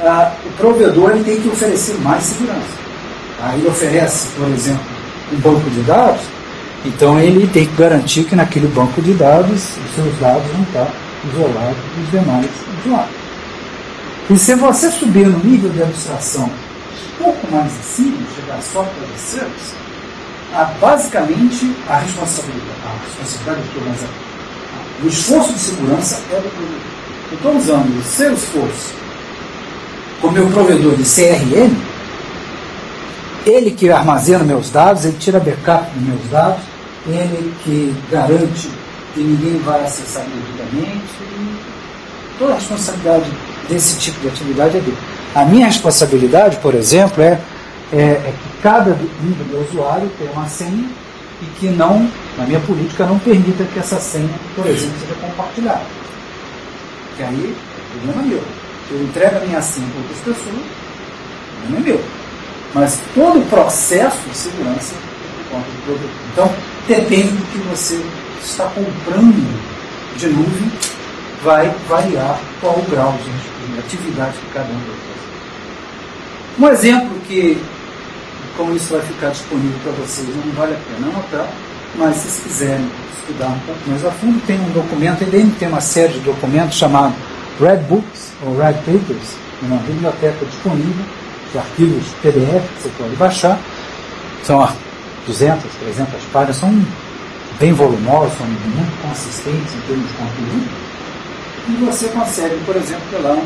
ah, o provedor ele tem que oferecer mais segurança. Ah, ele oferece, por exemplo, um banco de dados, então ele tem que garantir que naquele banco de dados os seus dados não estão isolados dos demais usuários. E se você subir no nível de abstração um pouco mais acima, chegar só para você, basicamente a responsabilidade, a responsabilidade do mas o esforço de segurança é do provedor. Eu estou usando o Salesforce como meu provedor de CRM, ele que armazena meus dados, ele tira backup dos meus dados, ele que garante que ninguém vai acessar devidamente. Toda a responsabilidade desse tipo de atividade é dele. A minha responsabilidade, por exemplo, é, é, é que cada nível de usuário tenha uma senha e que não, na minha política, não permita que essa senha, por exemplo, seja compartilhada. Que aí, o problema é meu. Eu entrego a minha senha para outras pessoas, o problema é meu. Mas todo o processo de segurança é por conta do produto. Então, depende do que você está comprando de nuvem, vai variar qual o grau de atividade que cada um vai fazer. Um exemplo que, como isso vai ficar disponível para vocês, não vale a pena anotar, mas se quiserem estudar um pouco mais a fundo, tem um documento, a IBM tem uma série de documentos chamado Red Books, ou Red Papers, uma biblioteca disponível de arquivos PDF que você pode baixar. São 200, 300 páginas, são bem volumosos, são muito consistentes em termos de conteúdo. E você consegue, por exemplo, ter lá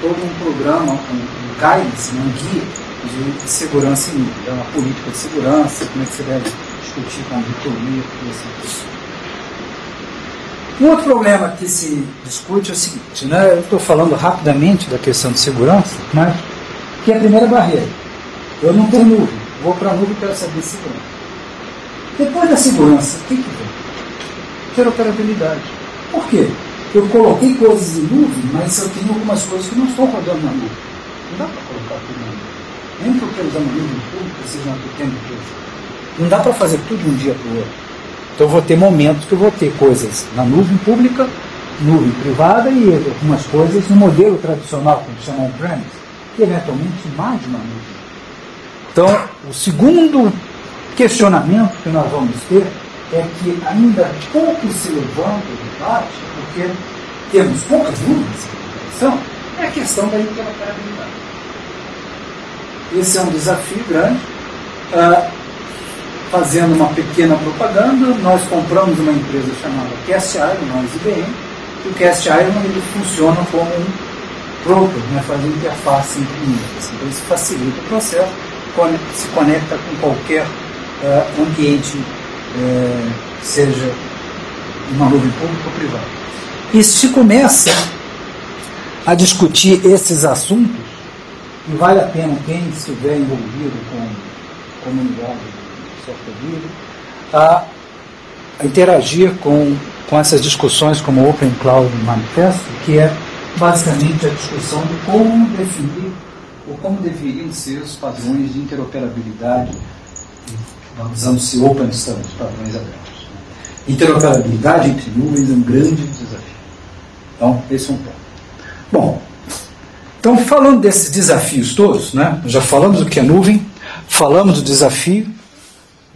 todo um programa, um, um guidance, um guia de, segurança em nível, uma política de segurança, como é que você deve discutir com a auditoria, tudo assim. Um outro problema que se discute é o seguinte, né? eu estou falando rapidamente da questão de segurança, mas que é a primeira barreira. Eu não tenho nuvem, vou para a nuvem quero saber segurança. Depois da segurança, o que, que vem? Interoperabilidade. Por quê? Eu coloquei coisas em nuvem, mas eu tenho algumas coisas que não estão rodando na nuvem. Não dá para colocar tudo na nuvem. Nem porque eu usando nuvem pública, seja uma pequena empresa. Não dá para fazer tudo de um dia para o outro. Então eu vou ter momentos que eu vou ter coisas na nuvem pública, nuvem privada e algumas coisas no modelo tradicional, como chama on-premise, e eventualmente mais de uma nuvem. Então, o segundo questionamento que nós vamos ter é que ainda pouco se levanta o debate, porque temos poucas nuvens são é a questão da interoperabilidade. Esse é um desafio grande. Uh, fazendo uma pequena propaganda, nós compramos uma empresa chamada Cast Iron, nós IBM, e o Cast Iron ele funciona como um broker, né, faz interface entre mídias. Então isso facilita o processo, se conecta com qualquer uh, ambiente, uh, seja uma nuvem pública ou privada. E se começa a discutir esses assuntos, e vale a pena quem estiver envolvido com comunidade a, interagir com, com essas discussões como o Open Cloud Manifesto, que é basicamente a discussão de como definir ou como deveriam ser os padrões de interoperabilidade, usando-se Open Standards, padrões abertos. Interoperabilidade entre nuvens é um grande desafio. Então, esse é um ponto. Bom, então falando desses desafios todos, né, já falamos do que é nuvem, falamos do desafio,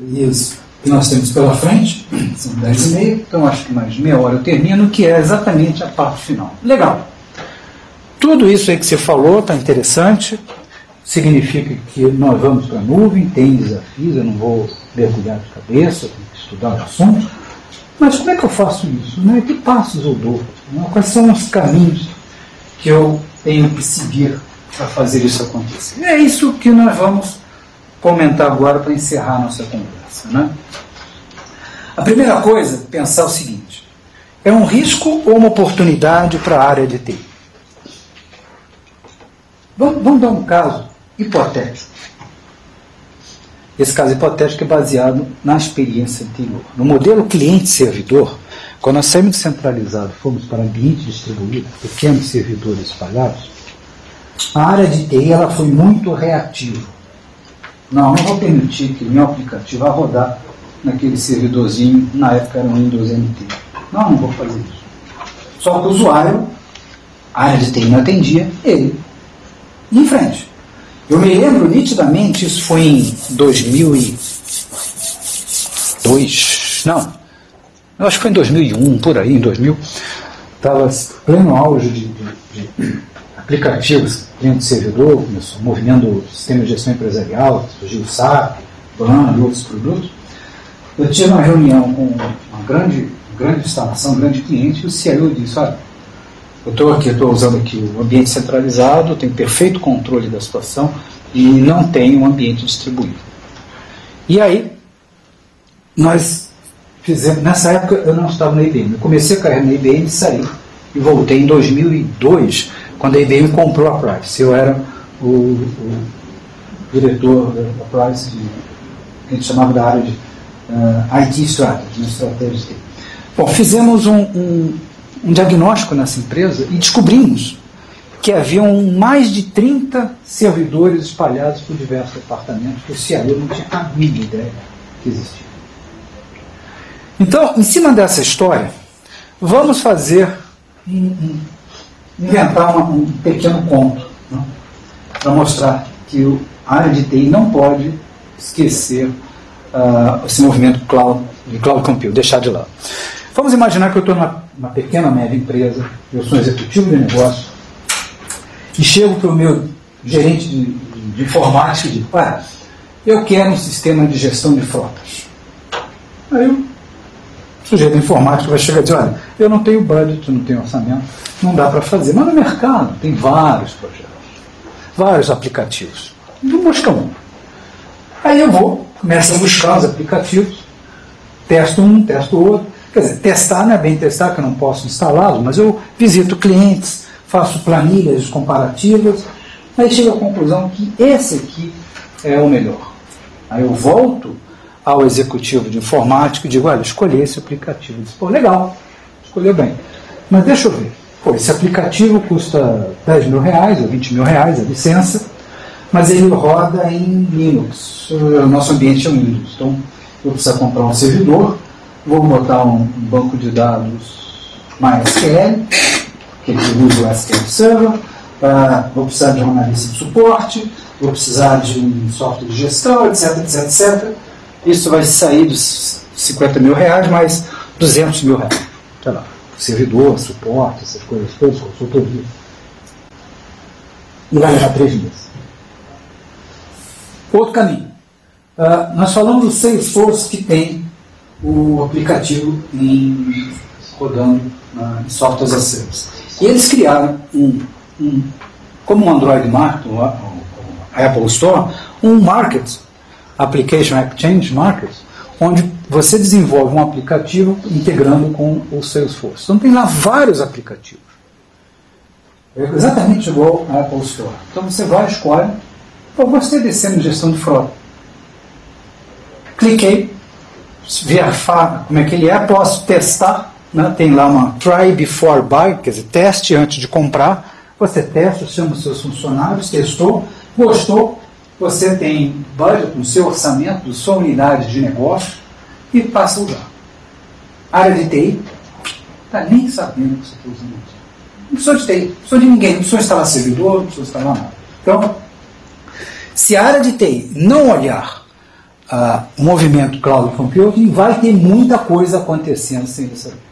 isso que nós temos pela frente, são 10 e meia, então acho que mais meia hora eu termino, que é exatamente a parte final. Legal. Tudo isso aí que você falou está interessante, significa que nós vamos para a nuvem, tem desafios, eu não vou mergulhar de cabeça, tenho que estudar o assunto. Mas como é que eu faço isso? Né? Que passos eu dou? Né? Quais são os caminhos que eu tenho que seguir para fazer isso acontecer? É isso que nós vamos comentar agora para encerrar nossa conversa. Né? A primeira coisa, pensar o seguinte: é um risco ou uma oportunidade para a área de TI? Vamos, vamos dar um caso hipotético. Esse caso hipotético é baseado na experiência anterior. No modelo cliente-servidor, quando nós saímos centralizado fomos para ambiente distribuído, pequenos servidores espalhados, a área de TI ela foi muito reativa. Não, não vou permitir que meu aplicativo vá rodar naquele servidorzinho, na época era um Windows NT. Não, não vou fazer isso. Só que o usuário, a área de TI não atendia, ele. em frente. Eu me lembro nitidamente, isso foi em 2002, não, eu acho que foi em 2001, por aí, em 2000, estava pleno auge de, de, de aplicativos do servidor, começou movimento do sistema de gestão empresarial, surgiu o SAP, PAN e outros produtos. Eu tive uma reunião com uma grande, grande instalação, um grande cliente, e o CIO disse, olha, eu estou aqui, estou usando aqui o ambiente centralizado, tenho perfeito controle da situação e não tenho um ambiente distribuído. E aí, nós fizemos, nessa época eu não estava na IBM, eu comecei a carreira na IBM e saí, e voltei em 2002, quando a IBM comprou a Price. Eu era o, o diretor da Price, que a gente chamava da área de uh, IT Strategy, né, estratégia. Bom, fizemos um, um um diagnóstico nessa empresa e descobrimos que haviam mais de 30 servidores espalhados por diversos departamentos que o CIO não tinha a mínima ideia que existia. Então, em cima dessa história, vamos fazer um, inventar uma, um pequeno conto né, para mostrar que a área de TI não pode esquecer uh, esse movimento cloud, de cloud computing, deixar de lado. Vamos imaginar que eu estou numa uma pequena média empresa, eu sou executivo de negócio, e chego para o meu gerente de, de informática e digo, ah, eu quero um sistema de gestão de frotas. Aí o sujeito de informática vai chegar e dizer, olha, eu não tenho budget, não tenho orçamento, não dá para fazer. Mas no mercado tem vários projetos, vários aplicativos. Então busca um. Aí eu vou, começo a buscar os aplicativos, testo um, testo outro, Quer dizer, testar não é bem testar, que eu não posso instalá-lo, mas eu visito clientes, faço planilhas comparativas, aí chego à conclusão que esse aqui é o melhor. Aí eu volto ao executivo de informática e digo, olha, escolhi esse aplicativo. Diz, pô, legal, escolheu bem. Mas deixa eu ver. Pô, esse aplicativo custa 10 mil reais ou 20 mil reais a licença, mas ele roda em Linux. O nosso ambiente é um Windows. Então, eu preciso comprar um servidor, vou botar um, banco de dados MySQL, que usa o SQL Server, uh, vou precisar de uma analista de suporte, vou precisar de um software de gestão, etc, etc, etc. Isso vai sair dos 50 mil reais, mais 200 mil reais. Sei lá, servidor, suporte, essas coisas todas, consultoria. E vai levar três meses. Outro caminho. Uh, nós falamos do Salesforce que tem o aplicativo em, rodando em software as a service. E eles criaram um, um como o Android Market, o, o, Apple Store, um market, Application Exchange Market, onde você desenvolve um aplicativo integrando com o Salesforce. Então tem lá vários aplicativos. É exatamente igual ao Apple Store. Então você vai, escolhe, eu gostei desse em gestão de frota. Cliquei, ver como é que ele é, posso testar. Né? Tem lá uma try before buy, quer dizer, teste antes de comprar. Você testa, chama os seus funcionários, testou, gostou, você tem budget no seu orçamento, sua unidade de negócio e passa a usar. área de TI, está nem sabendo que você está usando isso. Não precisou de TI, não precisou de ninguém, não precisou instalar servidor, não precisou instalar nada. Então, se a área de TI não olhar uh, o movimento cloud computing, vai ter muita coisa acontecendo sem ele saber.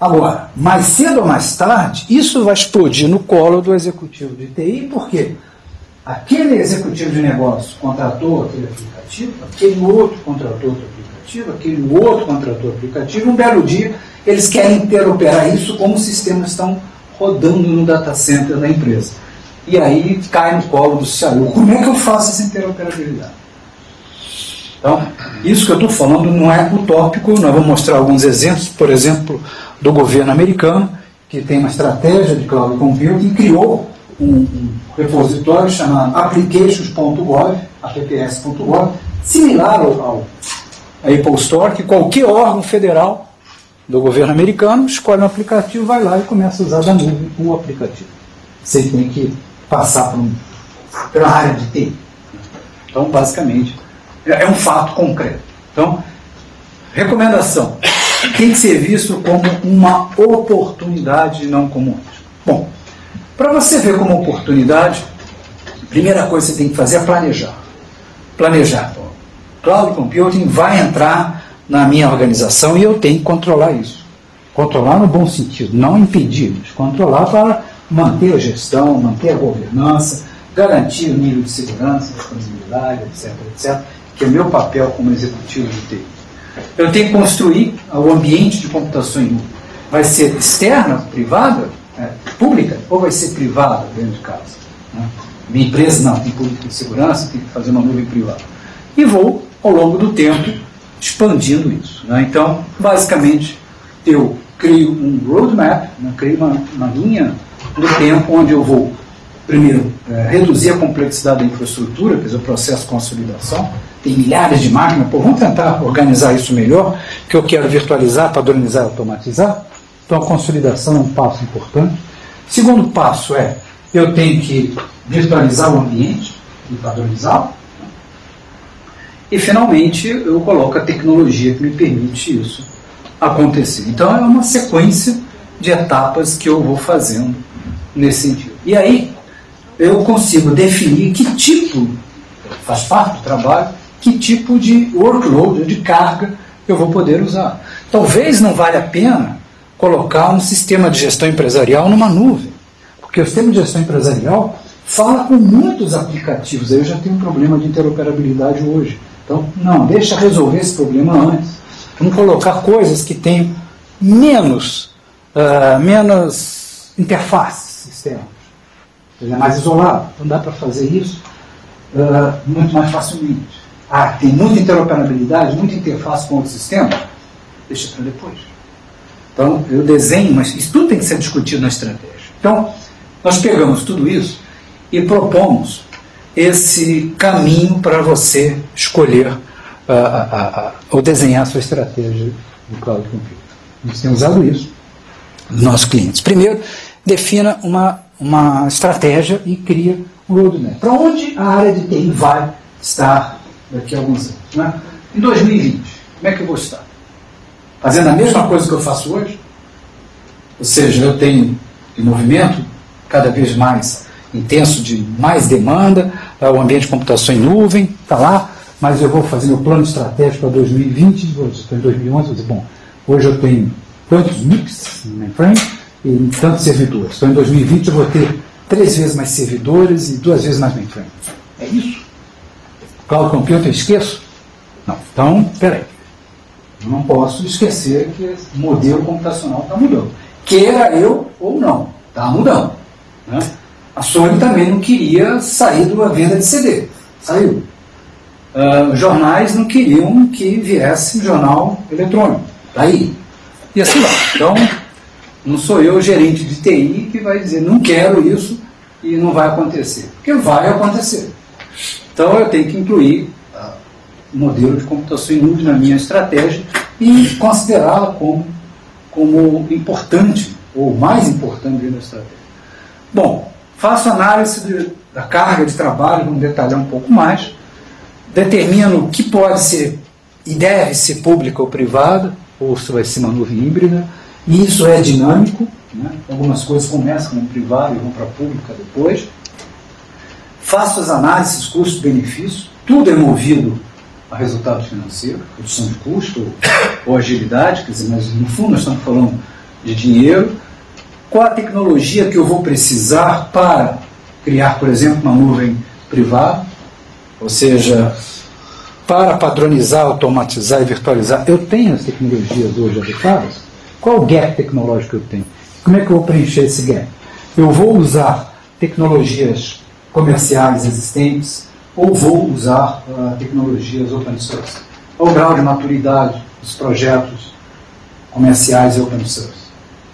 Agora, mais cedo ou mais tarde, isso vai explodir no colo do executivo de TI, por quê? Aquele executivo de negócio contratou aquele aplicativo, aquele outro contratou outro aplicativo, aquele outro contratou aplicativo, um belo dia eles querem interoperar isso como os sistemas estão rodando no data center da empresa. E aí cai no colo do CIO. Como é que eu faço essa interoperabilidade? Então, isso que eu estou falando não é utópico, nós vamos mostrar alguns exemplos, por exemplo, do governo americano, que tem uma estratégia de cloud computing e criou um, repositório chamado applications.gov, apps.gov, similar ao, ao Apple Store, que qualquer órgão federal do governo americano escolhe um aplicativo, vai lá e começa a usar da nuvem o aplicativo. Você tem que passar por um, pela área de TI. Então, basicamente, é, é um fato concreto. Então, recomendação: tem que ser visto como uma oportunidade, não como um risco. Bom, para você ver como oportunidade, a primeira coisa que você tem que fazer é planejar. Planejar. Cloud Computing vai entrar na minha organização e eu tenho que controlar isso. Controlar no bom sentido, não impedir, mas controlar para manter a gestão, manter a governança, garantir o nível de segurança, disponibilidade, etc, etc, que é meu papel como executivo de TI. Eu tenho que construir o ambiente de computação em nuvem. Vai ser externa, privada, é, pública, ou vai ser privada dentro de casa? Né? Minha empresa não, tem política de segurança, tem que fazer uma nuvem privada. E vou, ao longo do tempo, expandindo isso. Né? Então, basicamente, eu crio um roadmap, né? crio uma, uma linha do tempo onde eu vou, primeiro, é, reduzir a complexidade da infraestrutura, quer dizer, o processo de consolidação. Tem milhares de máquinas, pô, vamos tentar organizar isso melhor, que eu quero virtualizar, padronizar automatizar. Então, a consolidação é um passo importante. Segundo passo é, eu tenho que virtualizar o ambiente e padronizá-lo. E, finalmente, eu coloco a tecnologia que me permite isso acontecer. Então, é uma sequência de etapas que eu vou fazendo nesse sentido. E aí, eu consigo definir que tipo, faz parte do trabalho, que tipo de workload, de carga eu vou poder usar. Talvez não valha a pena colocar um sistema de gestão empresarial numa nuvem, porque o sistema de gestão empresarial fala com muitos aplicativos, aí eu já tenho um problema de interoperabilidade hoje. Então, não, deixa resolver esse problema antes. Vamos colocar coisas que têm menos, uh, menos interfaces externas. Ele é mais isolado. Então dá para fazer isso uh, muito mais facilmente. Ah, tem muita interoperabilidade, muita interface com outros sistemas? Deixa para depois. Então, eu desenho, mas isso tudo tem que ser discutido na estratégia. Então, nós pegamos tudo isso e propomos esse caminho para você escolher uh, uh, uh, ou desenhar a sua estratégia de cloud computing. A gente tem usado isso nos nossos clientes. Primeiro, defina uma, uma estratégia e cria um roadmap. Para onde a área de TI vai estar daqui a alguns anos? Né? Em 2020, como é que eu vou estar? Fazendo a mesma coisa que eu faço hoje? Ou seja, eu tenho em movimento cada vez mais intenso de mais demanda, é o ambiente de computação em nuvem, está lá, mas eu vou fazer meu plano estratégico para 2020, hoje estou em 2011, vou dizer, bom, hoje eu tenho tantos mix no mainframe e tantos servidores. Então em 2020 eu vou ter três vezes mais servidores e duas vezes mais mainframe. É isso? Cloud eu esqueço? Não. Então, peraí. Não posso esquecer que o modelo computacional está mudando. Queira eu ou não, está mudando. Né? A Sony também não queria sair da venda de CD. Saiu. Uh, jornais não queriam que viesse jornal eletrônico. Está aí. E assim vai. Então, não sou eu, gerente de TI, que vai dizer não quero isso e não vai acontecer. Porque vai acontecer. Então, eu tenho que incluir modelo de computação nuvem na minha estratégia e considerá-la como, como importante, ou mais importante da estratégia. Bom, faço análise de, da carga de trabalho, vamos detalhar um pouco mais, determino o que pode ser e deve ser pública ou privada, ou se vai ser uma nuvem híbrida, e isso é dinâmico, né? algumas coisas começam como privado e vão para pública depois. Faço as análises custo-benefício, tudo é movido a resultado financeiro, redução de custo ou, agilidade, quer dizer, mas no fundo nós estamos falando de dinheiro, qual a tecnologia que eu vou precisar para criar, por exemplo, uma nuvem privada, ou seja, para padronizar, automatizar e virtualizar. Eu tenho as tecnologias hoje adequadas? Qual o gap tecnológico que eu tenho? Como é que eu vou preencher esse gap? Eu vou usar tecnologias comerciais existentes ou vou usar uh, tecnologias open source? Qual o grau de maturidade dos projetos comerciais e open source?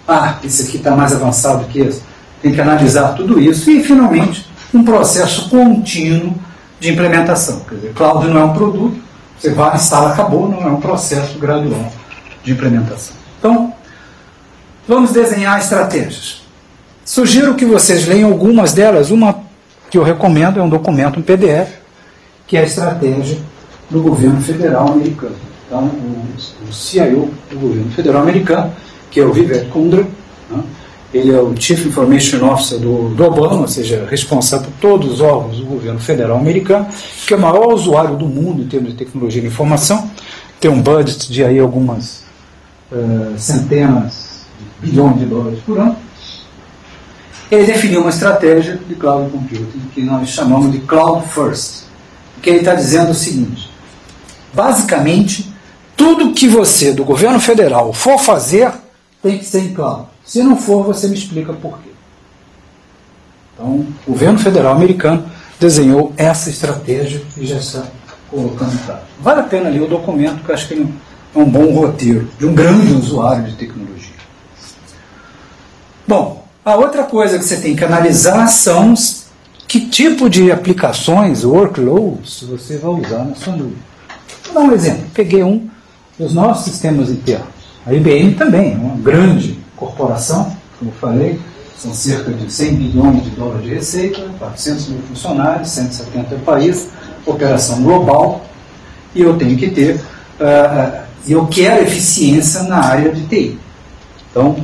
Ah, esse aqui está mais avançado que esse. Tem que analisar tudo isso e, finalmente, um processo contínuo de implementação. Quer dizer, cloud não é um produto, você vai, instala, acabou, não é um processo gradual de implementação. Então, vamos desenhar estratégias. Sugiro que vocês leiam algumas delas. Uma que eu recomendo é um documento, um PDF, que é a estratégia do governo federal americano. Então, o, o CIO do governo federal americano, que é o Vivek Kundra, né? ele é o Chief Information Officer do, do Obama, ou seja, responsável por todos os órgãos do governo federal americano, que é o maior usuário do mundo em termos de tecnologia de informação, tem um budget de aí algumas uh, centenas de bilhões de dólares por ano. Ele definiu uma estratégia de cloud computing que nós chamamos de Cloud First, que ele está dizendo o seguinte: basicamente, tudo que você do governo federal for fazer tem que ser em cloud. Se não for, você me explica por quê. Então, o governo federal americano desenhou essa estratégia e já está colocando em prática. Vale a pena ler o documento, que acho que é um bom roteiro de um grande usuário de tecnologia. Bom, a outra coisa que você tem que analisar são que tipo de aplicações, workloads, você vai usar na sua nuvem. Vou dar um exemplo. Peguei um dos nossos sistemas internos. A IBM também uma grande corporação, como eu falei, são cerca de 100 bilhões de dólares de receita, 400 mil funcionários, 170 países, operação global, e eu tenho que ter, uh, eu quero eficiência na área de TI. Então,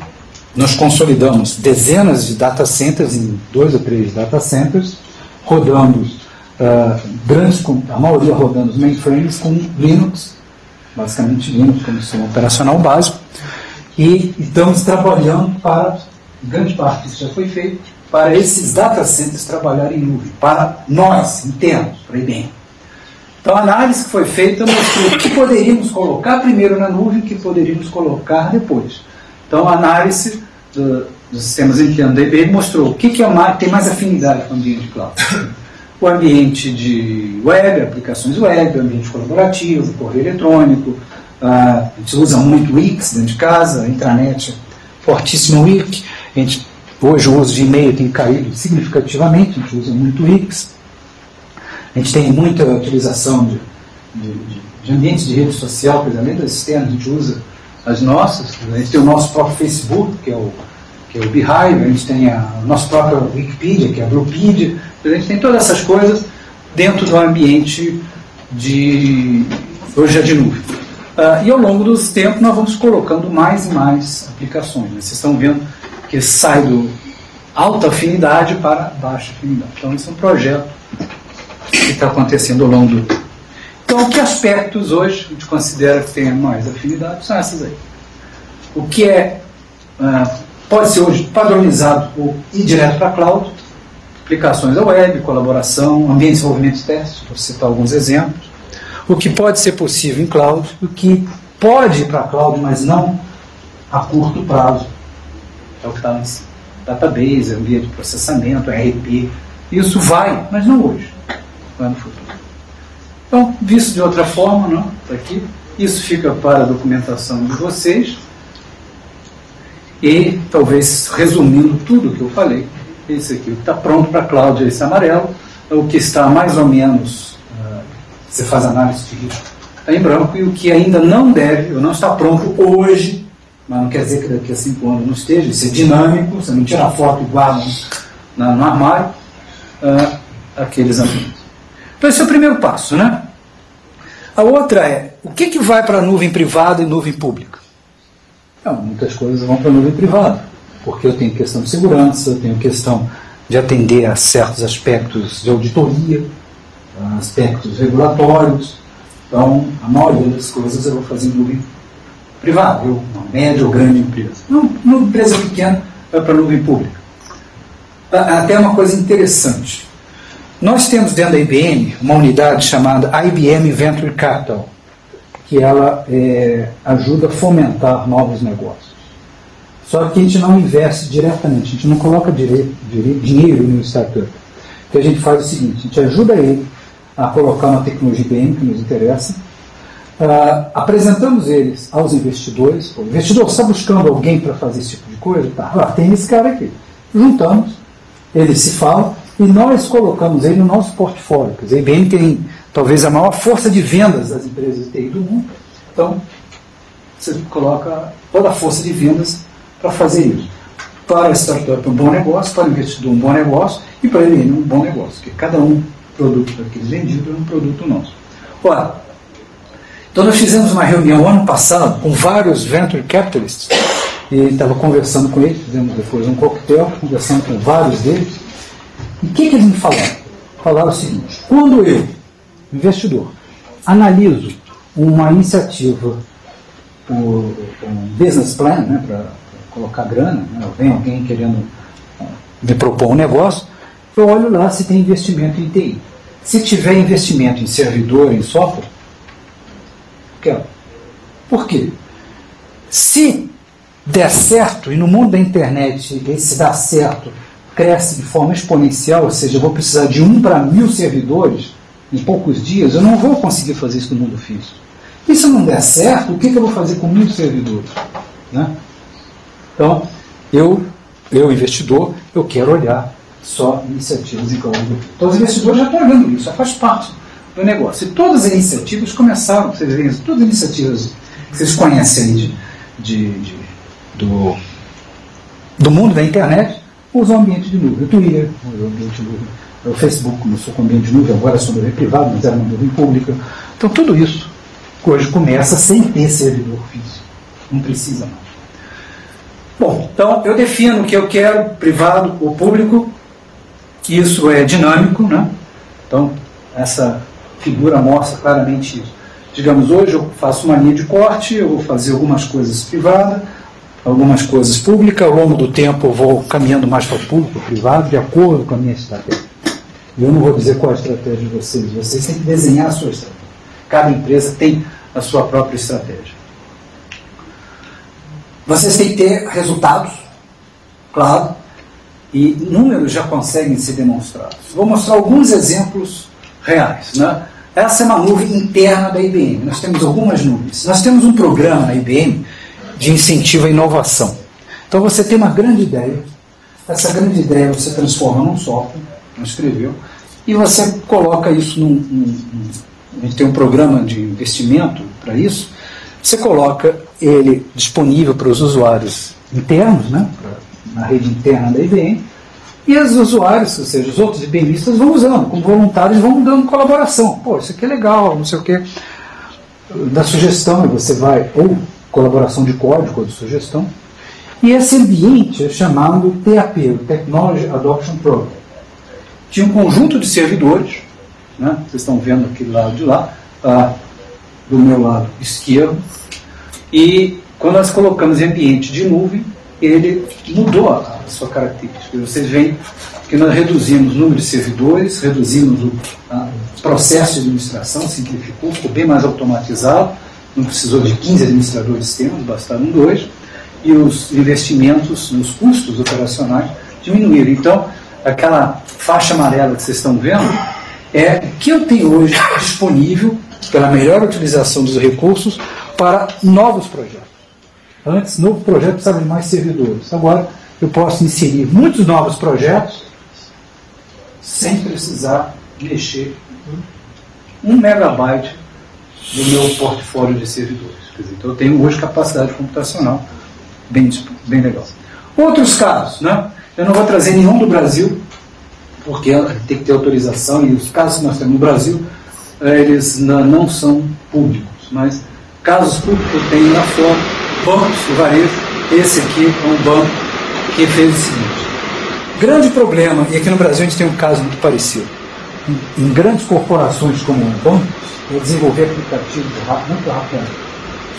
nós consolidamos dezenas de data centers em dois ou três data centers, rodando uh, grandes, a maioria rodando os mainframes com Linux, basicamente Linux como sistema operacional básico, e estamos trabalhando para, grande parte disso já foi feito, para esses data centers trabalharem em nuvem, para nós, internos, para IBM. Então a análise que foi feita mostrou o que poderíamos colocar primeiro na nuvem e o que poderíamos colocar depois. Então a análise do, dos sistemas internos da IBM mostrou o que, que é mais, tem mais afinidade com o ambiente cloud. O ambiente de web, aplicações web, o ambiente colaborativo, correio eletrônico, ah, a gente usa muito Wix dentro de casa, a intranet fortíssimo Wix. A gente, hoje o uso de e-mail tem caído significativamente, a gente usa muito Wix. A gente tem muita utilização de, de, de ambientes de rede social, por exemplo, das externas, a gente usa as nossas. A gente tem o nosso próprio Facebook, que é o, que é o Beehive, a gente tem a, nossa própria Wikipedia, que é a Bluepedia. A gente tem todas essas coisas dentro do ambiente de hoje é de nuvem. Uh, e ao longo dos tempos nós vamos colocando mais e mais aplicações. Né? Vocês estão vendo que sai do alta afinidade para baixa afinidade. Então, esse é um projeto que está acontecendo ao longo do tempo. Então, que aspectos hoje a gente considera que tem mais afinidade são essas aí. O que é, uh, pode ser hoje padronizado ou ir direto para a cloud, aplicações da web, colaboração, ambiente de desenvolvimento de testes, vou citar alguns exemplos o que pode ser possível em cloud, o que pode ir para a cloud, mas não a curto prazo. É o que está no database, ambiente de processamento, RP. Isso vai, mas não hoje, vai no futuro. Então, visto de outra forma, não, tá aqui. Isso fica para a documentação de vocês. E, talvez, resumindo tudo o que eu falei, esse aqui, o que está pronto para a cloud é esse amarelo, o que está mais ou menos você faz análise de risco, está em branco, e o que ainda não deve, ou não está pronto hoje, mas não quer dizer que daqui a cinco anos não esteja, isso é dinâmico, você não tira a foto e guarda no, no armário, uh, aqueles ambientes. Então esse é o primeiro passo, né? A outra é, o que, que vai para a nuvem privada e nuvem pública? Não, muitas coisas vão para a nuvem privada, porque eu tenho questão de segurança, eu tenho questão de atender a certos aspectos de auditoria, aspectos regulatórios. Então, a maioria das coisas eu vou fazer em nuvem privado, eu, uma média ou grande empresa. Uma, uma empresa pequena vai para a nuvem pública. Até uma coisa interessante. Nós temos dentro da IBM uma unidade chamada IBM Venture Capital, que ela é, ajuda a fomentar novos negócios. Só que a gente não investe diretamente, a gente não coloca direito, direito, dinheiro no startup. O que a gente faz é o seguinte, a gente ajuda ele a colocar uma tecnologia IBM que nos interessa, uh, apresentamos eles aos investidores, o investidor está buscando alguém para fazer esse tipo de coisa? Tá, ah, tem esse cara aqui. Juntamos, eles se falam, e nós colocamos ele no nosso portfólio. Quer dizer, a IBM tem talvez a maior força de vendas das empresas de TI do mundo. Então, você coloca toda a força de vendas para fazer isso. Para a startup, um bom negócio, para o investidor, um bom negócio, e para ele, um bom negócio, porque cada um produto daqueles vendidos é um produto nosso. Ora, então nós fizemos uma reunião ano passado com vários venture capitalists, e estava conversando com eles, fizemos depois um coquetel, conversando com vários deles, e o que, que eles me falaram? Falaram o seguinte: quando eu, investidor, analiso uma iniciativa, um business plan, né, para colocar grana, né, vem alguém querendo me propor um negócio, eu olho lá se tem investimento em TI. Se tiver investimento em servidor, em software, quero. Por quê? Se der certo, e no mundo da internet esse dá certo cresce de forma exponencial, ou seja, eu vou precisar de um para mil servidores em poucos dias, eu não vou conseguir fazer isso no mundo físico. E se não der certo, o que, que eu vou fazer com mil servidores? Né? Então, eu, eu, investidor, eu quero olhar só iniciativas em cloud. Então, os investidores já estão olhando isso, já faz parte do negócio. E todas as iniciativas começaram, vocês veem, todas as iniciativas que vocês conhecem de, de, de do, do mundo da internet, usam ambiente de nuvem. O Twitter o ambiente de nuvem. O Facebook começou com ambiente de nuvem, agora é só nuvem privada, mas era uma nuvem pública. Então tudo isso hoje começa sem ter servidor físico. Não precisa mais. Bom, então eu defino o que eu quero, privado ou público. Isso é dinâmico, né? Então essa figura mostra claramente isso. Digamos, hoje eu faço uma linha de corte, eu vou fazer algumas coisas privadas, algumas coisas públicas, ao longo do tempo eu vou caminhando mais para o público, privado, de acordo com a minha estratégia. Eu não vou dizer qual a estratégia de vocês, vocês têm que desenhar a sua estratégia. Cada empresa tem a sua própria estratégia. Vocês têm que ter resultados, claro, e números já conseguem ser demonstrados. Vou mostrar alguns exemplos reais. Né? Essa é uma nuvem interna da IBM. Nós temos algumas nuvens. Nós temos um programa na IBM de incentivo à inovação. Então você tem uma grande ideia, essa grande ideia você transforma num software, escreveu, e você coloca isso num, num, gente tem um programa de investimento para isso, você coloca ele disponível para os usuários internos, né, na rede interna da IBM, e os usuários, ou seja, os outros IBMistas vão usando, como voluntários vão dando colaboração. Pô, isso aqui é legal, não sei o quê. Da sugestão, você vai, ou colaboração de código ou de sugestão. E esse ambiente é chamado TAP, Technology Adoption Program. Tinha um conjunto de servidores, né? vocês estão vendo aqui do lado de lá, ah, do meu lado esquerdo, e quando nós colocamos em ambiente de nuvem, ele mudou a sua característica. Vocês veem que nós reduzimos o número de servidores, reduzimos o processo de administração, simplificou, ficou bem mais automatizado, não precisou de 15 administradores sistemas, bastaram dois, e os investimentos, os custos operacionais diminuíram. Então, aquela faixa amarela que vocês estão vendo é o que eu tenho hoje disponível pela melhor utilização dos recursos para novos projetos. Antes, novo projeto precisava de mais servidores. Agora, eu posso inserir muitos novos projetos sem precisar mexer um megabyte do meu portfólio de servidores. Dizer, então eu tenho hoje capacidade computacional bem, bem legal. Outros casos, né? eu não vou trazer nenhum do Brasil, porque tem que ter autorização, e os casos que nós temos no Brasil, eh, eles não são públicos, mas casos públicos eu tenho lá fora, bancos de varejo, esse aqui é um banco que fez o seguinte. Grande problema, e aqui no Brasil a gente tem um caso muito parecido. Em, grandes corporações como o banco, é desenvolver aplicativos muito rapidamente.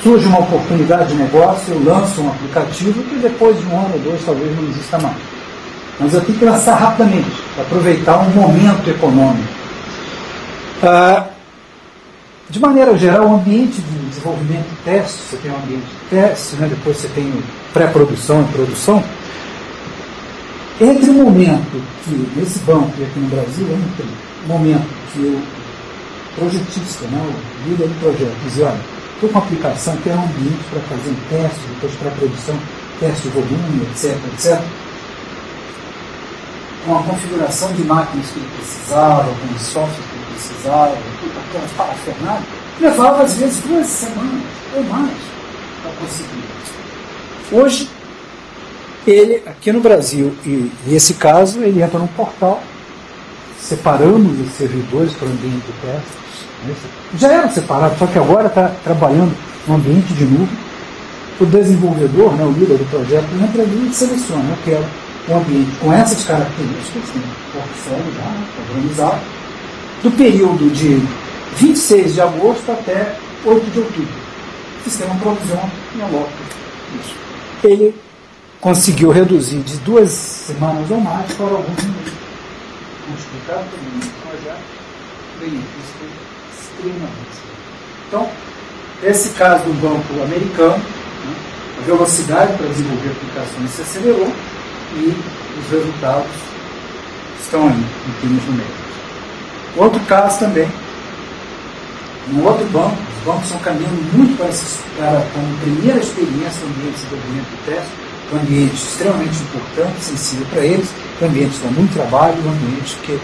surge uma oportunidade de negócio, eu lanço um aplicativo que depois de um ano ou dois talvez não exista mais. Mas eu tenho que lançar rapidamente, para aproveitar um momento econômico. Ah, de maneira geral, o ambiente de desenvolvimento e teste, você tem um ambiente de teste, né? depois você tem pré-produção e produção. Entre o momento que, nesse banco e aqui no Brasil, entre o momento que o projetista, né, o líder do projeto, diz, olha, estou com a aplicação, quero um ambiente para fazer um teste, depois pré-produção, teste de volume, etc, etc, com a configuração de máquinas que ele precisava, com os softwares que ele precisava, aquelas parafernálias, levava às vezes duas semanas ou mais para conseguir. Hoje, ele, aqui no Brasil, e nesse caso, ele entra num portal, separamos os servidores para o ambiente de testes. Né? Já eram separados, só que agora está trabalhando no ambiente de nuvem. O desenvolvedor, né, o líder do projeto, entra ali e seleciona, eu quero um ambiente com essas características, um portfólio já organizado, do período de 26 de agosto até 8 de outubro. O sistema provisiona aloca isso. Ele conseguiu reduzir de duas semanas ou mais para alguns minutos. Multiplicado pelo projeto, benefício extremamente. Então, esse caso do banco americano, né, a velocidade para desenvolver aplicações se acelerou e os resultados estão aí, em termos numéricos. Outro caso também, no outro banco, os bancos estão caminhando muito para, esses, para como primeira experiência no ambiente de desenvolvimento de teste, um ambiente extremamente importante, sensível para eles, um ambiente que muito trabalho, um ambiente que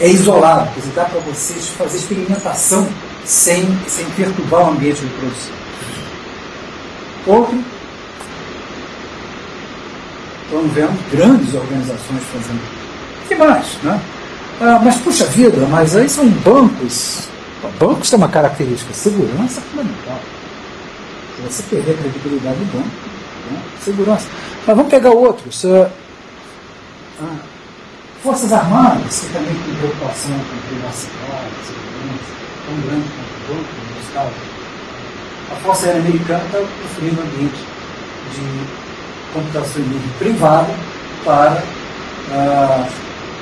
é isolado, quer dizer, dá para vocês fazer experimentação sem, sem perturbar o ambiente de produção. Outro Estamos vendo grandes organizações fazendo. O que mais? Né? Ah, mas, puxa vida, mas aí são bancos. Bancos têm uma característica, segurança fundamental. Você perder a credibilidade do banco, né? segurança. Mas vamos pegar outros. Ah, ah, Forças Armadas, que também tem preocupação com privacidade, segurança, tão grande quanto o banco, no casos. A Força Aérea Americana está construindo um ambiente de computação em nuvem privada para ah,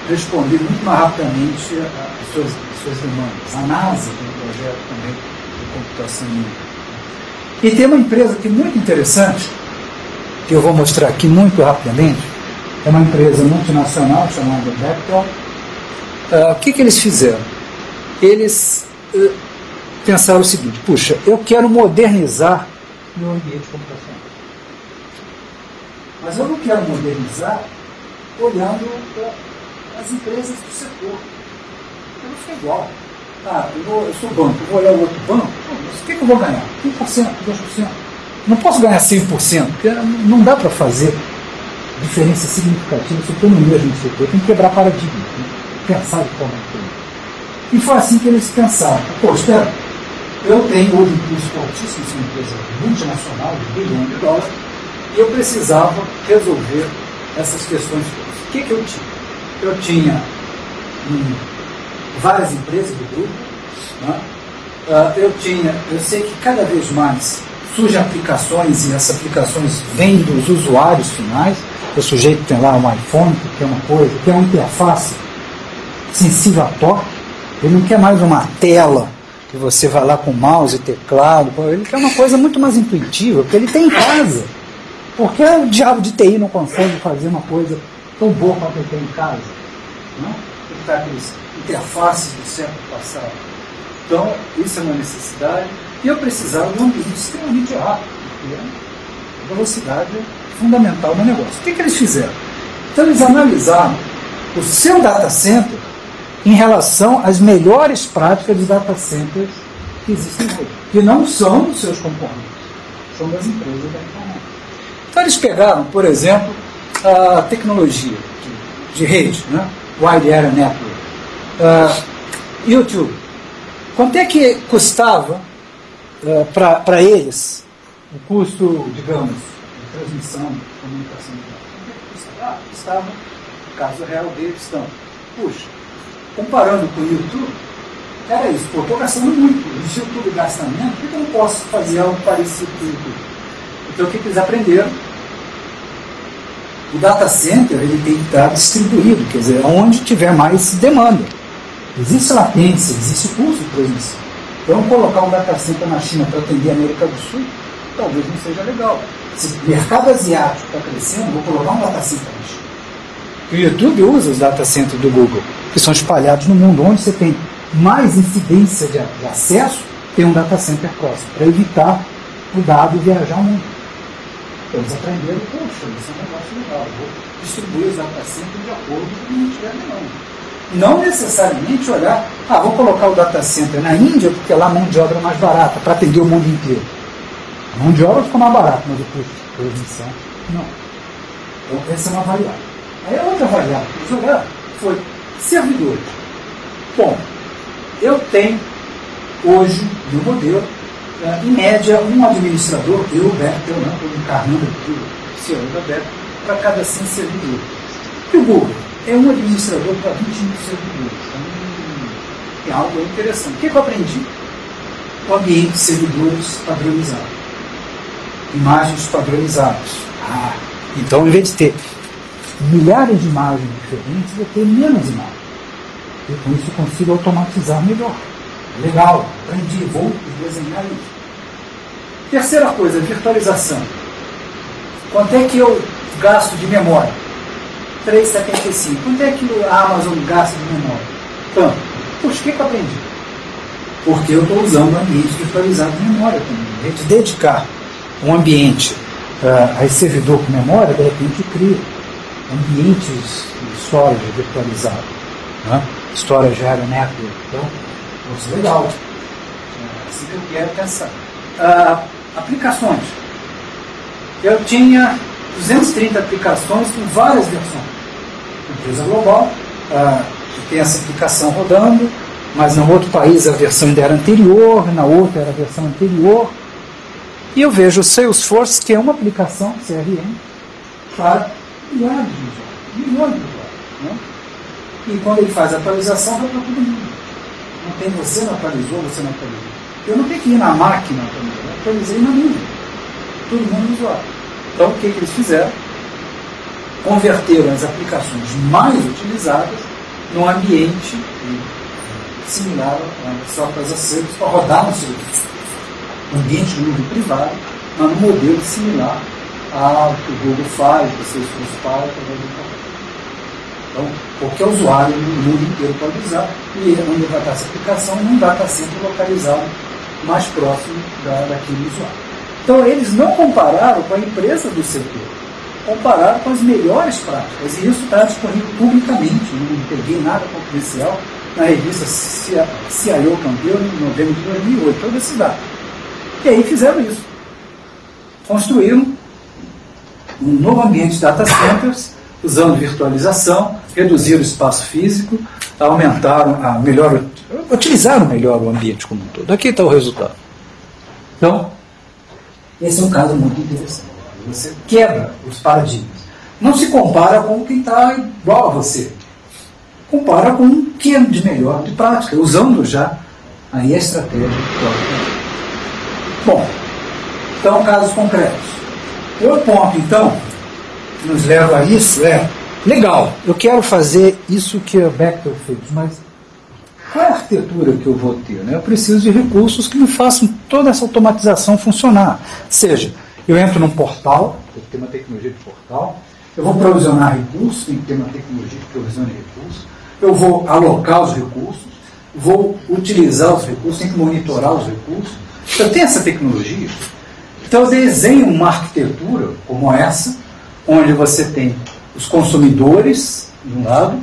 responder muito mais rapidamente às suas, suas demandas. A NASA tem um projeto também de computação em nuvem. E tem uma empresa aqui muito interessante, que eu vou mostrar aqui muito rapidamente, é uma empresa multinacional chamada Bechtel. Uh, o que, que eles fizeram? Eles uh, pensaram o seguinte: puxa, eu quero modernizar meu ambiente de computação. Mas eu não quero modernizar olhando para as empresas do setor. Eu não fica igual. Ah, eu, vou, eu sou banco, eu vou olhar o outro banco, o que, que eu vou ganhar? 1%, 2%. Não posso ganhar 100%, porque não dá para fazer diferença significativa se eu no mesmo setor. Tem que quebrar paradigma, né? pensar de forma diferente. E foi assim que eles pensaram. Pô, espera, eu tenho hoje um custo altíssimo, uma empresa multinacional de bilhão de dólares, e eu precisava resolver essas questões todas. O que, que eu tinha? Eu tinha hum, várias empresas do grupo, né? uh, eu tinha, eu sei que cada vez mais surgem aplicações e essas aplicações vêm dos usuários finais. O sujeito tem lá um iPhone que quer uma coisa, quer uma interface sensível a toque. Ele não quer mais uma tela que você vai lá com mouse e teclado. Ele quer uma coisa muito mais intuitiva, porque ele tem em casa. Por que o diabo de TI não consegue fazer uma coisa tão boa quanto ele tem em casa? Não? Ele está aqueles interfaces do século passado. Então, isso é uma necessidade. E eu precisava de um ambiente extremamente rápido, porque a velocidade é fundamental no negócio. O que, que eles fizeram? Então, eles analisaram o seu data center em relação às melhores práticas de data centers que existem hoje, que não são dos seus concorrentes, são das empresas da internet. Então eles pegaram, por exemplo, a tecnologia de, de rede, né? Wide Area Network, uh, YouTube. Quanto é que custava uh, para eles o custo, digamos, de transmissão, de comunicação? Ah, custava, no caso real deles, estão. Puxa, comparando com o YouTube, era isso, pô, estou gastando muito, o YouTube gasta menos, por que eu não posso fazer algo parecido com o YouTube? Então o que, que eles aprenderam? O data center ele tem que estar distribuído, quer dizer, onde tiver mais demanda. Existe latência, existe custo de transmissão. Então colocar um data center na China para atender a América do Sul, talvez não seja legal. Se o mercado asiático está crescendo, vou colocar um data center na China. O YouTube usa os data centers do Google, que são espalhados no mundo, onde você tem mais incidência de, de acesso, tem um data center próximo, para evitar o dado viajar ao mundo. Eles aprenderam, poxa, isso é um negócio legal, vou distribuir os data centers de acordo com o que tiver não. Não necessariamente olhar, ah, vou colocar o data center na Índia, porque lá a mão de obra é mais barata, para atender o mundo inteiro. A mão de obra fica mais barata, mas o custo de transmissão, não. Então essa é uma variável. Aí a outra variável que eles olharam foi servidores. Bom, eu tenho hoje no modelo, em média, um administrador, eu, Beto, eu não, estou encarnando aqui o CEO da Beto, para cada 100 servidores. E o Google é um administrador para 25 servidores. Então, é algo interessante. O que, eu aprendi? O ambiente de servidores padronizado. Imagens padronizadas. Ah, então, em vez de ter milhares de imagens diferentes, eu ter menos imagens. E com isso consigo automatizar melhor. Legal, aprendi, vou desenhar isso. Terceira coisa, virtualização. Quanto é que eu gasto de memória? 3,75. Quanto é que a Amazon gasta de memória? Tanto. Puxa, o que, que eu aprendi? Porque eu estou usando um ambiente virtualizado de memória também. A gente dedicar um ambiente uh, a esse servidor com memória, de repente cria ambientes de storage virtualizado. Né? Storage Network. Então, isso é legal. É assim que eu quero pensar. Uh, aplicações. Eu tinha 230 aplicações com várias versões. Empresa global, uh, que tem essa aplicação rodando, mas no outro país a versão ainda era anterior, na outra era a versão anterior. E eu vejo o Salesforce, que é uma aplicação CRM, para milhares de usuários, milhões de usuários. Né? E quando ele faz a atualização, vai para todo mundo. Não tem você não atualizou, você não atualizou. Eu não ir na máquina atualizar, eu atualizei na minha. Todo mundo usuário. Então o que, que eles fizeram? Converteram as aplicações mais utilizadas num ambiente similar a software as para rodar no seu ambiente nuvem privado, mas num modelo similar ao que o Google faz, o Salesforce faz, então, qualquer usuário no mundo inteiro pode usar e onde vai estar essa aplicação num data center localizado mais próximo da, daquele usuário. Então, eles não compararam com a empresa do setor, compararam com as melhores práticas e isso está disponível publicamente, não peguei nada confidencial na revista CIO Campeão em novembro de 2008, toda esse dado. E aí fizeram isso. Construíram um novo ambiente de data centers, usando virtualização, reduziram o espaço físico, aumentaram a melhor, utilizaram melhor o ambiente como um todo. Aqui está o resultado. Então, esse é um caso muito interessante. Você quebra os paradigmas. Não se compara com quem está igual a você. Compara com o que é de melhor de prática, usando já aí a estratégia própria. Bom, então casos concretos. Outro ponto, então, que nos leva a isso é Legal, eu quero fazer isso que a Bechtel fez, mas qual é a arquitetura que eu vou ter? Né? Eu preciso de recursos que me façam toda essa automatização funcionar. Seja, eu entro num portal, tem que ter uma tecnologia de portal, eu vou provisionar recursos, tem que ter uma tecnologia que provisione recursos, eu vou alocar os recursos, vou utilizar os recursos, tem que monitorar os recursos. Eu tenho essa tecnologia. Então eu desenho uma arquitetura como essa, onde você tem os consumidores, de um lado,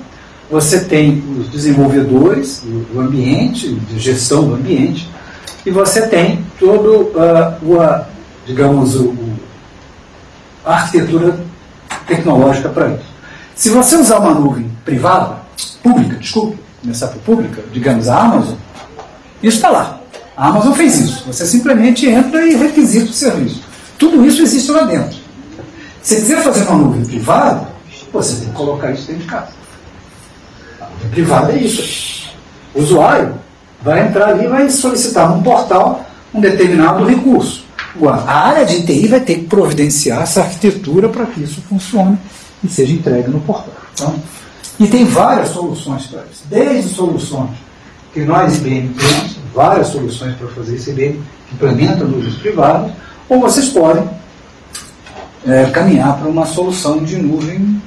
você tem os desenvolvedores, o ambiente, de gestão do ambiente, e você tem todo uh, o, digamos, o, a arquitetura tecnológica para isso. Se você usar uma nuvem privada, pública, desculpe, começar por pública, digamos a Amazon, isso está lá. A Amazon fez isso. Você simplesmente entra e requisita o serviço. Tudo isso existe lá dentro. Se quiser fazer uma nuvem privada, você tem que colocar isso dentro de casa. A privada é isso. O usuário vai entrar ali e vai solicitar num portal um determinado recurso. A área de TI vai ter que providenciar essa arquitetura para que isso funcione e seja entregue no portal. Então, e tem várias soluções para isso, desde soluções que nós, IBM, temos, várias soluções para fazer isso, IBM implementa nuvens privadas, ou vocês podem é, caminhar para uma solução de nuvem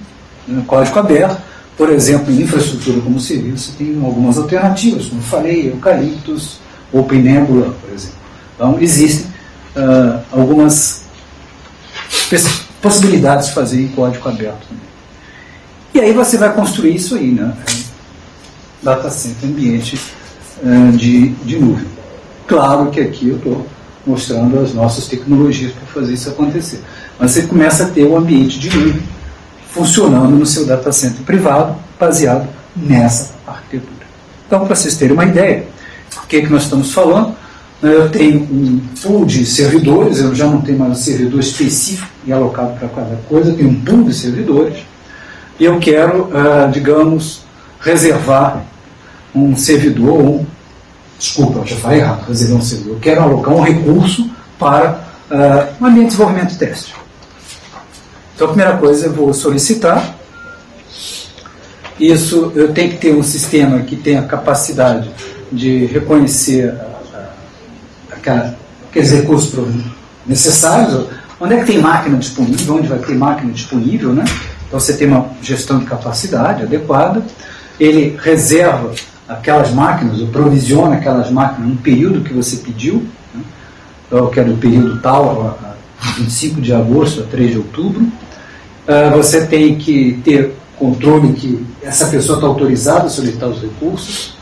né, código aberto, por exemplo, em infraestrutura como serviço, tem algumas alternativas, como falei, Eucaliptus, OpenNebula, por exemplo. Então, existem uh, algumas possibilidades de fazer em código aberto também. E aí você vai construir isso aí, né? Data center, ambiente uh, de, de nuvem. Claro que aqui eu estou mostrando as nossas tecnologias para fazer isso acontecer. Mas você começa a ter um ambiente de nuvem funcionando no seu data center privado, baseado nessa arquitetura. Então, para vocês terem uma ideia, o que, é que nós estamos falando? Né, eu tenho um pool de servidores, eu já não tenho mais um servidor específico e alocado para cada coisa, eu tenho um pool de servidores, e eu quero, ah, digamos, reservar um servidor, um, desculpa, eu já falei errado, reservar um servidor, eu quero alocar um recurso para uh, um ambiente de desenvolvimento de teste. Então, a primeira coisa, eu vou solicitar. Isso, eu tenho que ter um sistema que tenha capacidade de reconhecer aquela, aqueles recursos necessários. Onde é que tem máquina disponível? Onde vai ter máquina disponível, né? Então, você tem uma gestão de capacidade adequada. Ele reserva aquelas máquinas, ou provisiona aquelas máquinas no período que você pediu. Né? Que é do período tal, 25 de agosto a 3 de outubro. Uh, você tem que ter controle que essa pessoa está autorizada a solicitar os recursos,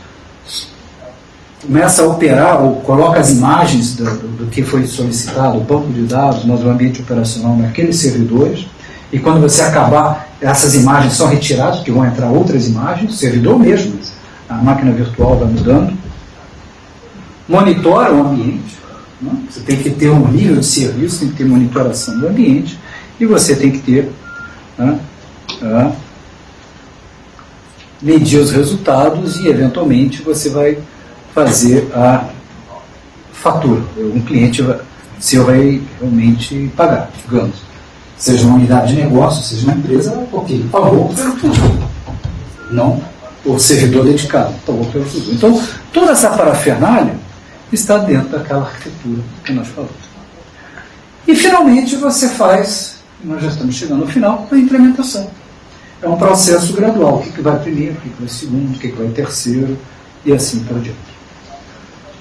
começa a operar ou coloca as imagens do, do, do que foi solicitado, o banco de dados, no ambiente operacional naqueles servidores, e quando você acabar, essas imagens são retiradas, porque vão entrar outras imagens, o servidor mesmo, a máquina virtual vai mudando, monitora o ambiente, né? você tem que ter um nível de serviço, tem que ter monitoração do ambiente, e você tem que ter né, medir os resultados e, eventualmente, você vai fazer a fatura. Um cliente seu vai realmente pagar, digamos. Seja uma unidade de negócio, seja uma empresa, ok, pagou pelo produto. Não o servidor dedicado, pagou pelo produto. Então, toda essa parafernália está dentro daquela arquitetura que nós falamos. E, finalmente, você faz nós já estamos chegando ao final da implementação. É um processo gradual. O que, que vai primeiro, o que, que vai segundo, o que, que vai terceiro e assim por diante.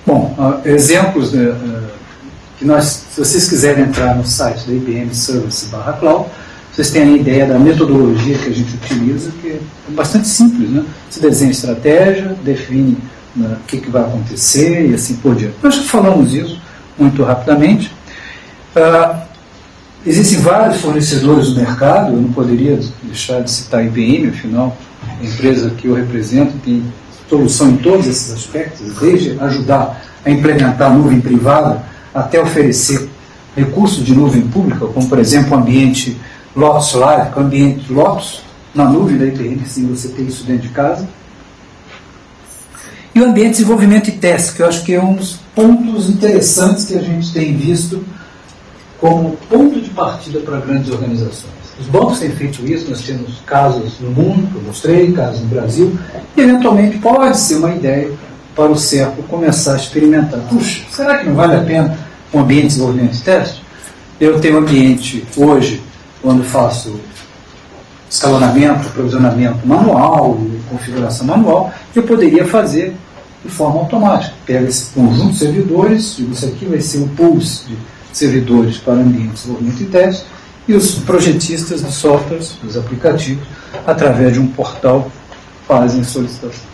Bom, uh, exemplos né, uh, que nós, se vocês quiserem entrar no site da IBM Service barra Cloud, vocês têm a ideia da metodologia que a gente utiliza, que é bastante simples. Né? Você desenha estratégia, define né, o que, que vai acontecer e assim por diante. Nós já falamos isso muito rapidamente. Uh, Existem vários fornecedores do mercado, eu não poderia deixar de citar a IBM, afinal, a empresa que eu represento tem solução em todos esses aspectos, desde ajudar a implementar a nuvem privada até oferecer recursos de nuvem pública, como por exemplo o ambiente Lotus Live, o ambiente Lotus na nuvem da IBM, assim você tem isso dentro de casa. E o ambiente de desenvolvimento e teste, que eu acho que é um dos pontos interessantes que a gente tem visto como ponto de partida para grandes organizações. Os bancos têm feito isso, nós temos casos no mundo, que eu mostrei, casos no Brasil, e eventualmente pode ser uma ideia para o CERCO começar a experimentar. Puxa, será que não vale a pena um ambiente de desenvolvimento de teste? Eu tenho um ambiente hoje, quando faço escalonamento, provisionamento manual, configuração manual, eu poderia fazer de forma automática. Pega esse conjunto de servidores, digo, isso aqui vai ser um pulse de servidores para ambiente de desenvolvimento e teste, e os projetistas de softwares, os aplicativos, através de um portal, fazem solicitação.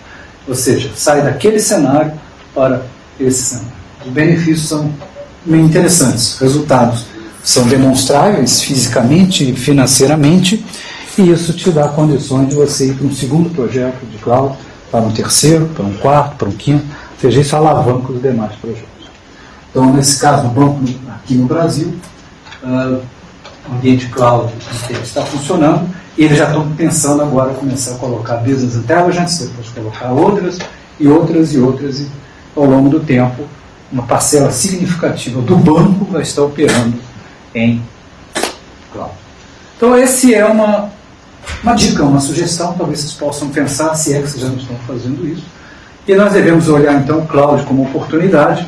Ou seja, sai daquele cenário para esse cenário. Os benefícios são bem interessantes, resultados são demonstráveis fisicamente e financeiramente, e isso te dá condições de você ir para um segundo projeto de cloud, para um terceiro, para um quarto, para um quinto, ou seja, isso alavanca os demais projetos. Então, nesse caso, o banco aqui no Brasil, uh, o ambiente cloud está funcionando e eles já estão pensando agora começar a colocar business intelligence, depois colocar outras e outras e outras e, ao longo do tempo, uma parcela significativa do banco vai estar operando em cloud. Então, esse é uma, uma dica, uma sugestão, talvez vocês possam pensar, se é que vocês já não estão fazendo isso. E nós devemos olhar, então, o cloud como oportunidade,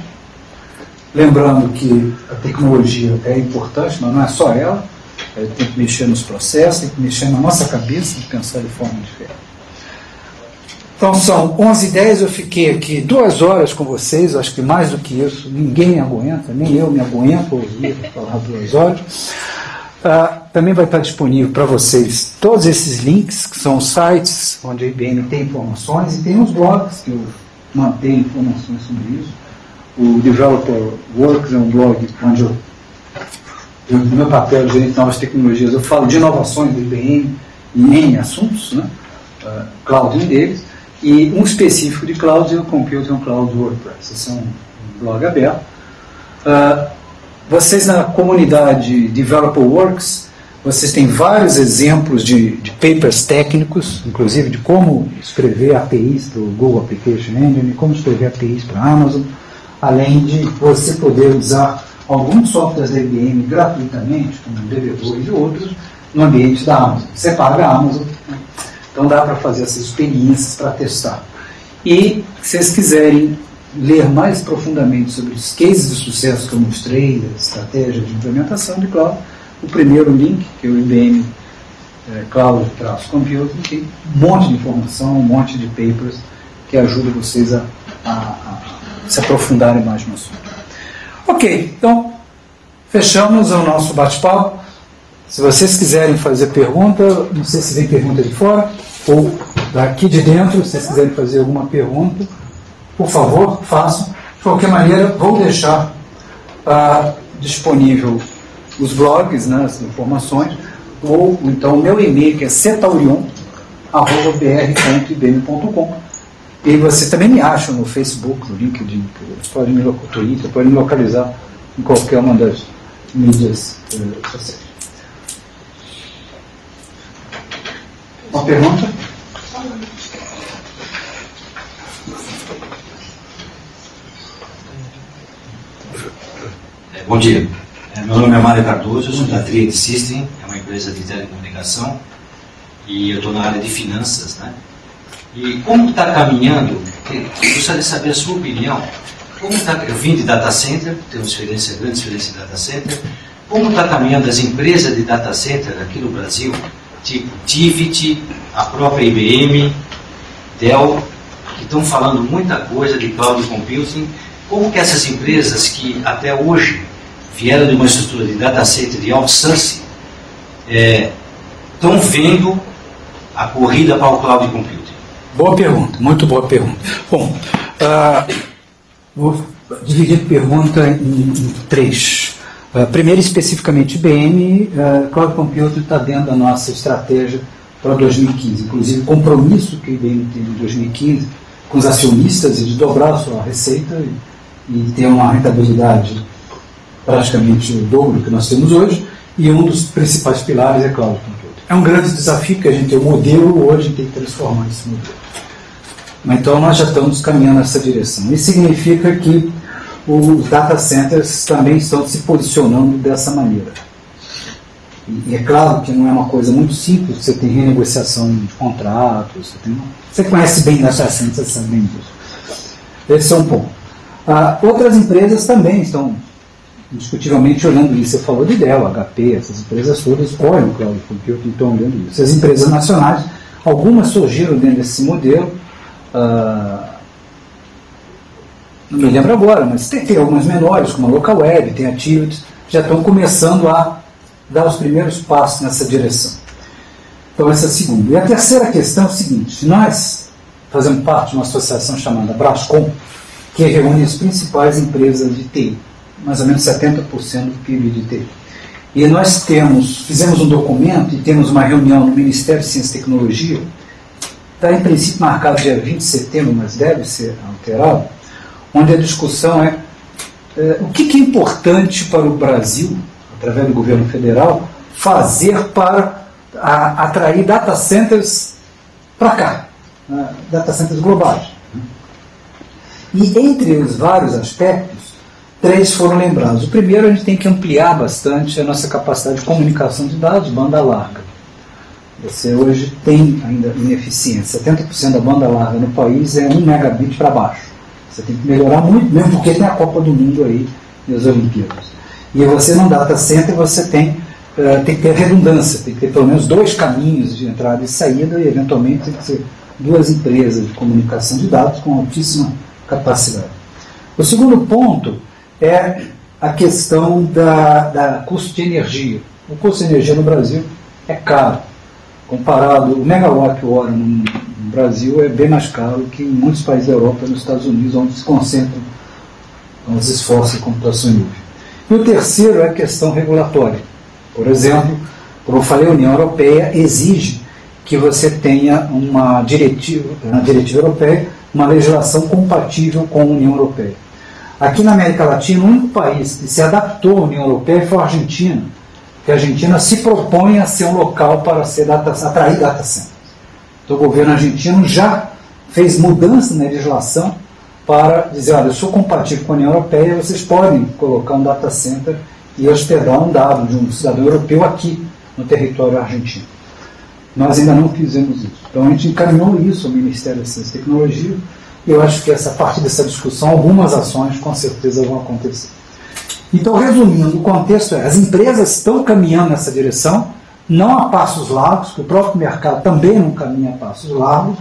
lembrando que a tecnologia é importante, mas não é só ela, é, tem que mexer nos processos, tem que mexer na nossa cabeça de pensar de forma diferente. Então são 11 h 10 eu fiquei aqui duas horas com vocês, acho que mais do que isso, ninguém aguenta, nem eu me aguento ouvir falar duas horas. Ah, também vai estar disponível para vocês todos esses links, que são sites onde a IBM tem informações, e tem os blogs que eu mantenho informações sobre isso. O Developer Works é um blog onde eu, eu meu papel de novas tecnologias, eu falo de inovações da IBM em assuntos, né? Uh, cloud um deles. E um específico de cloud é o Computer Cloud WordPress. Esse é um blog aberto. Uh, vocês na comunidade Developer Works, vocês têm vários exemplos de, de papers técnicos, inclusive de como escrever APIs para o Google Application Engine, como escrever APIs para a Amazon, além de você poder usar alguns softwares da IBM gratuitamente, como o DB2 e outros, no ambiente da Amazon. Você paga a Amazon, né? Então dá para fazer essas experiências para testar. E se vocês quiserem ler mais profundamente sobre os cases de sucesso que eu mostrei, a estratégia de implementação de cloud, o primeiro link, que é o IBM é, Cloud Computing, tem um monte de informação, um monte de papers que ajuda vocês a, a se aprofundarem mais no assunto. Ok, então fechamos o nosso bate-papo. Se vocês quiserem fazer pergunta, não sei se vem pergunta de fora ou daqui de dentro, se vocês quiserem fazer alguma pergunta, por favor, façam. De qualquer maneira, vou deixar ah, disponível os blogs, né, as informações, ou então meu e-mail que é cetaurion.br.ibm.com. E você também me acha no Facebook, no LinkedIn, pode me, Twitter, pode me localizar em qualquer uma das mídias uh, sociais. Uma pergunta? É, bom dia. É, meu nome é Mário Cardoso, eu sou da Triad System, é uma empresa de telecomunicação e eu estou na área de finanças. Né? E como está caminhando, eu gostaria de saber a sua opinião. Como tá, eu vim de data center, tenho experiência, grande experiência em data center. Como está caminhando as empresas de data center aqui no Brasil tipo Tivit, a própria IBM, Dell, que estão falando muita coisa de cloud computing, como que essas empresas que até hoje vieram de uma estrutura de data center de outsourcing estão é, vendo a corrida para o cloud computing? Boa pergunta, muito boa pergunta. Bom, uh, vou dividir a pergunta em, em três. Uh, primeiro, especificamente IBM, uh, ah, Cloud Computing está dentro da nossa estratégia para 2015. Inclusive, o compromisso que a IBM teve em 2015 com os acionistas de dobrar a sua receita e, e ter uma rentabilidade praticamente o dobro que nós temos hoje. E um dos principais pilares é Cloud Computing. É um grande desafio que a gente tem um modelo, hoje tem que transformar esse modelo. Mas então nós já estamos caminhando nessa direção. Isso significa que os data centers também estão se posicionando dessa maneira. E, é claro que não é uma coisa muito simples, você tem renegociação de contratos, você, tem, você conhece bem data centers, você sabe bem disso. Esse é um ponto. Ah, outras empresas também estão indiscutivelmente olhando isso. Você falou de Dell, HP, essas empresas todas olham o cloud computing estão olhando isso. As empresas nacionais, algumas surgiram dentro desse modelo, ah, não me lembro agora, mas tem, tem algumas menores, como a Local Web, tem a Tilt, já estão começando a dar os primeiros passos nessa direção. Então, essa é a segunda. E a terceira questão é o seguinte: nós fazemos parte de uma associação chamada Brascom, que reúne as principais empresas de TI, mais ou menos 70% do PIB de TI. E nós temos, fizemos um documento e temos uma reunião no Ministério de Ciência e Tecnologia, está em princípio marcado dia 20 de setembro, mas deve ser alterado, onde a discussão é, é o que, que, é importante para o Brasil, através do governo federal, fazer para a, atrair data centers para cá, né, data centers globais. E entre os vários aspectos, três foram lembrados. O primeiro, a gente tem que ampliar bastante a nossa capacidade de comunicação de dados, banda larga. Você hoje tem ainda ineficiência. 70% da banda larga no país é 1 megabit para baixo. Você tem que melhorar muito, mesmo porque tem a Copa do Mundo aí e as Olimpíadas. E você no data center você tem, uh, tem que ter redundância, tem que ter pelo menos dois caminhos de entrada e saída, e eventualmente tem que ser duas empresas de comunicação de dados com altíssima capacidade. O segundo ponto é a questão da, da custo de energia. O custo de energia no Brasil é caro. Comparado, o megawatt-hora no, no Brasil é bem mais caro que em muitos países da Europa e nos Estados Unidos, onde se concentram os esforços de computação em nuvem. E o terceiro é a questão regulatória. Por exemplo, como eu falei, a União Europeia exige que você tenha uma diretiva, na diretiva europeia, uma legislação compatível com a União Europeia. Aqui na América Latina, o único país que se adaptou à União Europeia foi a Argentina, que a Argentina se propõe a ser um local para ser data, atrair data centers. Então, o governo argentino já fez mudança na legislação para dizer, olha, eu sou compatível com a União Europeia, vocês podem colocar um data center e hospedar um dado de um cidadão europeu aqui no território argentino. Nós ainda não fizemos isso. Então a gente encaminhou isso ao Ministério da Ciência e Tecnologia eu acho que essa parte dessa discussão, algumas ações com certeza vão acontecer. Então, resumindo, o contexto é: as empresas estão caminhando nessa direção, não a passos largos, o próprio mercado também não caminha a passos largos,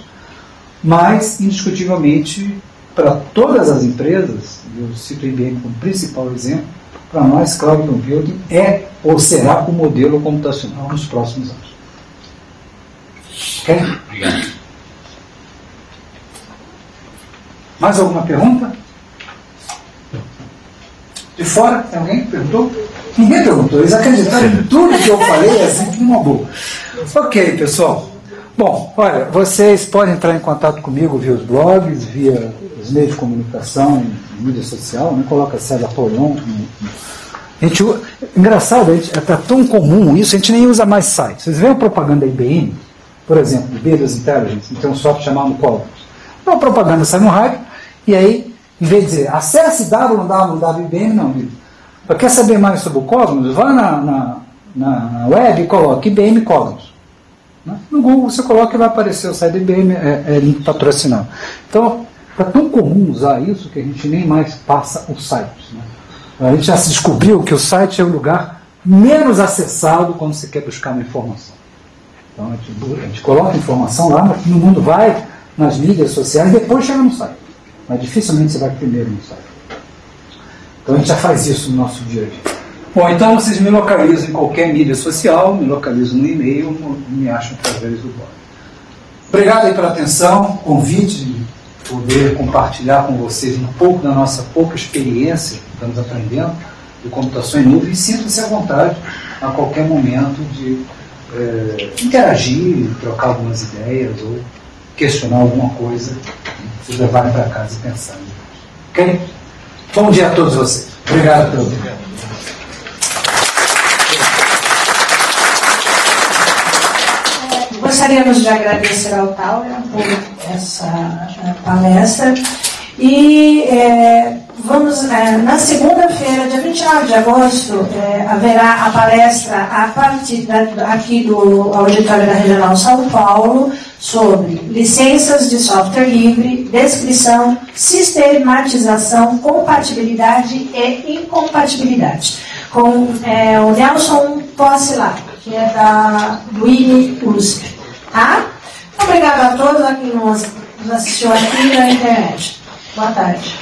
mas, indiscutivelmente, para todas as empresas, eu cito o IBM como principal exemplo, para nós, cloud computing é ou será o modelo computacional nos próximos anos. Ok? Obrigado. Mais alguma pergunta? De fora, alguém que perguntou? Ninguém perguntou, eles acreditaram em tudo que eu falei, é assim uma boa. Ok, pessoal. Bom, olha, vocês podem entrar em contato comigo via os blogs, via os meios de comunicação, mídia social, né? coloca César Polion. A gente, engraçado, está tão comum isso, a gente nem usa mais sites. Vocês veem a propaganda da IBM, por exemplo, do Business Intelligence, tem um software chamado Cognos. Então a propaganda sai no rádio, e aí, em vez de dizer acesse www.ibm, não, quer saber mais sobre o Cognos? Vá na, na, na web e coloque IBM Cognos. Né? No Google você coloca e vai aparecer o site IBM, é, é link patrocinado. Então, está tão comum usar isso que a gente nem mais passa os sites. Né? A gente já se descobriu que o site é o lugar menos acessado quando você quer buscar uma informação. Então a gente, a gente coloca a informação lá, mas no mundo vai nas mídias sociais e depois chega no site. Mas dificilmente você vai primeiro no site. Então a gente já faz isso no nosso dia a dia. Bom, então vocês me localizam em qualquer mídia social, me localizam no e-mail, me acham através do blog. Obrigado aí pela atenção, convite de poder compartilhar com vocês um pouco da nossa pouca experiência que estamos aprendendo de computação em nuvem e sinta-se à vontade a qualquer momento de é, interagir, trocar algumas ideias ou questionar alguma coisa vocês levarem para casa pensar. Ok? Bom dia a todos vocês. Obrigado pelo Gostaríamos de agradecer ao Tauler por essa palestra e é, vamos, é, na segunda-feira, dia 29 de agosto, é, haverá a palestra a partir da, aqui do auditório da Regional São Paulo sobre licenças de software livre, descrição, sistematização, compatibilidade e incompatibilidade. Com é, o Nelson Possilar, que é da, INE USP. Tá? Obrigado a todos a quem nos, nos assistiu aqui na internet. Boa tarde.